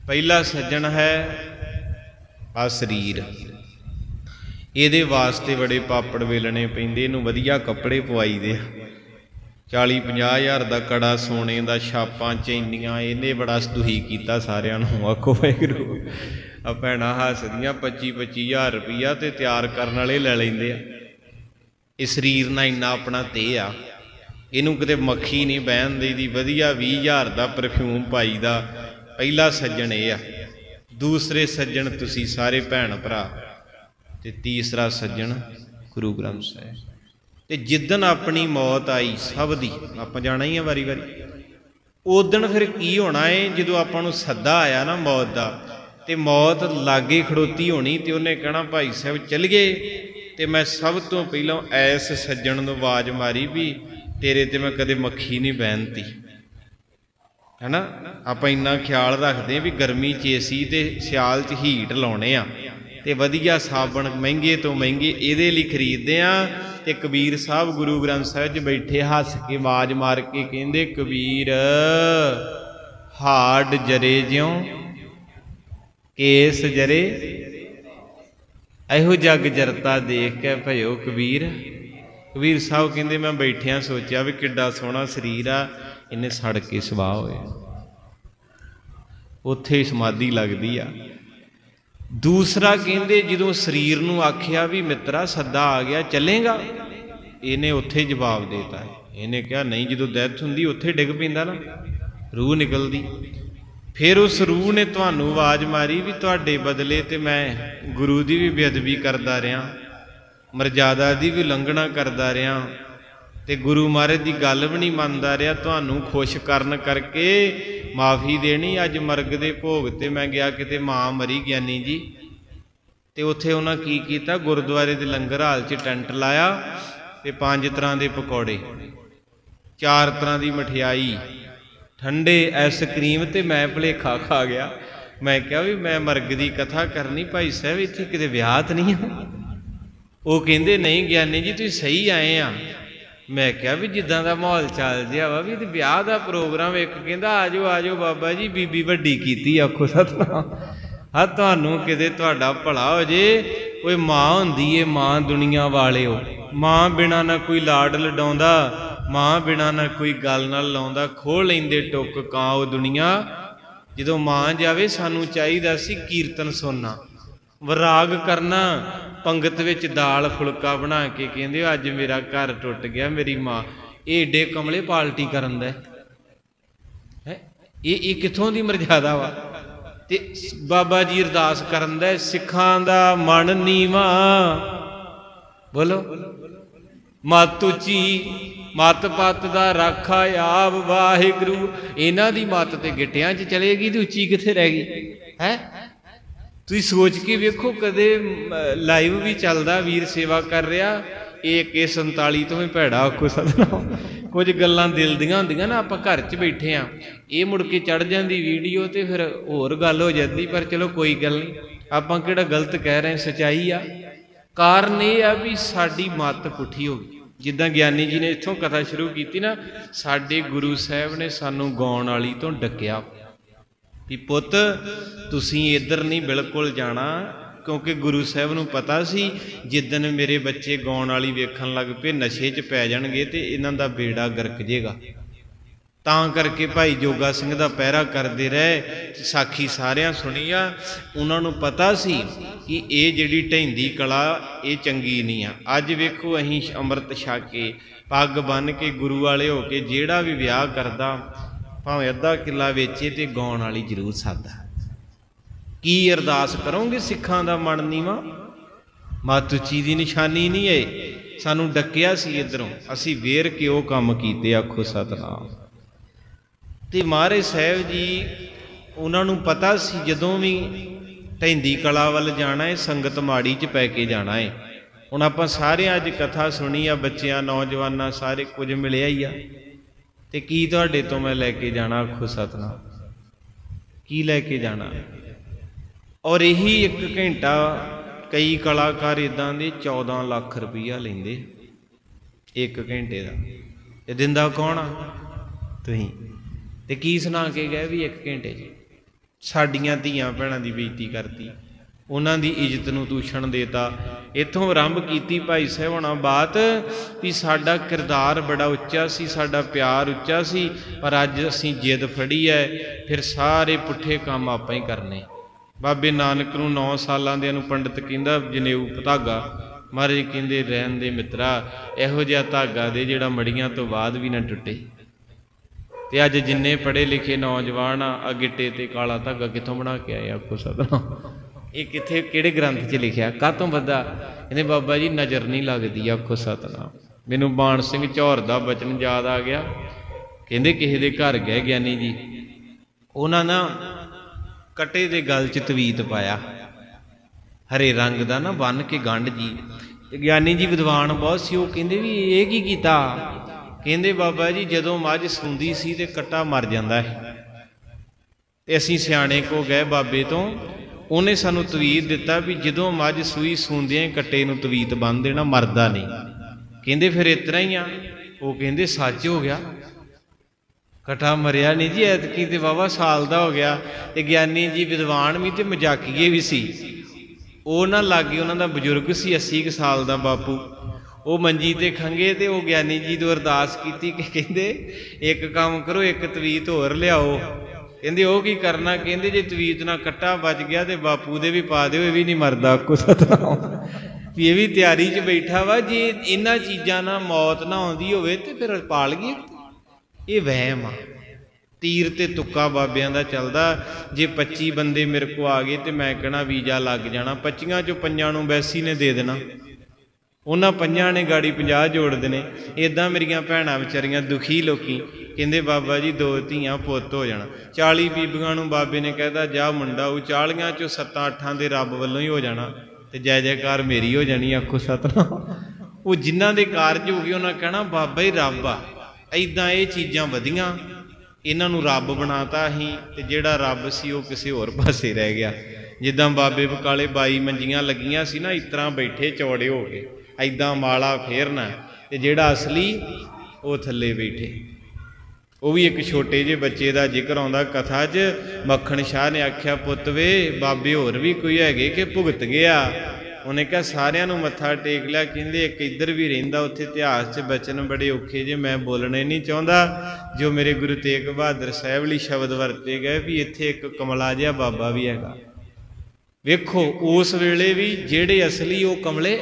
ਪਹਿਲਾ ਸੱਜਣ ਹੈ ਆ ਸਰੀਰ। ਇਹਦੇ ਵਾਸਤੇ ਬੜੇ ਪਾਪੜ ਵੇਲਣੇ ਪੈਂਦੇ, ਇਹਨੂੰ ਵਧੀਆ ਕੱਪੜੇ ਪਵਾਈਦੇ ਆ। 40 50 ਹਜ਼ਾਰ ਦਾ ਕੜਾ, ਸੋਨੇ ਦਾ, ਛਾਪਾਂ, ਚੈਨੀਆਂ, ਇਹਨੇ ਬੜਾ ਦੁਹੀ ਕੀਤਾ ਸਾਰਿਆਂ ਨੂੰ। ਆਖੋ ਵਾਹਿਗੁਰੂ। ਆ ਭੈਣਾਂ ਹੱਸਦੀਆਂ 25 25000 ਰੁਪਈਆ ਤੇ ਤਿਆਰ ਕਰਨ ਵਾਲੇ ਲੈ ਲੈਂਦੇ ਆ। ਇਹ ਸਰੀਰ ਨਾਲ ਇੰਨਾ ਆਪਣਾ ਤੇ ਆ। ਇਹਨੂੰ ਕਿਤੇ ਮੱਖੀ ਨਹੀਂ ਬਹਿਣ ਦੀ ਵਧੀਆ 20000 ਦਾ ਪਰਫਿਊਮ ਪਾਈਦਾ ਪਹਿਲਾ ਸੱਜਣ ਇਹ ਆ। ਦੂਸਰੇ ਸੱਜਣ ਤੁਸੀਂ ਸਾਰੇ ਭੈਣ ਭਰਾ। ਤੇ ਤੀਸਰਾ ਸੱਜਣ ਗੁਰੂ ਗ੍ਰੰਥ ਸਾਹਿਬ। ਤੇ ਜਿੱਦਣ ਆਪਣੀ ਮੌਤ ਆਈ ਸਭ ਦੀ, ਆਪਾਂ ਜਾਣਾ ਹੀ ਆ ਵਾਰੀ ਵਾਰੀ ਉਦਣ ਫਿਰ ਕੀ ਹੋਣਾ ਏ? ਜਦੋਂ ਆਪਾਂ ਨੂੰ ਸੱਦਾ ਆਇਆ ਨਾ ਮੌਤ ਦਾ ਤੇ ਮੌਤ ਲਾਗੇ ਖੜੋਤੀ ਹੋਣੀ ਤੇ ਉਹਨੇ ਕਹਿਣਾ, ਭਾਈ ਸਾਹਿਬ ਚੱਲ ਗਏ ਤੇ ਮੈਂ ਸਭ ਤੋਂ ਪਹਿਲਾਂ ਐਸ ਸੱਜਣ ਨੂੰ ਆਵਾਜ਼ ਮਾਰੀ ਵੀ ਤੇਰੇ ਤੇ ਮੈਂ ਕਦੇ ਮੱਖੀ ਨਹੀਂ ਬਹਿਨਤੀ ਹੈਨਾ? ਆਪਾਂ ਇੰਨਾ ਖਿਆਲ ਰੱਖਦੇ ਵੀ ਗਰਮੀ 'ਚ ਏਸੀ ਤੇ ਸਿਆਲ 'ਚ ਹੀਟ ਲਾਉਣੇ ਆ। ਤੇ ਵਧੀਆ ਸਾਬਣ ਮਹਿੰਗੇ ਤੋਂ ਮਹਿੰਗੇ ਇਹਦੇ ਲਈ ਖਰੀਦਦੇ ਆ ਤੇ ਕਬੀਰ ਸਾਹਿਬ ਗੁਰੂ ਗ੍ਰੰਥ ਸਾਹਿਬ 'ਚ ਬੈਠੇ ਹੱਸ ਕੇ ਆਵਾਜ਼ ਮਾਰ ਕੇ ਕਹਿੰਦੇ, ਕਬੀਰ ਹਾਰਡ ਜਰੇ ਜਿਉ ਕੇਸ ਜਰੇ। ਇਹੋ ਜਗ ਜਰਤਾ ਦੇਖ ਕੇ ਭਇਓ ਕਬੀਰ। ਕਬੀਰ ਸਾਹਿਬ ਕਹਿੰਦੇ, ਮੈਂ ਬੈਠਿਆਂ ਸੋਚਿਆ ਵੀ ਕਿੱਡਾ ਸੋਹਣਾ ਸਰੀਰ ਆ, ਇਹਨੇ ਸੜ ਕੇ ਸਵਾਹ ਹੋਇਆ। ਉੱਥੇ ਸਮਾਧੀ ਲੱਗਦੀ ਆ। ਦੂਸਰਾ ਕਹਿੰਦੇ, ਜਦੋਂ ਸਰੀਰ ਨੂੰ ਆਖਿਆ ਵੀ ਮਿੱਤਰਾ, ਸੱਦਾ ਆ ਗਿਆ, ਚੱਲੇਗਾ? ਇਹਨੇ ਉੱਥੇ ਜਵਾਬ ਦੇਤਾ। ਇਹਨੇ ਕਿਹਾ, ਨਹੀਂ, ਜਦੋਂ ਡੈਥ ਹੁੰਦੀ, ਉੱਥੇ ਡਿੱਗ ਪੈਂਦਾ ਨਾ। ਰੂਹ ਨਿਕਲਦੀ। ਫਿਰ ਉਸ ਰੂਹ ਨੇ ਤੁਹਾਨੂੰ ਆਵਾਜ਼ ਮਾਰੀ ਵੀ ਤੁਹਾਡੇ ਬਦਲੇ ਤੇ ਮੈਂ ਗੁਰੂ ਦੀ ਵੀ ਬੇਅਦਬੀ ਕਰਦਾ ਰਿਹਾ, ਮਰਜ਼ਾਦਾ ਦੀ ਵੀ ਉਲੰਘਣਾ ਕਰਦਾ ਰਿਹਾ ਤੇ ਗੁਰੂ ਮਹਾਰਾਜ ਦੀ ਗੱਲ ਵੀ ਨਹੀਂ ਮੰਨਦਾ ਰਿਹਾ, ਤੁਹਾਨੂੰ ਖੁਸ਼ ਕਰਨ ਕਰਕੇ ਮਾਫੀ ਦੇਣੀ, ਅੱਜ ਮਰਗ ਦੇ ਭੋਗ ਤੇ ਮੈਂ ਗਿਆ ਕਿਤੇ, ਮਾਂ ਮਰੀ ਗਿਆਨੀ ਜੀ। ਤੇ ਉੱਥੇ ਉਹਨਾਂ ਕੀ ਕੀਤਾ, ਗੁਰਦੁਆਰੇ ਦੇ ਲੰਗਰ ਹਾਲ 'ਚ ਟੈਂਟ ਲਾਇਆ ਤੇ ਪੰਜ ਤਰ੍ਹਾਂ ਦੇ ਪਕੌੜੇ, ਚਾਰ ਤਰ੍ਹਾਂ ਦੀ ਮਠਿਆਈ ਠੰਡੇ ਆਈਸਕ੍ਰੀਮ ਤੇ ਮੈਂ ਭਲੇਖਾ ਖਾ ਗਿਆ। ਮੈਂ ਕਿਹਾ ਵੀ ਮੈਂ ਮਰਗ ਦੀ ਕਥਾ ਕਰਨੀ ਭਾਈ ਸਾਹਿਬ, ਇੱਥੇ ਕਿਤੇ ਵਿਆਹ ਤਾਂ ਨਹੀਂ ਆ। ਉਹ ਕਹਿੰਦੇ, ਨਹੀਂ ਗਿਆਨੀ ਜੀ, ਤੁਸੀਂ ਸਹੀ ਆਏ ਆ। ਮੈਂ ਕਿਹਾ ਵੀ ਜਿੱਦਾਂ ਦਾ ਮਾਹੌਲ ਚੱਲ ਜਿਆ ਵਾ ਵੀ ਤੇ ਵਿਆਹ ਦਾ ਪ੍ਰੋਗਰਾਮ ਇੱਕ ਕਹਿੰਦਾ, ਆਜੋ ਆਜੋ ਬਾਬਾ ਜੀ, ਬੀਬੀ ਵੱਡੀ ਕੀਤੀ, ਆਖੋ ਸਤਨਾਮ। ਆ ਤੁਹਾਨੂੰ ਕਿਤੇ ਤੁਹਾਡਾ ਭਲਾ ਹੋ ਜੇ ਓਏ ਮਾਂ ਹੁੰਦੀ ਏ, ਮਾਂ ਦੁਨੀਆ ਵਾਲਿਓ। ਮਾਂ ਬਿਨਾ ਨਾ ਕੋਈ ਲਾਡ ਲਡਾਉਂਦਾ ਮਾਂ ਬਿਨਾ ਨਾ ਕੋਈ ਗੱਲ ਨਾਲ ਲਾਉਂਦਾ, ਖੋਹ ਲੈਂਦੇ ਟੁੱਕ ਕਾਂ ਉਹ ਦੁਨੀਆ। ਜਦੋਂ ਮਾਂ ਜਾਵੇ, ਸਾਨੂੰ ਚਾਹੀਦਾ ਸੀ ਕੀਰਤਨ ਸੁਣਨਾ। ਵਿਰਾਗ ਕਰਨਾ, ਪੰਗਤ ਵਿੱਚ ਦਾਲ ਫੁਲਕਾ ਬਣਾ ਕੇ ਕਹਿੰਦੇ, ਅੱਜ ਮੇਰਾ ਘਰ ਟੁੱਟ ਗਿਆ, ਮੇਰੀ ਮਾਂ। ਇਹ ਏਡੇ ਕਮਲੇ ਪਾਲਟੀ ਕਰਨ ਦਾ ਹੈ। ਇਹ ਇਹ ਕਿੱਥੋਂ ਦੀ ਮਰਜ਼ਾਦਾ ਵਾ? ਤੇ ਬਾਬਾ ਜੀ ਅਰਦਾਸ ਕਰਨ ਦਾ ਸਿੱਖਾਂ ਦਾ ਮਨ ਨੀਵਾ। ਬੋਲੋ। ਮਤ ਉੱਚੀ ਮਤ ਪਤ ਦਾ ਰਾਖਾ ਆਪ ਵਾਹਿਗੁਰੂ। ਇਹਨਾਂ ਦੀ ਮਤ ਤੇ ਗਿੱਟਿਆਂ 'ਚ ਚਲੇਗੀ ਤੇ ਉੱਚੀ ਕਿੱਥੇ ਰਹਿ ਗਈ? ਹੈ? ਤੁਸੀਂ ਸੋਚ ਕੇ ਵੇਖੋ, ਕਦੇ ਲਾਈਵ ਵੀ ਚੱਲਦਾ, ਵੀਰ ਸੇਵਾ ਕਰ ਰਿਹਾ, ਇਹ ਕੇ 47 ਤੋਂ ਵੀ ਭੈੜਾ ਆਖੋ ਸਤਨਾਮ। ਕੁਝ ਗੱਲਾਂ ਦਿਲ ਦੀਆਂ ਹੁੰਦੀਆਂ ਨਾ, ਆਪਾਂ ਘਰ 'ਚ ਬੈਠੇ ਆ। ਇਹ ਮੁੜ ਕੇ ਚੜ ਜਾਂਦੀ ਵੀਡੀਓ ਤੇ ਫਿਰ ਹੋਰ ਗੱਲ ਹੋ ਜਾਂਦੀ, ਪਰ ਚਲੋ ਕੋਈ ਗੱਲ ਨਹੀਂ। ਆਪਾਂ ਕਿਹੜਾ ਗਲਤ ਕਹਿ ਰਹੇ, ਸਚਾਈ ਆ। ਕਾਰਨ ਇਹ ਆ ਵੀ ਸਾਡੀ ਮੱਤ ਪੁੱਠੀ ਹੋ ਗਈ। ਜਿੱਦਾਂ ਗਿਆਨੀ ਜੀ ਨੇ ਇੱਥੋਂ ਕਥਾ ਸ਼ੁਰੂ ਕੀਤੀ ਨਾ, ਸਾਡੇ ਗੁਰੂ ਸਾਹਿਬ ਨੇ ਸਾਨੂੰ ਗਾਉਣ ਵਾਲੀ ਤੋਂ ਡੱਕਿਆ। ਵੀ ਪੁੱਤ, ਤੁਸੀਂ ਇੱਧਰ ਨਹੀਂ ਬਿਲਕੁਲ ਜਾਣਾ, ਕਿਉਂਕਿ ਗੁਰੂ ਸਾਹਿਬ ਨੂੰ ਪਤਾ ਸੀ ਜਿੱਦਨ ਮੇਰੇ ਬੱਚੇ ਗਾਉਣ ਵਾਲੀ ਵੇਖਣ ਲੱਗ ਪਏ, ਨਸ਼ੇ 'ਚ ਪੈ ਜਾਣਗੇ ਤੇ ਇਹਨਾਂ ਦਾ ਬੇੜਾ ਗਰਕ ਜੇਗਾ। ਤਾਂ ਕਰਕੇ ਭਾਈ ਜੋਗਾ ਸਿੰਘ ਦਾ ਪਹਿਰਾ ਕਰਦੇ ਰਹੇ, ਸਾਖੀ ਸਾਰਿਆਂ ਸੁਣੀ ਆ ਉਹਨਾਂ ਨੂੰ ਪਤਾ ਸੀ ਕਿ ਇਹ ਜਿਹੜੀ ਢੈਂਦੀ ਕਲਾ, ਇਹ ਚੰਗੀ ਨਹੀਂ ਆ। ਅੱਜ ਵੇਖੋ ਅਸੀਂ ਅੰਮ੍ਰਿਤ ਛਕ ਕੇ, ਪੱਗ ਬੰਨ ਕੇ ਗੁਰੂ ਵਾਲੇ ਹੋ ਕੇ ਜਿਹੜਾ ਵੀ ਵਿਆਹ ਕਰਦਾ, ਭਾਵੇਂ ਅੱਧਾ ਕਿੱਲਾ ਵੇਚੇ ਤੇ ਗਾਉਣ ਵਾਲੀ ਜ਼ਰੂਰ ਸਾਦਾ ਕੀ ਅਰਦਾਸ ਕਰੋਗੇ ਸਿੱਖਾਂ ਦਾ ਮਨ ਨੀਵਾ? ਮਾਤੂਚੀ ਦੀ ਨਿਸ਼ਾਨੀ ਨਹੀਂ ਏ ਸਾਨੂੰ ਡੱਕਿਆ ਸੀ ਇਧਰੋਂ। ਅਸੀਂ ਵੇਰ ਕੇ ਉਹ ਕੰਮ ਕੀਤੇ, ਆਖੋ ਸਤਨਾਮ। ਤੇ ਮਹਾਰਾਜ ਸਾਹਿਬ ਜੀ, ਉਹਨਾਂ ਨੂੰ ਪਤਾ ਸੀ ਜਦੋਂ ਵੀ ਢੈਂਦੀ ਕਲਾ ਵੱਲ ਜਾਣਾ ਹੈ, ਸੰਗਤ ਮਾੜੀ 'ਚ ਪੈ ਕੇ ਜਾਣਾ ਹੈ। ਹੁਣ ਆਪਾਂ ਸਾਰੇ ਅੱਜ ਕਥਾ ਸੁਣੀ ਆ, ਬੱਚਿਆਂ, ਨੌਜਵਾਨਾਂ, ਸਾਰੇ ਕੁਝ ਮਿਲਿਆ ਹੀ ਆ। ਤੇ ਕੀ ਤੁਹਾਡੇ ਤੋਂ ਮੈਂ ਲੈ ਕੇ ਜਾਣਾ, ਆਖੋ ਸਤਨਾਮ? ਕੀ ਲੈ ਕੇ ਜਾਣਾ? ਔਰ ਇਹੀ ਇੱਕ ਘੰਟਾ ਕਈ ਕਲਾਕਾਰ ਇਦਾਂ ਦੇ 14 ਲੱਖ ਰੁਪਈਆ ਲੈਂਦੇ, ਇੱਕ ਘੰਟੇ ਦਾ। ਤੇ ਦਿੰਦਾ ਕੌਣ ਆ? ਤੁਸੀਂ। ਤੇ ਕੀ ਸੁਣਾ ਕੇ ਗਏ ਵੀ ਇੱਕ ਘੰਟੇ 'ਚ ਸਾਡੀਆਂ ਧੀਆਂ ਭੈਣਾਂ ਦੀ ਬੇਇੱਜ਼ਤੀ ਕਰਤੀ। ਉਹਨਾਂ ਦੀ ਇੱਜ਼ਤ ਨੂੰ ਦੂਸ਼ਣ ਦੇਤਾ। ਇਥੋਂ ਆਰੰਭ ਕੀਤੀ ਭਾਈ ਸਾਹਿਬ ਹੋਣਾ ਬਾਤ ਵੀ ਸਾਡਾ ਕਿਰਦਾਰ ਬੜਾ ਉੱਚਾ ਸੀ, ਸਾਡਾ ਪਿਆਰ ਉੱਚਾ ਸੀ, ਪਰ ਅੱਜ ਅਸੀਂ ਜਿੱਦ ਫੜੀ ਐ, ਫਿਰ ਸਾਰੇ ਪੁੱਠੇ ਕੰਮ ਆਪਾਂ ਹੀ ਕਰਨੇ। ਬਾਬੇ ਨਾਨਕ ਨੂੰ 9 ਸਾਲਾਂ ਦੇ ਨੂੰ ਪੰਡਤ ਕਹਿੰਦਾ ਜਨੇਊ ਧਾਗਾ ਮਹਾਰਾਜ ਕਹਿੰਦੇ, ਰਹਿਣ ਦੇ ਮਿੱਤਰਾ, ਇਹੋ ਜਿਹਾ ਧਾਗਾ ਦੇ ਜਿਹੜਾ ਮੜੀਆਂ ਤੋਂ ਬਾਅਦ ਵੀ ਨਾ ਟੁੱਟੇ। ਤੇ ਅੱਜ ਜਿੰਨੇ ਪੜ੍ਹੇ ਲਿਖੇ ਨੌਜਵਾਨ ਆ ਆ ਗਿੱਟੇ ਤੇ ਕਾਲਾ ਧਾਗਾ ਕਿੱਥੋਂ ਬਣਾ ਕੇ ਆਏ ਆਪਕੋ ਸਤਨਾਮ ਇਹ ਕਿੱਥੇ, ਕਿਹੜੇ ਗ੍ਰੰਥ 'ਚ ਲਿਖਿਆ? ਕਾਤੋਂ ਬੱਦਾ ਕਹਿੰਦੇ ਬਾਬਾ ਜੀ, ਨਜ਼ਰ ਨਹੀਂ ਲੱਗਦੀ ਆਖੋ ਸਤਨਾਮ ਮੈਨੂੰ ਬਾਣ ਸਿੰਘ ਚੌਰ ਦਾ ਬਚਨ ਯਾਦ ਆ ਗਿਆ। ਕਹਿੰਦੇ ਕਿਸੇ ਦੇ ਘਰ ਗਏ ਗਿਆਨੀ ਜੀ। ਉਹਨਾਂ ਨਾ ਕਟੇ ਦੇ ਗਲ 'ਚ ਤਵੀਤ ਪਾਇਆ। ਹਰੇ ਰੰਗ ਦਾ ਨਾ ਬੰਨ ਕੇ ਗੰਢ ਜੀ। ਤੇ ਗਿਆਨੀ ਜੀ ਵਿਦਵਾਨ ਬਹੁਤ ਸੀ, ਉਹ ਕਹਿੰਦੇ ਵੀ ਇਹ ਕੀ ਕੀਤਾ? ਕਹਿੰਦੇ ਬਾਬਾ ਜੀ, ਜਦੋਂ ਮੱਝ ਸੁੰਦੀ ਸੀ ਤੇ ਕੱਟਾ ਮਰ ਜਾਂਦਾ ਹੈ ਤੇ ਅਸੀਂ ਸਿਆਣੇ ਕੋ ਗਏ ਬਾਬੇ ਤੋਂ, ਉਹਨੇ ਸਾਨੂੰ ਤਵੀਤ ਦਿੱਤਾ ਵੀ ਜਦੋਂ ਮੱਝ ਸੂਈ ਸੁੰਦਿਆਂ ਕੱਟੇ ਨੂੰ ਤਵੀਤ ਬੰਨ ਦੇਣਾ, ਮਰਦਾ ਨਹੀਂ। ਕਹਿੰਦੇ ਫਿਰ ਇਤਨਾ ਹੀ ਆ। ਉਹ ਕਹਿੰਦੇ, ਸੱਚ ਹੋ ਗਿਆ। ਕਟਾ ਮਰਿਆ ਨਹੀਂ ਜੀ, ਐਤਕੀ ਤੇ ਵਾਵਾ ਸਾਲ ਦਾ ਹੋ ਗਿਆ। ਤੇ ਗਿਆਨੀ ਜੀ ਵਿਦਵਾਨ ਵੀ ਤੇ ਮਜ਼ਾਕੀਏ ਵੀ ਸੀ। ਉਹ ਨਾ ਲਾਗੇ ਉਹਨਾਂ ਦਾ ਬਜ਼ੁਰਗ ਸੀ 80 ਕੁ ਸਾਲ ਦਾ ਬਾਪੂ। ਉਹ ਮੰਜੀ ਤੇ ਖੰਗੇ ਤੇ ਉਹ ਗਿਆਨੀ ਜੀ ਤੋਂ ਅਰਦਾਸ ਕੀਤੀ ਕਿ ਕਹਿੰਦੇ, ਇੱਕ ਕੰਮ ਕਰੋ, ਇੱਕ ਤਵੀਤ ਹੋਰ ਲਿਆਓ। ਕਹਿੰਦੇ, ਉਹ ਕੀ ਕਰਨਾ? ਕਹਿੰਦੇ, ਜੇ ਤਵੀਤ ਨਾਲ ਕੱਟਾ ਵੱਜ ਗਿਆ ਤੇ ਬਾਪੂ ਦੇ ਵੀ ਪਾ ਦਿਓ, ਇਹ ਵੀ ਨਹੀਂ ਮਰਦਾ ਕੋ ਸਤਨਾਮ ਵੀ ਇਹ ਵੀ ਤਿਆਰੀ 'ਚ ਬੈਠਾ ਵਾ, ਜੇ ਇਹਨਾਂ ਚੀਜ਼ਾਂ ਨਾਲ ਮੌਤ ਨਾ ਆਉਂਦੀ ਹੋਵੇ ਤੇ ਫਿਰ ਪਾਲ ਗਈ। ਇਹ ਵਹਿਮ ਆ। ਤੀਰ ਤੇ ਤੁੱਕਾ ਬਾਬਿਆਂ ਦਾ ਚੱਲਦਾ। ਜੇ 25 ਬੰਦੇ ਮੇਰੇ ਕੋ ਆ ਗਏ ਤੇ ਮੈਂ ਕਹਣਾ ਵੀਜ਼ਾ ਲੱਗ ਜਾਣਾ। 25 ਚੋਂ ਪੰਜਾਂ ਨੂੰ ਬੈਸੀ ਨੇ ਦੇ ਦੇਣਾ। ਉਹਨਾਂ ਪੰਜਾਂ ਨੇ ਗਾੜੀ 50 ਜੋੜਦੇ ਨੇ ਇਦਾਂ ਮੇਰੀਆਂ ਭੈਣਾਂ ਵਿਚਾਰੀਆਂ ਦੁਖੀ ਲੋਕੀ। ਕਹਿੰਦੇ, ਬਾਬਾ ਜੀ, ਦੋ ਧੀਆਂ ਪੁੱਤ ਹੋ ਜਾਣਾ। 40 ਬੀਬੀਆਂ ਨੂੰ ਬਾਬੇ ਨੇ ਕਹਿਦਾ ਜਾ ਮੁੰਡਾ, ਉਹ 40 ਚੋਂ 7-8 ਦੇ ਰੱਬ ਵੱਲੋਂ ਹੀ ਹੋ ਜਾਣਾ ਤੇ ਜੈ ਜੈਕਾਰ ਮੇਰੀ ਹੋ ਜਾਣੀ, ਆਖੋ ਸਤਨਾਮ। ਉਹ ਜਿਨ੍ਹਾਂ ਦੇ ਕਾਰਜ ਹੋ ਗਏ, ਉਹਨਾਂ ਕਹਿਣਾ, ਬਾਬਾ ਹੀ ਰੱਬ ਆ। ਐਦਾਂ ਇਹ ਚੀਜ਼ਾਂ ਵਧੀਆਂ। ਇਹਨਾਂ ਨੂੰ ਰੱਬ ਬਣਾਤਾ ਹੀ ਤੇ ਜਿਹੜਾ ਰੱਬ ਸੀ, ਉਹ ਕਿਸੇ ਹੋਰ ਪਾਸੇ ਰਹਿ ਗਿਆ। ਜਿੱਦਾਂ ਬਾਬੇ ਬਕਾਲੇ 22 ਮੰਜੀਆਂ ਲੱਗੀਆਂ ਸੀ ਨਾ, ਇਸ ਤਰ੍ਹਾਂ ਬੈਠੇ ਚੌੜੇ ਹੋ ਗਏ। ਐਦਾਂ ਮਾਲਾ ਫੇਰਨਾ ਤੇ ਜਿਹੜਾ ਅਸਲੀ ਉਹ ਥੱਲੇ ਬੈਠੇ। ਉਹ ਵੀ ਇੱਕ ਛੋਟੇ ਜਿਹੇ ਬੱਚੇ ਦਾ ਜ਼ਿਕਰ ਆਉਂਦਾ ਕਥਾ 'ਚ, ਮੱਖਣ ਸ਼ਾਹ ਨੇ ਆਖਿਆ, ਪੁੱਤ ਵੇ, ਬਾਬੇ ਹੋਰ ਵੀ ਕੋਈ ਹੈਗੇ ਕਿ ਭੁਗਤ ਗਿਆ? ਉਹਨੇ ਕਿਹਾ, ਸਾਰਿਆਂ ਨੂੰ ਮੱਥਾ ਟੇਕ ਲਿਆ। ਕਹਿੰਦੇ, ਇੱਕ ਇੱਧਰ ਵੀ ਰਹਿੰਦਾ, ਉੱਥੇ ਇਤਿਹਾਸ 'ਚ ਬਚਨ ਬੜੇ ਔਖੇ ਜੇ ਮੈਂ ਬੋਲਣੇ ਨਹੀਂ ਚਾਹੁੰਦਾ। ਜੋ ਮੇਰੇ ਗੁਰੂ ਤੇਗ ਬਹਾਦਰ ਸਾਹਿਬ ਲਈ ਸ਼ਬਦ ਵਰਤੇ ਗਏ ਵੀ ਇੱਥੇ ਇੱਕ ਕਮਲਾ ਜਿਹਾ ਬਾਬਾ ਵੀ ਹੈਗਾ। ਵੇਖੋ, ਉਸ ਵੇਲੇ ਵੀ ਜਿਹੜੇ ਅਸਲੀ ਉਹ ਕਮਲੇ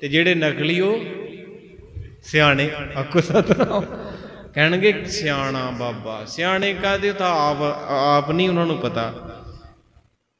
ਤੇ ਜਿਹੜੇ ਨਕਲੀ ਉਹ ਸਿਆਣੇ, ਆਖੋ ਸਤਨਾਮ। ਕਹਿਣਗੇ ਸਿਆਣਾ ਬਾਬਾ। ਸਿਆਣੇ ਕਾਦੇ ਤਾਂ ਆਪ ਆਪ ਨਹੀਂ ਉਹਨਾਂ ਨੂੰ ਪਤਾ।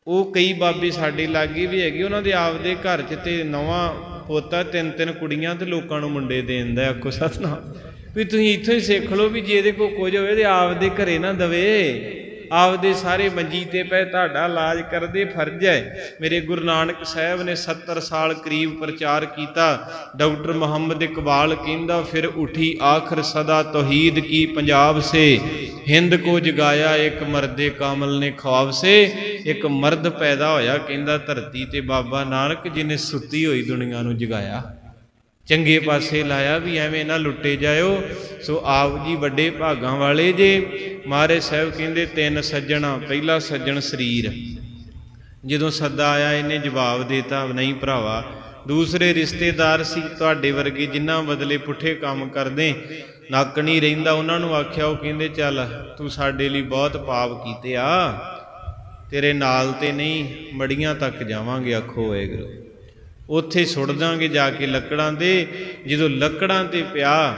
ਉਹ ਕਈ ਬਾਬੇ ਸਾਡੇ ਲਾਗੇ ਵੀ ਹੈਗੇ, ਉਹਨਾਂ ਦੇ ਆਪਦੇ ਘਰ 'ਚ ਤੇ ਨਵਾਂ ਪੋਤਾ ਤਿੰਨ ਤਿੰਨ ਕੁੜੀਆਂ ਤੇ ਲੋਕਾਂ ਨੂੰ ਮੁੰਡੇ ਦੇ ਦਿੰਦਾ ਆਖੋ ਸਤਨਾਮ। ਵੀ ਤੁਸੀਂ ਇੱਥੋਂ ਹੀ ਸਿੱਖ ਲਓ ਵੀ ਜੇ ਇਹਦੇ ਕੋਲ ਕੁਝ ਹੋਵੇ ਤੇ ਆਪਦੇ ਘਰੇ ਨਾ ਦਵੇ। ਆਪਦੇ ਸਾਰੇ ਮੰਜੀ ਤੇ ਪਏ, ਤੁਹਾਡਾ ਇਲਾਜ ਕਰਦੇ ਫਰਜ਼ ਹੈ। ਮੇਰੇ ਗੁਰੂ ਨਾਨਕ ਸਾਹਿਬ ਨੇ 70 ਸਾਲ ਕਰੀਬ ਪ੍ਰਚਾਰ ਕੀਤਾ। ਡਾਕਟਰ ਮੁਹੰਮਦ ਇਕਬਾਲ ਕਹਿੰਦਾ, ਫਿਰ ਉਠੀ ਆਖਰ ਸਦਾ ਤੌਹੀਦ ਕੀ ਪੰਜਾਬ ਸੇ? ਹਿੰਦ ਕੋ ਜਗਾਇਆ ਇੱਕ ਮਰਦੇ ਕਾਮਲ ਨੇ ਖਵਾਬ ਸੇ। ਇੱਕ ਮਰਦ ਪੈਦਾ ਹੋਇਆ, ਕਹਿੰਦਾ, ਧਰਤੀ ਤੇ ਬਾਬਾ ਨਾਨਕ, ਜਿਨੇ ਸੁੱਤੀ ਹੋਈ ਦੁਨੀਆ ਨੂੰ ਜਗਾਇਆ। ਚੰਗੇ ਪਾਸੇ ਲਾਇਆ ਵੀ ਐਵੇਂ ਨਾ ਲੁੱਟੇ ਜਾਇਓ। ਸੋ ਆਪ ਜੀ ਵੱਡੇ ਭਾਗਾਂ ਵਾਲੇ ਜੇ, ਮਹਾਰਾਜ ਸਾਹਿਬ ਕਹਿੰਦੇ ਤਿੰਨ ਸੱਜਣਾ, ਪਹਿਲਾ ਸੱਜਣ ਸਰੀਰ। ਜਦੋਂ ਸੱਦਾ ਆਇਆ, ਇਹਨੇ ਜਵਾਬ ਦੇਤਾ, ਨਹੀਂ ਭਰਾਵਾ, ਦੂਸਰੇ ਰਿਸ਼ਤੇਦਾਰ ਸੀ, ਤੁਹਾਡੇ ਵਰਗੇ ਜਿਨ੍ਹਾਂ ਬਦਲੇ ਪੁੱਠੇ ਕੰਮ ਕਰਦੇ, ਨੱਕ ਨਹੀਂ ਰਹਿੰਦਾ, ਉਹਨਾਂ ਨੂੰ ਆਖਿਆ, ਉਹ ਕਹਿੰਦੇ, ਚੱਲ, ਤੂੰ ਸਾਡੇ ਲਈ ਬਹੁਤ ਪਾਪ ਕੀਤੇ ਆ। ਤੇਰੇ ਨਾਲ ਤੇ ਨਹੀਂ, ਮੜੀਆਂ ਤੱਕ ਜਾਵਾਂਗੇ, ਆਖੋ, ਵਾਹਿਗੁਰੂ। ਉੱਥੇ ਸੁੱਟ ਦਾਂਗੇ ਜਾ ਕੇ ਲੱਕੜਾਂ ਦੇ। ਜਦੋਂ ਲੱਕੜਾਂ ਤੇ ਪਿਆ,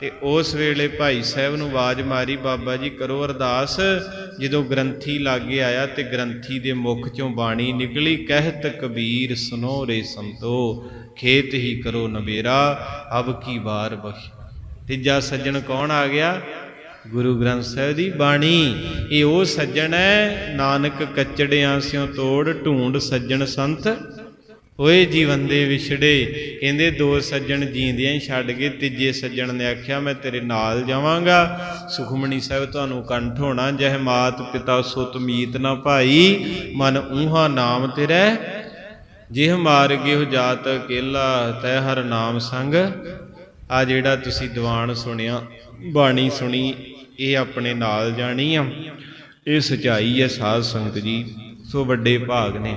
ਤੇ ਉਸ ਵੇਲੇ ਭਾਈ ਸਾਹਿਬ ਨੂੰ ਆਵਾਜ਼ ਮਾਰੀ, ਬਾਬਾ ਜੀ, ਕਰੋ ਅਰਦਾਸ। ਜਦੋਂ ਗ੍ਰੰਥੀ ਲਾਗੇ ਆਇਆ ਤੇ ਗ੍ਰੰਥੀ ਦੇ ਮੁਖ ਚੋਂ ਬਾਣੀ ਨਿਕਲੀ ਕਹਿਤ ਕਬੀਰ ਸੁਨੋ ਰੇ ਸੰਤੋ, ਖੇਤ ਹੀ ਕਰੋ ਨਵੇਰਾ, ਅਬ ਕੀ ਵਾਰ ਬਖੀ ਤੀਜਾ ਸੱਜਣ ਕੌਣ ਆ ਗਿਆ? ਗੁਰੂ ਗ੍ਰੰਥ ਸਾਹਿਬ ਦੀ ਬਾਣੀ। ਇਹ ਉਹ ਸੱਜਣ ਹੈ, ਨਾਨਕ ਕੱਚੜਿਆਂ ਸਿਓ ਤੋੜ, ਢੂੰਡ ਸੱਜਣ ਸੰਤ। ਓਏ ਜੀਵਨ ਦੇ ਵਿਛੜੇ, ਕਹਿੰਦੇ ਦੋ ਸੱਜਣ ਜੀਂਦਿਆਂ ਹੀ ਛੱਡ ਗਏ, ਤੀਜੇ ਸੱਜਣ ਨੇ ਆਖਿਆ, ਮੈਂ ਤੇਰੇ ਨਾਲ ਜਾਵਾਂਗਾ। ਸੁਖਮਣੀ ਸਾਹਿਬ, ਤੁਹਾਨੂੰ ਕੰਠ ਹੋਣਾ ਜਹ ਮਾਤ ਪਿਤਾ ਸੁਤ ਮੀਤ ਨਾ ਭਾਈ, ਮਨ ਊਹਾ ਨਾਮ ਤੇਰੇ। ਜਿਹ ਮਾਰ ਗਿਓ ਜਾਤ ਅਕੇਲਾ, ਤੈ ਹਰ ਨਾਮ ਸੰਗ। ਆ ਜਿਹੜਾ ਤੁਸੀਂ ਦੀਵਾਨ ਸੁਣਿਆ, ਬਾਣੀ ਸੁਣੀ, ਇਹ ਆਪਣੇ ਨਾਲ ਜਾਣੀ ਆ। ਇਹ ਸਚਾਈ ਹੈ ਸਾਧ ਸੰਗਤ ਜੀ, ਸੋ ਵੱਡੇ ਭਾਗ ਨੇ।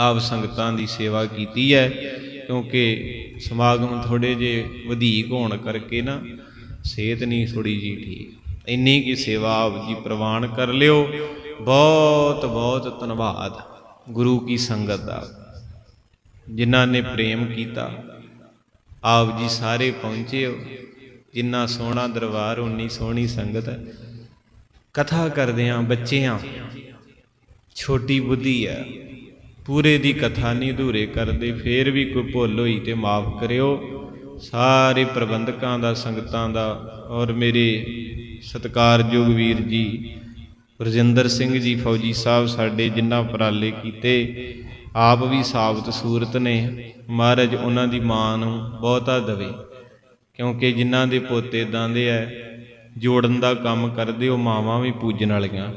ਆਪ ਸੰਗਤਾਂ ਦੀ ਸੇਵਾ ਕੀਤੀ ਹੈ, ਕਿਉਂਕਿ ਸਮਾਗਮ ਥੋੜੇ ਜੇ ਵਧੇਕ ਹੋਣ ਕਰਕੇ ਨਾ ਸਿਹਤ ਨਹੀਂ ਥੋੜੀ ਜੀ ਠੀਕ। ਇੰਨੀ ਕੀ ਸੇਵਾ ਆਪ ਜੀ ਪ੍ਰਵਾਨ ਕਰ ਲਿਓ। ਬਹੁਤ ਬਹੁਤ ਧੰਨਵਾਦ ਗੁਰੂ ਕੀ ਸੰਗਤ ਦਾ, ਜਿਨ੍ਹਾਂ ਨੇ ਪ੍ਰੇਮ ਕੀਤਾ। ਆਪ ਜੀ ਸਾਰੇ ਪਹੁੰਚੇ ਹੋ। ਜਿੰਨਾ ਸੋਹਣਾ ਦਰਬਾਰ ਉਨੀ ਸੋਹਣੀ ਸੰਗਤ ਹੈ। ਕਥਾ ਕਰਦੇ ਆਂ ਬੱਚਿਆਂ ਛੋਟੀ ਬੁੱਧੀ ਹੈ। ਪੂਰੇ ਦੀ ਕਥਾ ਨਹੀਂ ਅਧੂਰੇ ਕਰਦੇ, ਫੇਰ ਵੀ ਕੋਈ ਭੁੱਲ ਹੋਈ ਤੇ ਮਾਫ ਕਰਿਓ। ਸਾਰੇ ਪ੍ਰਬੰਧਕਾਂ ਦਾ, ਸੰਗਤਾਂ ਦਾ ਔਰ ਮੇਰੇ ਸਤਿਕਾਰਯੋਗ ਵੀਰ ਜੀ ਰਜਿੰਦਰ ਸਿੰਘ ਜੀ, ਫੌਜੀ ਸਾਹਿਬ ਸਾਡੇ ਜਿਨ੍ਹਾਂ ਉਪਰਾਲੇ ਕੀਤੇ, ਆਪ ਵੀ ਸਾਬਤ ਸੂਰਤ ਨੇ। ਮਹਾਰਾਜ ਉਹਨਾਂ ਦੀ ਮਾਂ ਨੂੰ ਬਹੁਤਾ ਦਵੇ, ਕਿਉਂਕਿ ਜਿਨ੍ਹਾਂ ਦੇ ਪੋਤੇ ਇਦਾਂ ਦੇ ਐ, ਜੋੜਨ ਦਾ ਕੰਮ ਕਰਦੇ, ਉਹ ਮਾਵਾਂ ਵੀ ਪੂਜਣ ਵਾਲੀਆਂ।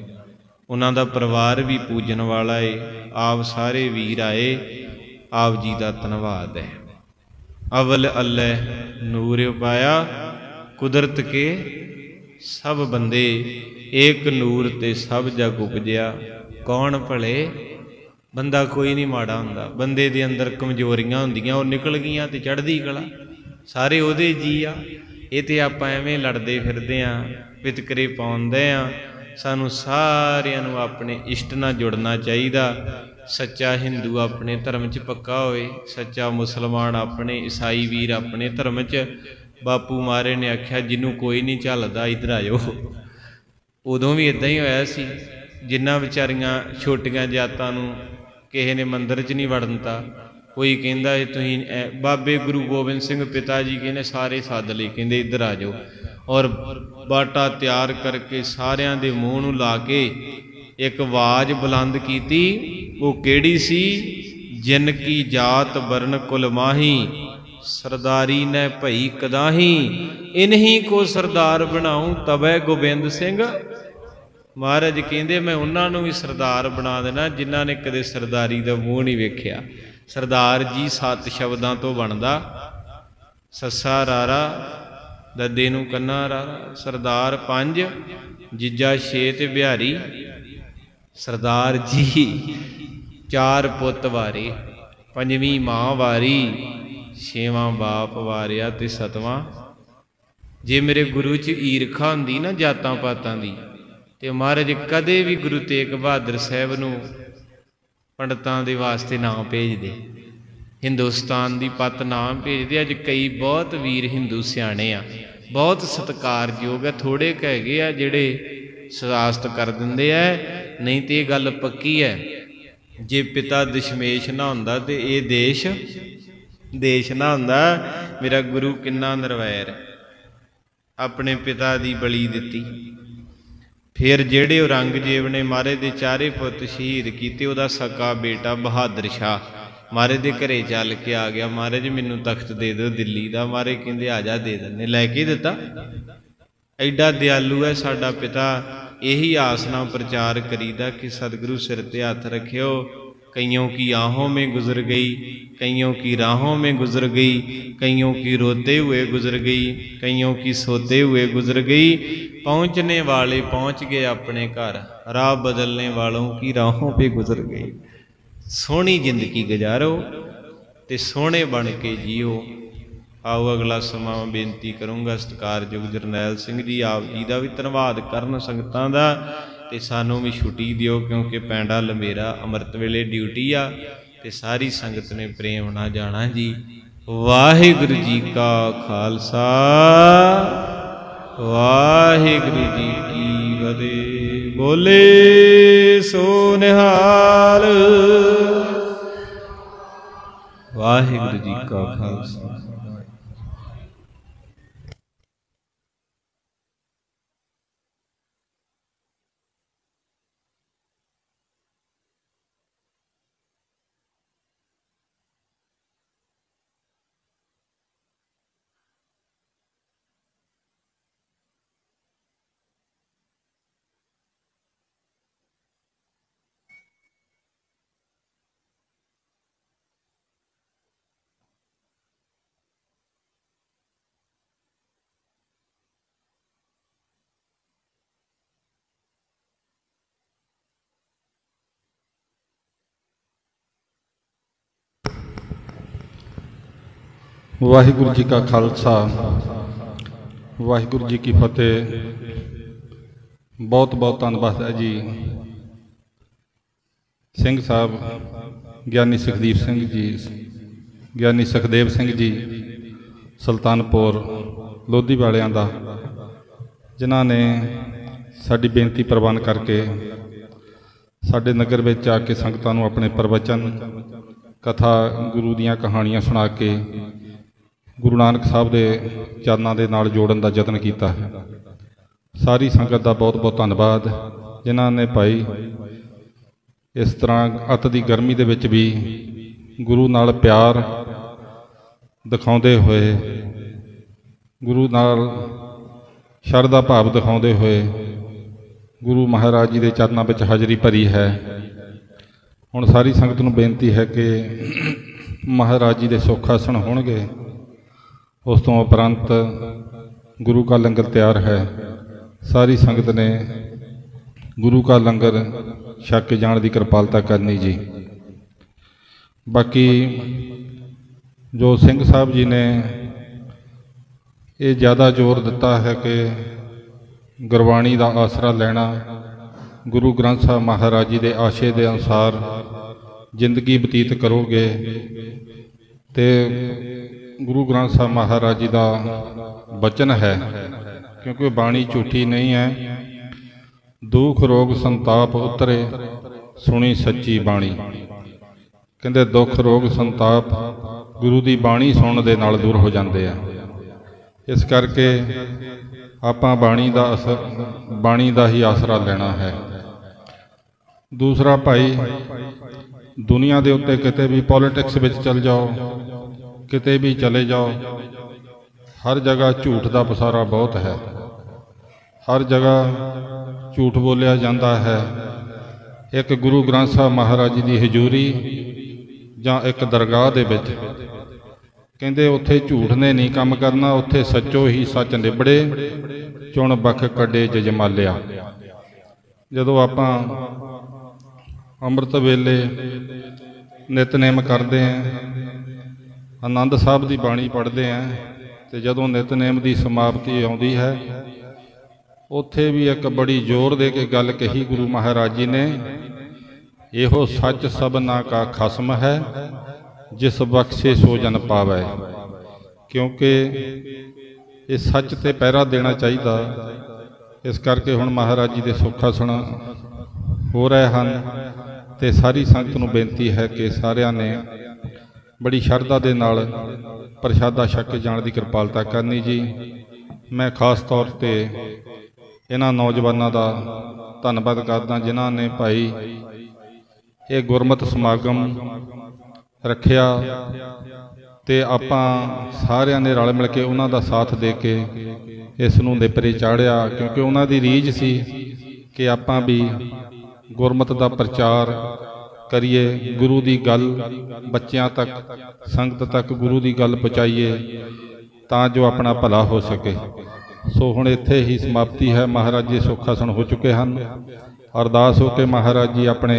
ਉਹਨਾਂ ਦਾ ਪਰਿਵਾਰ ਵੀ ਪੂਜਣ ਵਾਲਾ ਏ, ਆਪ ਸਾਰੇ ਵੀਰ ਆਏ, ਆਪ ਜੀ ਦਾ ਧੰਨਵਾਦ ਹੈ। ਅਵਲ ਅੱਲੇ ਨੂਰ ਪਾਇਆ, ਕੁਦਰਤ ਕੇ ਸਭ ਬੰਦੇ, ਏਕ ਨੂਰ ਤੇ ਸਭ ਜਗ ਉਪਜਿਆ, ਕੌਣ ਭਲੇ? ਬੰਦਾ ਕੋਈ ਨਹੀਂ ਮਾੜਾ ਹੁੰਦਾ, ਬੰਦੇ ਦੇ ਅੰਦਰ ਕਮਜ਼ੋਰੀਆਂ ਹੁੰਦੀਆਂ, ਉਹ ਨਿਕਲ ਗਈਆਂ ਤੇ ਚੜ੍ਹਦੀ ਕਲਾ। ਸਾਰੇ ਉਹਦੇ ਜੀ ਆ, ਇਹ ਤੇ ਆਪਾਂ ਐਵੇਂ ਲੜਦੇ ਫਿਰਦੇ ਆ ਵਿਤਕਰੇ ਪਾਉਂਦੇ ਆ ਸਾਨੂੰ ਸਾਰਿਆਂ ਨੂੰ ਆਪਣੇ ਇਸ਼ਟ ਨਾਲ ਜੁੜਨਾ ਚਾਹੀਦਾ। ਸੱਚਾ ਹਿੰਦੂ ਆਪਣੇ ਧਰਮ 'ਚ ਪੱਕਾ ਹੋਏ ਸੱਚਾ ਮੁਸਲਮਾਨ ਆਪਣੇ ਈਸਾਈ ਵੀਰ ਆਪਣੇ ਧਰਮ 'ਚ। ਬਾਪੂ ਮਾਰੇ ਨੇ ਆਖਿਆ, ਜਿਹਨੂੰ ਕੋਈ ਨਹੀਂ ਝੱਲਦਾ, ਇਧਰ ਆਇਓ ਉਦੋਂ ਵੀ ਇਦਾਂ ਹੀ ਹੋਇਆ ਸੀ। ਜਿੰਨਾ ਵਿਚਾਰੀਆਂ ਛੋਟੀਆਂ ਜਾਤਾਂ ਨੂੰ ਕਿਸੇ ਨੇ ਮੰਦਿਰ 'ਚ ਨਹੀਂ ਵੜਨਤਾ ਕੋਈ ਕਹਿੰਦਾ ਇਹ ਤੁਸੀਂ ਬਾਬੇ ਗੁਰੂ ਗੋਬਿੰਦ ਸਿੰਘ ਪਿਤਾ ਜੀ ਕਹਿੰਦੇ, ਸਾਰੇ ਸੱਦ ਲਈ ਕਹਿੰਦੇ ਇੱਧਰ ਆ ਜਾਓ। ਔਰ ਬਾਟਾ ਤਿਆਰ ਕਰਕੇ ਸਾਰਿਆਂ ਦੇ ਮੂੰਹ ਨੂੰ ਲਾ ਕੇ ਇੱਕ ਆਵਾਜ਼ ਬੁਲੰਦ ਕੀਤੀ, ਉਹ ਕਿਹੜੀ ਸੀ? ਜਿਨ ਕੀ ਜਾਤ ਵਰਨ ਕੁਲ ਮਾਹੀ, ਸਰਦਾਰੀ ਨੇ ਭਈ ਕਦਾਹੀ, ਇਨਹੀ ਕੋ ਸਰਦਾਰ ਬਣਾਉ ਤਬੈ ਗੋਬਿੰਦ ਸਿੰਘ। ਮਹਾਰਾਜ ਕਹਿੰਦੇ, ਮੈਂ ਉਹਨਾਂ ਨੂੰ ਵੀ ਸਰਦਾਰ ਬਣਾ ਦੇਣਾ, ਜਿਨ੍ਹਾਂ ਨੇ ਕਦੇ ਸਰਦਾਰੀ ਦਾ ਮੂੰਹ ਨਹੀਂ ਵੇਖਿਆ। ਸਰਦਾਰ ਜੀ ਸੱਤ ਸ਼ਬਦਾਂ ਤੋਂ ਬਣਦਾ, ਸੱਸਾ ਰਾਰਾ ਦੱਦੇ ਨੂੰ ਕੰਨਾ ਰਾਰਾ ਸਰਦਾਰ ਪੰਜ, ਜਿੱਜਾ ਛੇ ਤੇ ਬਿਹਾਰੀ। ਸਰਦਾਰ ਜੀ, ਚਾਰ ਪੁੱਤ ਵਾਰੇ, ਪੰਜਵੀਂ ਮਾਂ ਵਾਰੀ, ਛੇਵਾਂ ਬਾਪ ਵਾਰਿਆ ਤੇ ਸਤਵਾਂ। ਜੇ ਮੇਰੇ ਗੁਰੂ ਚ ਈਰਖਾ ਹੁੰਦੀ ਨਾ ਜਾਤਾਂ ਪਾਤਾਂ ਦੀ, ਤੇ ਮਹਾਰਾਜ ਕਦੇ ਵੀ ਗੁਰੂ ਤੇਗ ਬਹਾਦਰ ਸਾਹਿਬ ਨੂੰ ਪੰਡਤਾਂ ਦੇ ਵਾਸਤੇ ਨਾ ਭੇਜਦੇ। ਹਿੰਦੁਸਤਾਨ ਦੀ ਪਤ ਨਾ ਭੇਜਦੇ। ਅੱਜ ਕਈ ਬਹੁਤ ਵੀਰ ਹਿੰਦੂ ਸਿਆਣੇ ਆ। ਬਹੁਤ ਸਤਿਕਾਰਯੋਗ ਆ ਥੋੜੇ ਹੈਗੇ ਆ ਜਿਹੜੇ ਸਦਾਸਤ ਕਰ ਦਿੰਦੇ ਆ, ਨਹੀਂ ਤੇ ਇਹ ਗੱਲ ਪੱਕੀ ਹੈ ਜੇ ਪਿਤਾ ਦਸ਼ਮੇਸ਼ ਨਾ ਹੁੰਦਾ ਤੇ ਇਹ ਦੇਸ਼ ਦੇਸ਼ ਨਾ ਹੁੰਦਾ, ਮੇਰਾ ਗੁਰੂ ਕਿੰਨਾ ਨਰਵੈਰ ਆਪਣੇ ਪਿਤਾ ਦੀ ਬਲੀ ਦਿੱਤੀ। ਫਿਰ ਜਿਹੜੇ ਔਰੰਗਜ਼ੇਬ ਨੇ ਮਾਰੇ ਦੇ ਚਾਰੇ ਪੁੱਤ ਸ਼ਹੀਦ ਕੀਤੇ, ਉਹਦਾ ਸਕਾ ਬੇਟਾ ਬਹਾਦਰ ਸ਼ਾਹ। ਮਹਾਰਾਜ ਦੇ ਘਰੇ ਚੱਲ ਕੇ ਆ ਗਿਆ ਮਹਾਰਾਜ ਮੈਨੂੰ ਤਖਤ ਦੇ ਦਿਓ ਦਿੱਲੀ ਦਾ। ਮਹਾਰਾਜ ਕਹਿੰਦੇ, ਆ ਜਾ, ਦੇ ਦਿੰਨੇ ਲੈ ਕੇ ਦਿੱਤਾ। ਐਡਾ ਦਿਆਲੂ ਹੈ ਸਾਡਾ ਪਿਤਾ, ਇਹੀ ਆਸ ਨਾਲ ਪ੍ਰਚਾਰ ਕਰੀਦਾ ਕਿ ਸਤਿਗੁਰੂ ਸਿਰ ਤੇ ਹੱਥ ਰੱਖਿਓ। ਕਈਆਂ ਕੀ ਆਹੋਂ ਮੇ ਗੁਜ਼ਰ ਗਈ ਕਈਆਂ ਕੀ ਰਾਹੋਂ ਮੇ ਗੁਜ਼ਰ ਗਈ ਕਈਆਂ ਕੀ ਰੋਤੇ ਹੋਏ ਗੁਜ਼ਰ ਗਈ ਕਈਆਂ ਕੀ ਸੋਤੇ ਹੋਏ ਗੁਜ਼ਰ ਗਈ। ਪਹੁੰਚਨੇ ਵਾਲੇ ਪਹੁੰਚ ਗਏ ਆਪਣੇ ਘਰ। ਰਾਹ ਬਦਲਨੇ ਵਾਲੋਂ ਕੀ ਰਾਹੋਂ ਪੇ ਗੁਜ਼ਰ ਗਈ। ਸੋਹਣੀ ਜ਼ਿੰਦਗੀ ਗੁਜ਼ਾਰੋ ਤੇ ਸੋਹਣੇ ਬਣ ਕੇ ਜੀਓ। ਆਓ ਅਗਲਾ ਸਮਾਂ ਬੇਨਤੀ ਕਰੂੰਗਾ ਸਤਿਕਾਰਯੋਗ ਜਰਨੈਲ ਸਿੰਘ ਜੀ, ਆਪ ਜੀ ਦਾ ਵੀ ਧੰਨਵਾਦ ਕਰਨ ਸੰਗਤਾਂ ਦਾ ਤੇ ਸਾਨੂੰ ਵੀ ਛੁੱਟੀ ਦਿਓ ਕਿਉਂਕਿ ਪੈਂਡਾ ਲੰਬੇਰਾ ਅੰਮ੍ਰਿਤ ਵੇਲੇ ਡਿਊਟੀ ਆ ਤੇ ਸਾਰੀ ਸੰਗਤ ਨੇ ਪ੍ਰੇਮ ਨਾਲ ਜਾਣਾ ਜੀ। ਵਾਹਿਗੁਰੂ ਜੀ ਕਾ ਖਾਲਸਾ, ਵਾਹਿਗੁਰੂ ਜੀ ਕੀ ਫਤਿਹ। ਬੋਲੇ ਸੋ ਨਿਹਾਲ। ਵਾਹਿਗੁਰੂ ਜੀ ਕਾ ਖਾਲਸਾ। ਵਾਹਿਗੁਰੂ ਜੀ ਕਾ ਖਾਲਸਾ, ਵਾਹਿਗੁਰੂ ਜੀ ਕੀ ਫਤਿਹ। ਬਹੁਤ ਬਹੁਤ ਧੰਨਵਾਦ ਹੈ ਜੀ। ਸਿੰਘ ਸਾਹਿਬ, ਗਿਆਨੀ ਸੁਖਦੀਪ ਸਿੰਘ ਜੀ, ਗਿਆਨੀ ਸੁਖਦੇਵ ਸਿੰਘ ਜੀ, ਸੁਲਤਾਨਪੁਰ, ਲੋਧੀ ਵਾਲਿਆਂ ਦਾ, ਜਿਨ੍ਹਾਂ ਨੇ ਸਾਡੀ ਬੇਨਤੀ ਪ੍ਰਵਾਨ ਕਰਕੇ ਸਾਡੇ ਨਗਰ ਵਿੱਚ ਆ ਕੇ ਸੰਗਤਾਂ ਨੂੰ ਆਪਣੇ ਪ੍ਰਵਚਨ, ਕਥਾ, ਗੁਰੂ ਦੀਆਂ ਕਹਾਣੀਆਂ ਸੁਣਾ ਕੇ ਗੁਰੂ ਨਾਨਕ ਸਾਹਿਬ ਦੇ ਚਰਨਾਂ ਦੇ ਨਾਲ ਜੋੜਨ ਦਾ ਯਤਨ ਕੀਤਾ ਹੈ। ਸਾਰੀ ਸੰਗਤ ਦਾ ਬਹੁਤ ਬਹੁਤ ਧੰਨਵਾਦ। ਜਿਨ੍ਹਾਂ ਨੇ ਭਾਈ ਇਸ ਤਰ੍ਹਾਂ ਅਤ ਦੀ ਗਰਮੀ ਦੇ ਵਿੱਚ ਵੀ ਗੁਰੂ ਨਾਲ ਪਿਆਰ ਦਿਖਾਉਂਦੇ ਹੋਏ, ਗੁਰੂ ਨਾਲ ਸ਼ਰਧਾ ਭਾਵ ਦਿਖਾਉਂਦੇ ਹੋਏ ਗੁਰੂ ਮਹਾਰਾਜ ਜੀ ਦੇ ਚਰਨਾਂ ਵਿੱਚ ਹਾਜ਼ਰੀ ਭਰੀ ਹੈ। ਹੁਣ ਸਾਰੀ ਸੰਗਤ ਨੂੰ ਬੇਨਤੀ ਹੈ ਕਿ ਮਹਾਰਾਜ ਜੀ ਦੇ ਸੁੱਖ ਆਸਣ ਹੋਣਗੇ। ਉਸ ਤੋਂ ਉਪਰੰਤ ਗੁਰੂ ਕਾ ਲੰਗਰ ਤਿਆਰ ਹੈ। ਸਾਰੀ ਸੰਗਤ ਨੇ ਗੁਰੂ ਕਾ ਲੰਗਰ ਛੱਕ ਕੇ ਜਾਣ ਦੀ ਕਿਰਪਾਲਤਾ ਕਰਨੀ ਜੀ। ਬਾਕੀ ਜੋ ਸਿੰਘ ਸਾਹਿਬ ਜੀ ਨੇ ਇਹ ਜ਼ਿਆਦਾ ਜ਼ੋਰ ਦਿੱਤਾ ਹੈ ਕਿ ਗੁਰਬਾਣੀ ਦਾ ਆਸਰਾ ਲੈਣਾ ਗੁਰੂ ਗ੍ਰੰਥ ਸਾਹਿਬ ਮਹਾਰਾਜ ਜੀ ਦੇ ਆਸ਼ੇ ਦੇ ਅਨੁਸਾਰ ਜ਼ਿੰਦਗੀ ਬਤੀਤ ਕਰੋਗੇ ਤੇ ਗੁਰੂ ਗ੍ਰੰਥ ਸਾਹਿਬ ਮਹਾਰਾਜ ਜੀ ਦਾ ਬਚਨ ਹੈ, ਕਿਉਂਕਿ ਬਾਣੀ ਝੂਠੀ ਨਹੀਂ ਹੈ। ਦੁੱਖ, ਰੋਗ, ਸੰਤਾਪ ਉਤਰੇ, ਸੁਣੀ ਸੱਚੀ ਬਾਣੀ। ਕਹਿੰਦੇ ਦੁੱਖ, ਰੋਗ, ਸੰਤਾਪ ਗੁਰੂ ਦੀ ਬਾਣੀ ਸੁਣਨ ਦੇ ਨਾਲ ਦੂਰ ਹੋ ਜਾਂਦੇ ਆ। ਇਸ ਕਰਕੇ ਆਪਾਂ ਬਾਣੀ ਦਾ ਅਸਰ, ਬਾਣੀ ਦਾ ਹੀ ਆਸਰਾ ਲੈਣਾ ਹੈ। ਦੂਸਰਾ ਭਾਈ, ਦੁਨੀਆ ਦੇ ਉੱਤੇ ਕਿਤੇ ਵੀ ਪੋਲਿਟਿਕਸ ਵਿੱਚ ਚੱਲ ਜਾਓ ਕਿਤੇ ਵੀ ਚਲੇ ਜਾਓ, ਹਰ ਜਗ੍ਹਾ ਝੂਠ ਦਾ ਪਸਾਰਾ ਬਹੁਤ ਹੈ। ਹਰ ਜਗ੍ਹਾ ਝੂਠ ਬੋਲਿਆ ਜਾਂਦਾ ਹੈ। ਇੱਕ ਗੁਰੂ ਗ੍ਰੰਥ ਸਾਹਿਬ ਮਹਾਰਾਜ ਜੀ ਦੀ ਹਜ਼ੂਰੀ ਜਾਂ ਇੱਕ ਦਰਗਾਹ ਦੇ ਵਿੱਚ। ਕਹਿੰਦੇ ਉੱਥੇ ਝੂਠ ਨੇ ਨਹੀਂ ਕੰਮ ਕਰਨਾ, ਉੱਥੇ ਸੱਚੋ ਹੀ ਸੱਚ ਨਿਬੜੇ, ਚੁਣ ਬਖ ਕੱਢੇ ਜਜਮਾਲਿਆ। ਜਦੋਂ ਆਪਾਂ ਅੰਮ੍ਰਿਤ ਵੇਲੇ ਨਿਤਨੇਮ ਕਰਦੇ ਆਂ ਆਨੰਦ ਸਾਹਿਬ ਦੀ ਬਾਣੀ ਪੜ੍ਹਦੇ ਆਂ ਤੇ ਜਦੋਂ ਨਿਤਨੇਮ ਦੀ ਸਮਾਪਤੀ ਆਉਂਦੀ ਹੈ, ਉੱਥੇ ਵੀ ਇੱਕ ਬੜੀ ਜ਼ੋਰ ਦੇ ਕੇ ਗੱਲ ਕਹੀ ਗੁਰੂ ਮਹਾਰਾਜ ਜੀ ਨੇ, ਇਹੋ ਸੱਚ ਸਭਨਾ ਕਾ ਖਸਮ ਹੈ, ਜਿਸ ਬਖਸ਼ੇ ਸੋ ਜਨ ਪਾਵੇ। ਕਿਉਂਕਿ ਇਹ ਸੱਚ ਤੇ ਪਹਿਰਾ ਦੇਣਾ ਚਾਹੀਦਾ। ਇਸ ਕਰਕੇ ਹੁਣ ਮਹਾਰਾਜ ਜੀ ਦੇ ਸੁੱਖ ਸੁਣਾ ਹੋ ਰਹੇ ਹਨ ਤੇ ਸਾਰੀ ਸੰਗਤ ਨੂੰ ਬੇਨਤੀ ਹੈ ਕਿ ਸਾਰਿਆਂ ਨੇ ਬੜੀ ਸ਼ਰਧਾ ਦੇ ਨਾਲ ਪ੍ਰਸ਼ਾਦਾ ਛਕ ਕੇ ਜਾਣ ਦੀ ਕਿਰਪਾਲਤਾ ਕਰਨੀ ਜੀ। ਮੈਂ ਖਾਸ ਤੌਰ ਤੇ ਇਹਨਾਂ ਨੌਜਵਾਨਾਂ ਦਾ ਧੰਨਵਾਦ ਕਰਦਾ ਜਿਨ੍ਹਾਂ ਨੇ ਭਾਈ ਇਹ ਗੁਰਮਤ ਸਮਾਗਮ ਰੱਖਿਆ ਤੇ ਆਪਾਂ ਸਾਰਿਆਂ ਨੇ ਰਲ ਮਿਲ ਕੇ ਉਹਨਾਂ ਦਾ ਸਾਥ ਦੇ ਕੇ ਇਸ ਨੂੰ ਨਿਪਰੇ ਚਾੜਿਆ, ਕਿਉਂਕਿ ਉਹਨਾਂ ਦੀ ਰੀਝ ਸੀ ਕਿ ਆਪਾਂ ਵੀ ਗੁਰਮਤ ਦਾ ਪ੍ਰਚਾਰ ਕਰੀਏ ਗੁਰੂ ਦੀ ਗੱਲ, ਬੱਚਿਆਂ ਤੱਕ, ਸੰਗਤ ਤੱਕ ਗੁਰੂ ਦੀ ਗੱਲ ਪਹੁੰਚਾਈਏ, ਤਾਂ ਜੋ ਆਪਣਾ ਭਲਾ ਹੋ ਸਕੇ। ਸੋ ਹੁਣ ਇੱਥੇ ਹੀ ਸਮਾਪਤੀ ਹੈ। ਮਹਾਰਾਜ ਜੀ ਸੁੱਖ ਆਸਣ ਹੋ ਚੁੱਕੇ ਹਨ। ਅਰਦਾਸ ਹੋ ਕੇ ਮਹਾਰਾਜ ਜੀ ਆਪਣੇ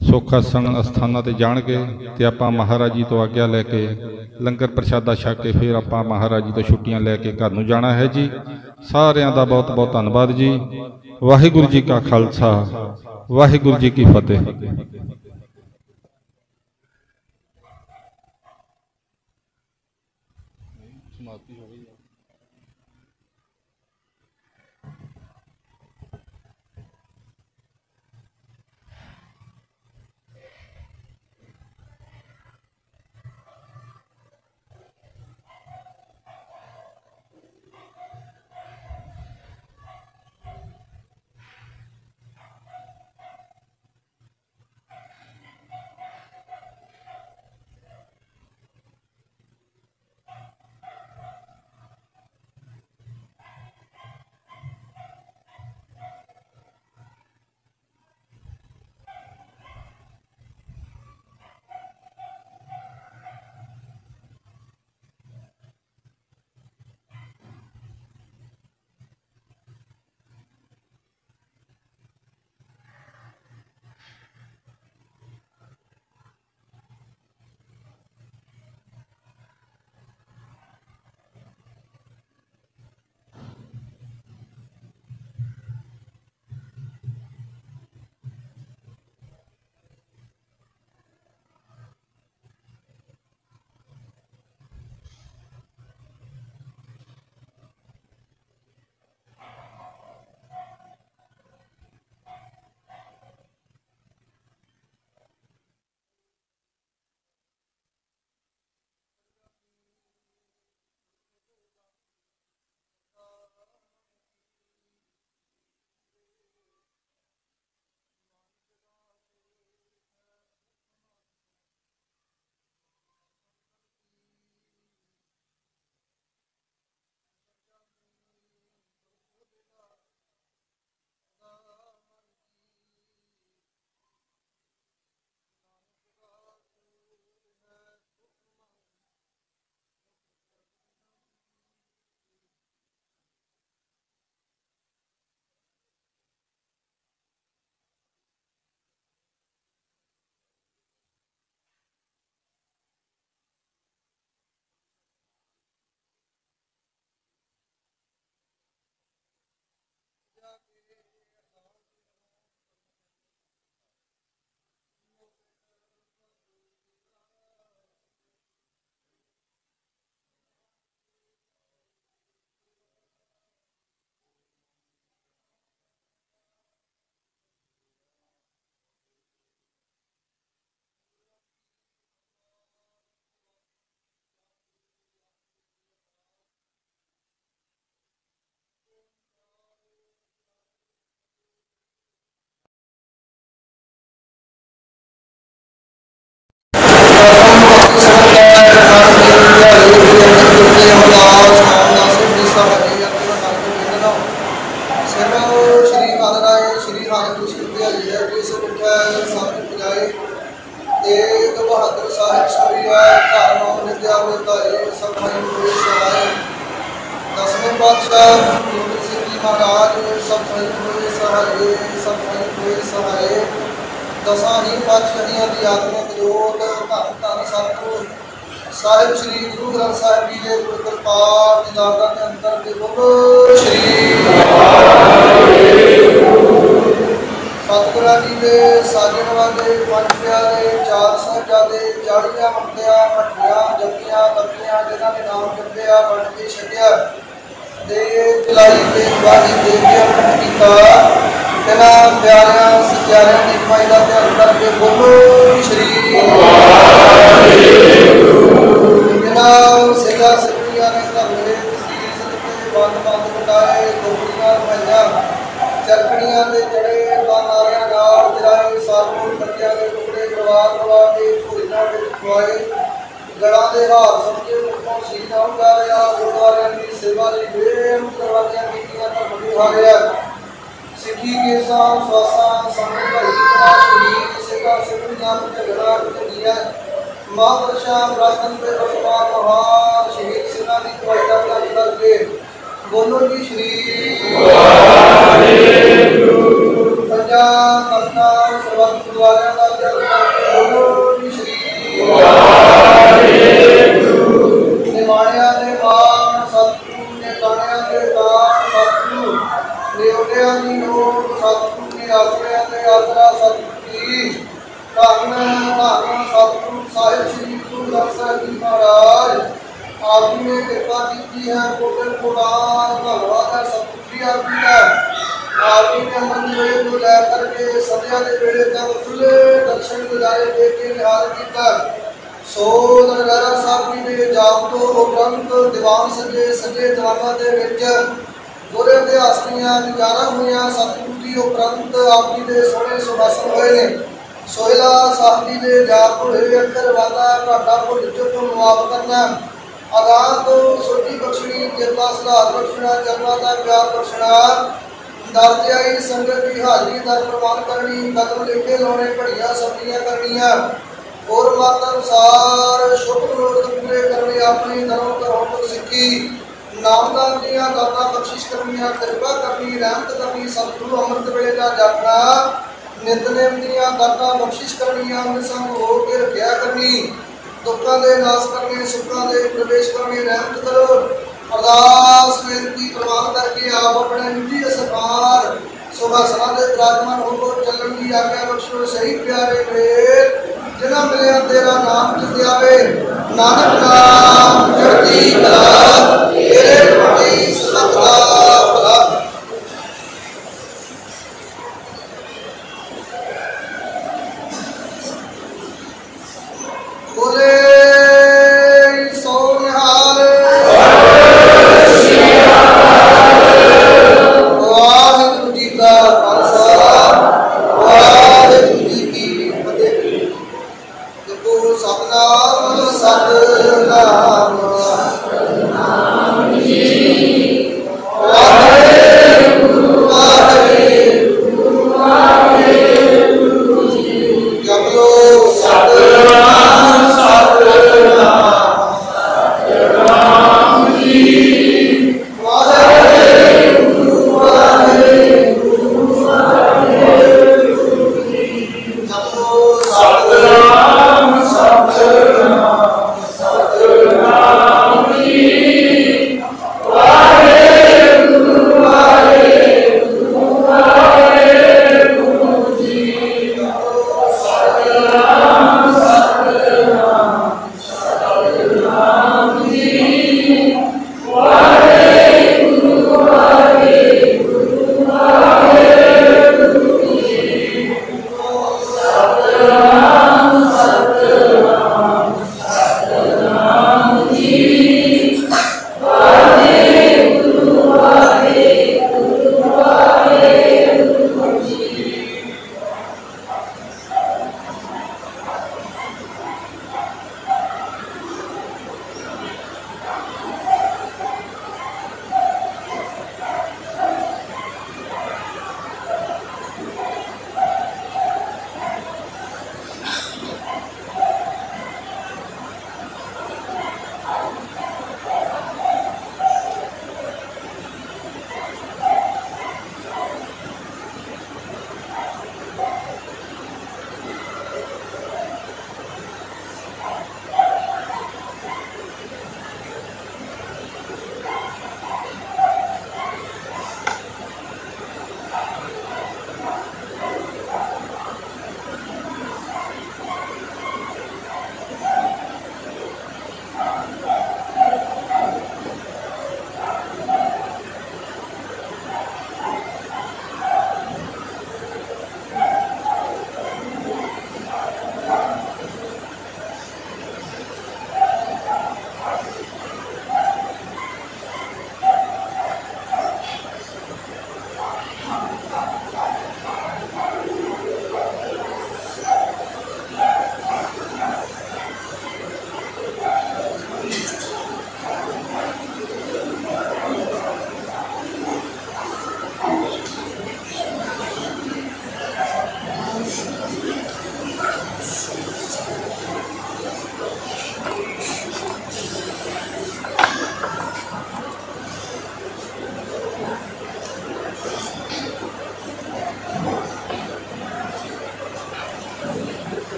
ਸੁੱਖ ਅਸਥਾਨਾਂ ਤੇ ਜਾਣਗੇ ਤੇ ਆਪਾਂ ਮਹਾਰਾਜ ਜੀ ਤੋਂ ਆਗਿਆ ਲੈ ਕੇ ਲੰਗਰ ਪ੍ਰਸ਼ਾਦਾ ਛਕ ਕੇ ਫਿਰ ਆਪਾਂ ਮਹਾਰਾਜ ਜੀ ਤੋਂ ਛੁੱਟੀਆਂ ਲੈ ਕੇ ਘਰ ਨੂੰ ਜਾਣਾ ਹੈ ਜੀ। ਸਾਰਿਆਂ ਦਾ ਬਹੁਤ ਬਹੁਤ ਧੰਨਵਾਦ ਜੀ। ਵਾਹਿਗੁਰੂ ਜੀ ਕਾ ਖਾਲਸਾ। ਵਾਹਿਗੁਰੂ ਜੀ ਕੀ ਫਤਿਹ। ਵਿਦਿਆ ਵਿਦਾਏ ਸਭ ਮਨ ਹੋਏ ਸਹਾਏ ਦਸਵੇਂ ਪਾਤਸ਼ਾਹ ਗੁਰੂ ਸਿੰਘ ਜੀ ਮਹਾਰਾਜ, ਸਭ ਮਨ ਹੋਏ ਸਹਾਏ ਸਭ ਮਨ ਹੋਏ ਸਹਾਏ ਦਸਾਂ ਹੀ ਪਾਤਸ਼ਾਹੀਆਂ ਦੀ ਆਤਮਿਕ ਜੋਤ, ਧੰਨ ਧੰਨ ਸਤਿਗੁਰੂ। ਸਾਹਿਬ ਸ੍ਰੀ ਗੁਰੂ ਗ੍ਰੰਥ ਸਾਹਿਬ ਜੀ ਦੇ ਪਵਿੱਤਰ ਪਾਠ ਦਾਦਾ ਦੇ ਅੰਦਰ ਦੇ ਬੋਲੋ ਸ੍ਰੀ ਸਤਿਗੁਰਾਂ ਜੀ ਦੇ ਸਾਜਣ ਵਾਲੇ ਪੰਜ ਪਿਆਰੇ ਚਾਰ ਸਾਹਿਬਜ਼ਾਦੇ ਚਾਲੀਆਂ ਮੁਕਤਿਆਂ ਮੱਠੀਆਂ ਜੱਪੀਆਂ ਤੱਪੀਆਂ ਜਿਨ੍ਹਾਂ ਨੇ ਨਾਮ ਜਪਿਆ ਬਣ ਕੇ ਛਕਿਆ ਦੇ ਦਿਲਾਈ ਤੇ ਵਾਹੀ ਦੇ ਕੇ ਅਰਪਣ ਕੀਤਾ। ਇਹਨਾਂ ਪਿਆਰਿਆਂ, ਸਚਿਆਰਿਆਂ ਦੀ ਕਮਾਈ ਦਾ ਧਿਆਨ ਕਰਕੇ ਬੋਲੋ, ਸ਼੍ਰੀ ਇਹਨਾਂ ਸਿੱਧਾ ਸਿੱਧੀਆਂ ਨੇ ਧਰਮੇ ਤਸੀਰ ਸਦਕੇ ਬੰਦ ਬੰਦ ਬਟਾਏ ਦੋੜੀਆਂ ਭਾਈਆਂ ਚਰਕੜੀਆਂ ਦੇ ਜੜੇ ਨਾਲ ਜਰਾਏ ਸਾਧੂ ਬੱਚਿਆਂ ਦੇ ਟੁਕੜੇ, ਪਰਿਵਾਰ ਪਰਿਵਾਰ ਦੇ ਭੋਜਨਾਂ ਵਿੱਚ ਖਵਾਏ। ਗਲਾਂ ਦੇ ਹਾਰ ਸਮਝੇ ਮੁਖੋਂ ਸੀਨਾ ਉਗਾਰਿਆ ਗੁਰਦੁਆਰਿਆਂ ਦੀ ਸੇਵਾ ਲਈ ਬੇਮ ਕਰਵਾਈਆਂ ਕੀਤੀਆਂ ਤਾਂ ਬੜੀ ਹਾਰਿਆ ਸਿੱਖੀ ਕੇ ਸਾਹ ਸਵਾਸਾਂ ਸਮਝ ਭਈ ਕਮਾ ਸ਼ਰੀਰ ਸਿੱਖਾ ਸਿੱਖੀਆਂ ਝਗੜਾ ਝਗੀਆਂ ਮਹਾਂਪੁਰਸ਼ਾਂ ਬ੍ਰਾਹਮਣ ਤੇ ਅਪਮਾਨ ਮਹਾਨ ਸ਼ਹੀਦ ਸਿੰਘਾਂ ਦੀ ਕਵਾਈ ਦਾ ਕਰਕੇ ਬੋਲੋ ਜੀ ਸ਼੍ਰੀ ਪੰਜਾਂ ਤਖਤਾਂ ਸਰਬੱਤ ਗੁਰਦੁਆਰਿਆਂ ਦਾ ਧਿਆਨ ਬੋਲੋ ਜੀ ਸ਼੍ਰੀ ਨਿਮਾਣਿਆਂ ਦੇ ਮਾਣ ਸਤਿਗੁਰੂ ਨੇ ਗਾਣਿਆਂ ਦੇ ਦਾਸ ਸਤਿਗੁਰੂ ਨਿਉੜਿਆਂ ਦੀ ਨੋਟ ਸਤਿਗੁਰੂ ਨੇ ਆਸਰਿਆਂ ਦੇ ਆਸਰਾ ਸਤਿਗੁਰੂ ਜੀ। ਧੰਨ ਧੰਨ ਸਤਿਗੁਰੂ ਸਾਹਿਬ ਸ੍ਰੀ ਗੁਰੂ ਗ੍ਰੰਥ ਸਾਹਿਬ ਜੀ ਮਹਾਰਾਜ। ਆਪ ਜੀ ਨੇ ਕਿਰਪਾ ਕੀਤੀ ਹੈ, ਕੋਟਨ ਕੋਟਾਨ ਧੰਨਵਾਦ ਹੈ ਸਤਿ ਆਪ ਜੀ ਦਾ ਆਪ ਜੀ ਨੇ ਅੰਮ੍ਰਿਤ ਵੇਲੇ ਲੈ ਕਰਕੇ ਸੰਧਿਆ ਦੇ ਵੇਲੇ ਤੱਕ ਖੁੱਲੇ ਦਰਸ਼ਨ ਗੁਜ਼ਾਰੇ ਦੇ ਕੇ ਨਿਹਾਲ ਕੀਤਾ। ਸੋ ਨਗਰਾ ਸਾਹਿਬ ਜੀ ਦੇ ਜਾਪ ਤੋਂ ਉਪਰੰਤ ਦੀਵਾਨ ਸਜੇ ਸਜੇ ਦੀਵਾਨਾਂ ਦੇ ਵਿੱਚ ਗੁਰ ਇਤਿਹਾਸ ਦੀਆਂ ਵਿਚਾਰਾਂ ਹੋਈਆਂ, ਸਤਿਗੁਰੂ ਜੀ ਉਪਰੰਤ ਆਪ ਜੀ ਦੇ ਸੋਹਣੇ ਸੁਭਾਸ਼ਣ ਹੋਏ ਨੇ। ਸੋਹਿਲਾ ਸਾਹਿਬ ਜੀ ਦੇ ਜਾਪ ਹੋਏ ਅੱਖਰ ਵਾਲਾ ਘਾਟਾ ਭੁੱਲ ਚੁੱਕ ਮਾਫ ਕਰਨਾ ਅਗਾਹ ਤੋਂ ਸੋਢੀ ਬਖਸ਼ਣੀ ਕਿਰਪਾ ਸੁਧਾਰ ਬਖਸ਼ਣਾ ਚਰਨਾਂ ਦਾ ਪਿਆਰ ਬਖਸ਼ਣਾ ਦਰ ਸੰਗਤ ਦੀ ਹਾਜ਼ਰੀ ਦਰ ਪ੍ਰਵਾਨ ਕਰਨੀ, ਕਦਮ ਲਿਖੇ ਲਾਉਣੇ, ਭੜੀਆਂ ਸਬਜ਼ੀਆਂ ਕਰਨੀਆਂ। ਹੋਰ ਮਤ ਅਨੁਸਾਰ ਸ਼ੁਭ ਮਨੋਰਥ ਪੂਰੇ ਕਰਨੇ ਆਪਣੀ ਧਰਮ ਕਰਮ ਤੋਂ ਸਿੱਖੀ। ਨਾਮਦਾਨ ਦੀਆਂ ਦਾਤਾਂ ਬਖਸ਼ਿਸ਼ ਕਰਨੀਆਂ, ਕਿਰਪਾ ਕਰਨੀ, ਰਹਿਮਤ ਕਰਨੀ, ਸਤਿਗੁਰੂ ਅੰਮ੍ਰਿਤ ਵੇਲੇ ਦਾ ਜਪਣਾ। ਨਿਤਨੇਮ ਦੀਆਂ ਦਾਤਾਂ ਬਖਸ਼ਿਸ਼ ਕਰਨੀਆਂ ਅੰਮ੍ਰਿਤਸੰਗ ਹੋ ਕੇ ਰੱਖਿਆ ਕਰਨੀ। ਦੁੱਖਾਂ ਦੇ ਨਾਸ ਕਰਨੇ, ਸੁੱਖਾਂ ਦੇ ਪ੍ਰਵੇਸ਼ ਕਰਨੇ, ਰਹਿਮਤ ਕਰੋ। ਅਰਦਾਸ ਬੇਨਤੀ ਪ੍ਰਵਾਨ ਕਰਕੇ ਆਪ ਆਪਣੇ ਨਿੱਜੀ ਅਸਰਕਾਰ ਸੁਭਾਸਨਾ ਦੇ ਵਿਰਾਜਮਾਨ ਹੋ ਕੋ ਚੱਲਣ ਦੀ ਆਗਿਆ ਬਖਸ਼ੋ। ਸਹੀ ਪਿਆਰੇ ਮੇਰ ਜਿਨ੍ਹਾਂ ਮਿਲਿਆ ਤੇਰਾ ਨਾਮ ਜਿਤਿਆਵੇ ਨਾਨਕ ਨਾਮ ਚੜ੍ਹਦੀ ਕਲਾ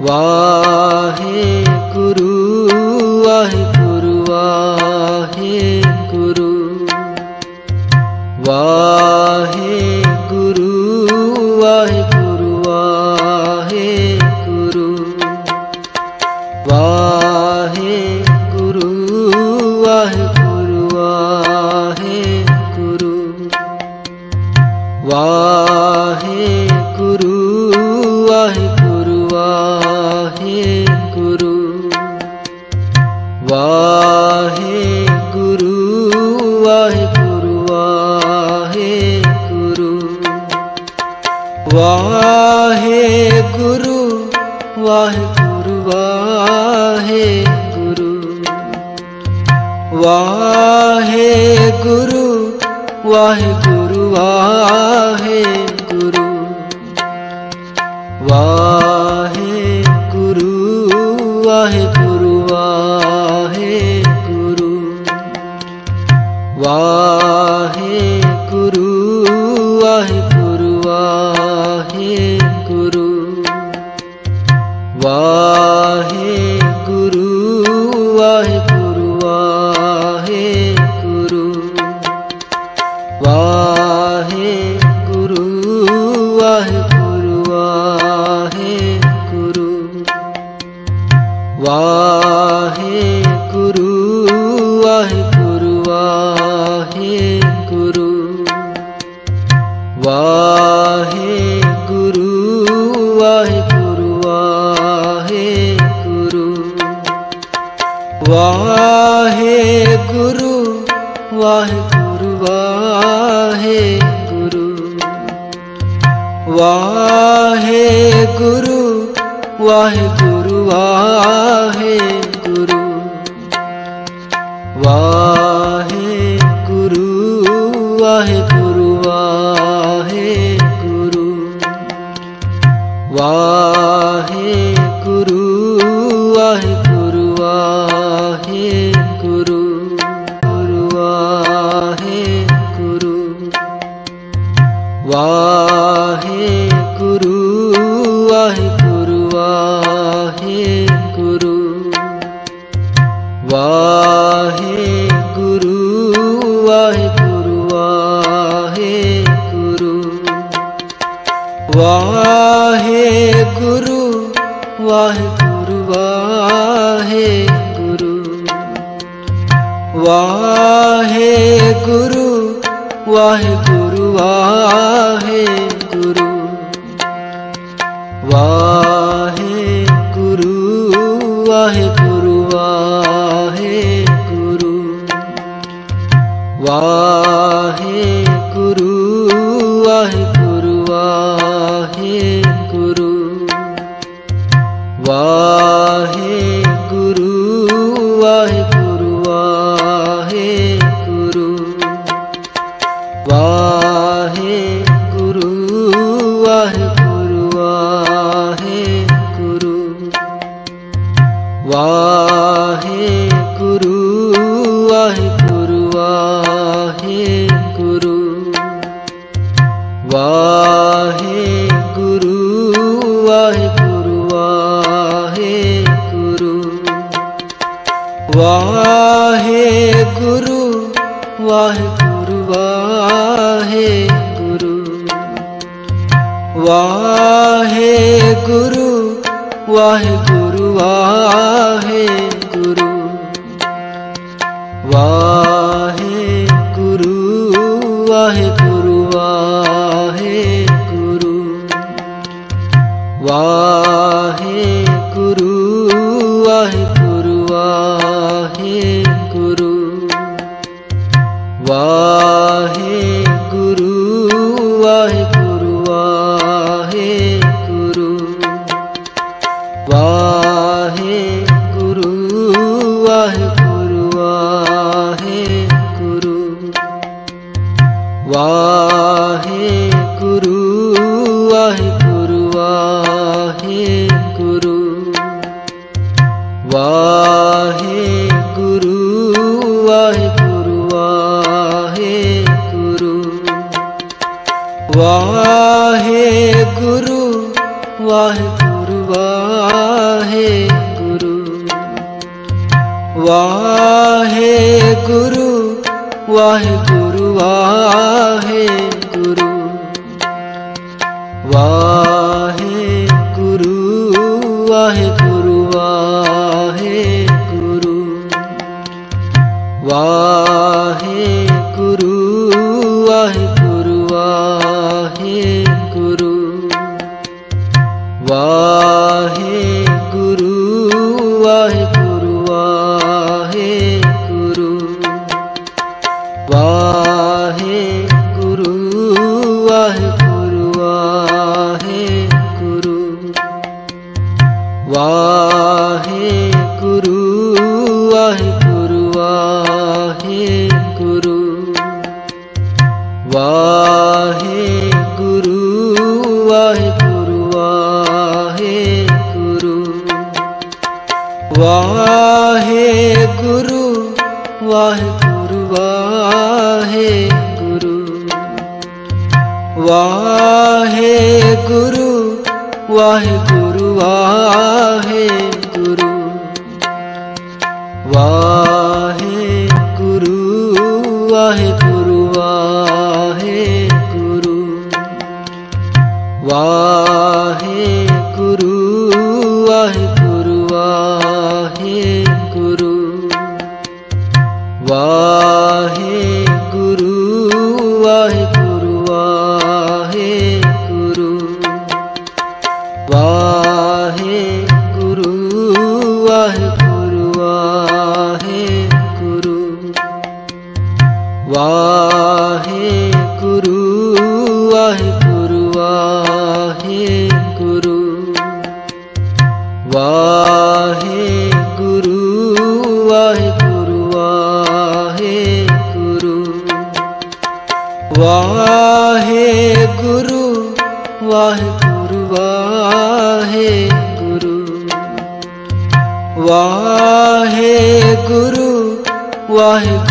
Whoa. ਵਾਹਿਗੁਰੂ ਵਾਹਿਗੁਰੂ। ਵਾਹਿਗੁਰੂ ਵਾਹਿਗੁਰੂ ਵਾਹਿਗੁਰੂ। ਵਾਹਿਗੁਰੂ ਵਾਹਿਗੁਰੂ ਵਾਹਿਗੁਰੂ। ਵਾਹਿਗੁਰੂ ਵਾਹਿਗੁਰੂ। ਵਾਹਿਗੁਰੂ ਵਾਹਿਗੁਰੂ वाहिगुरु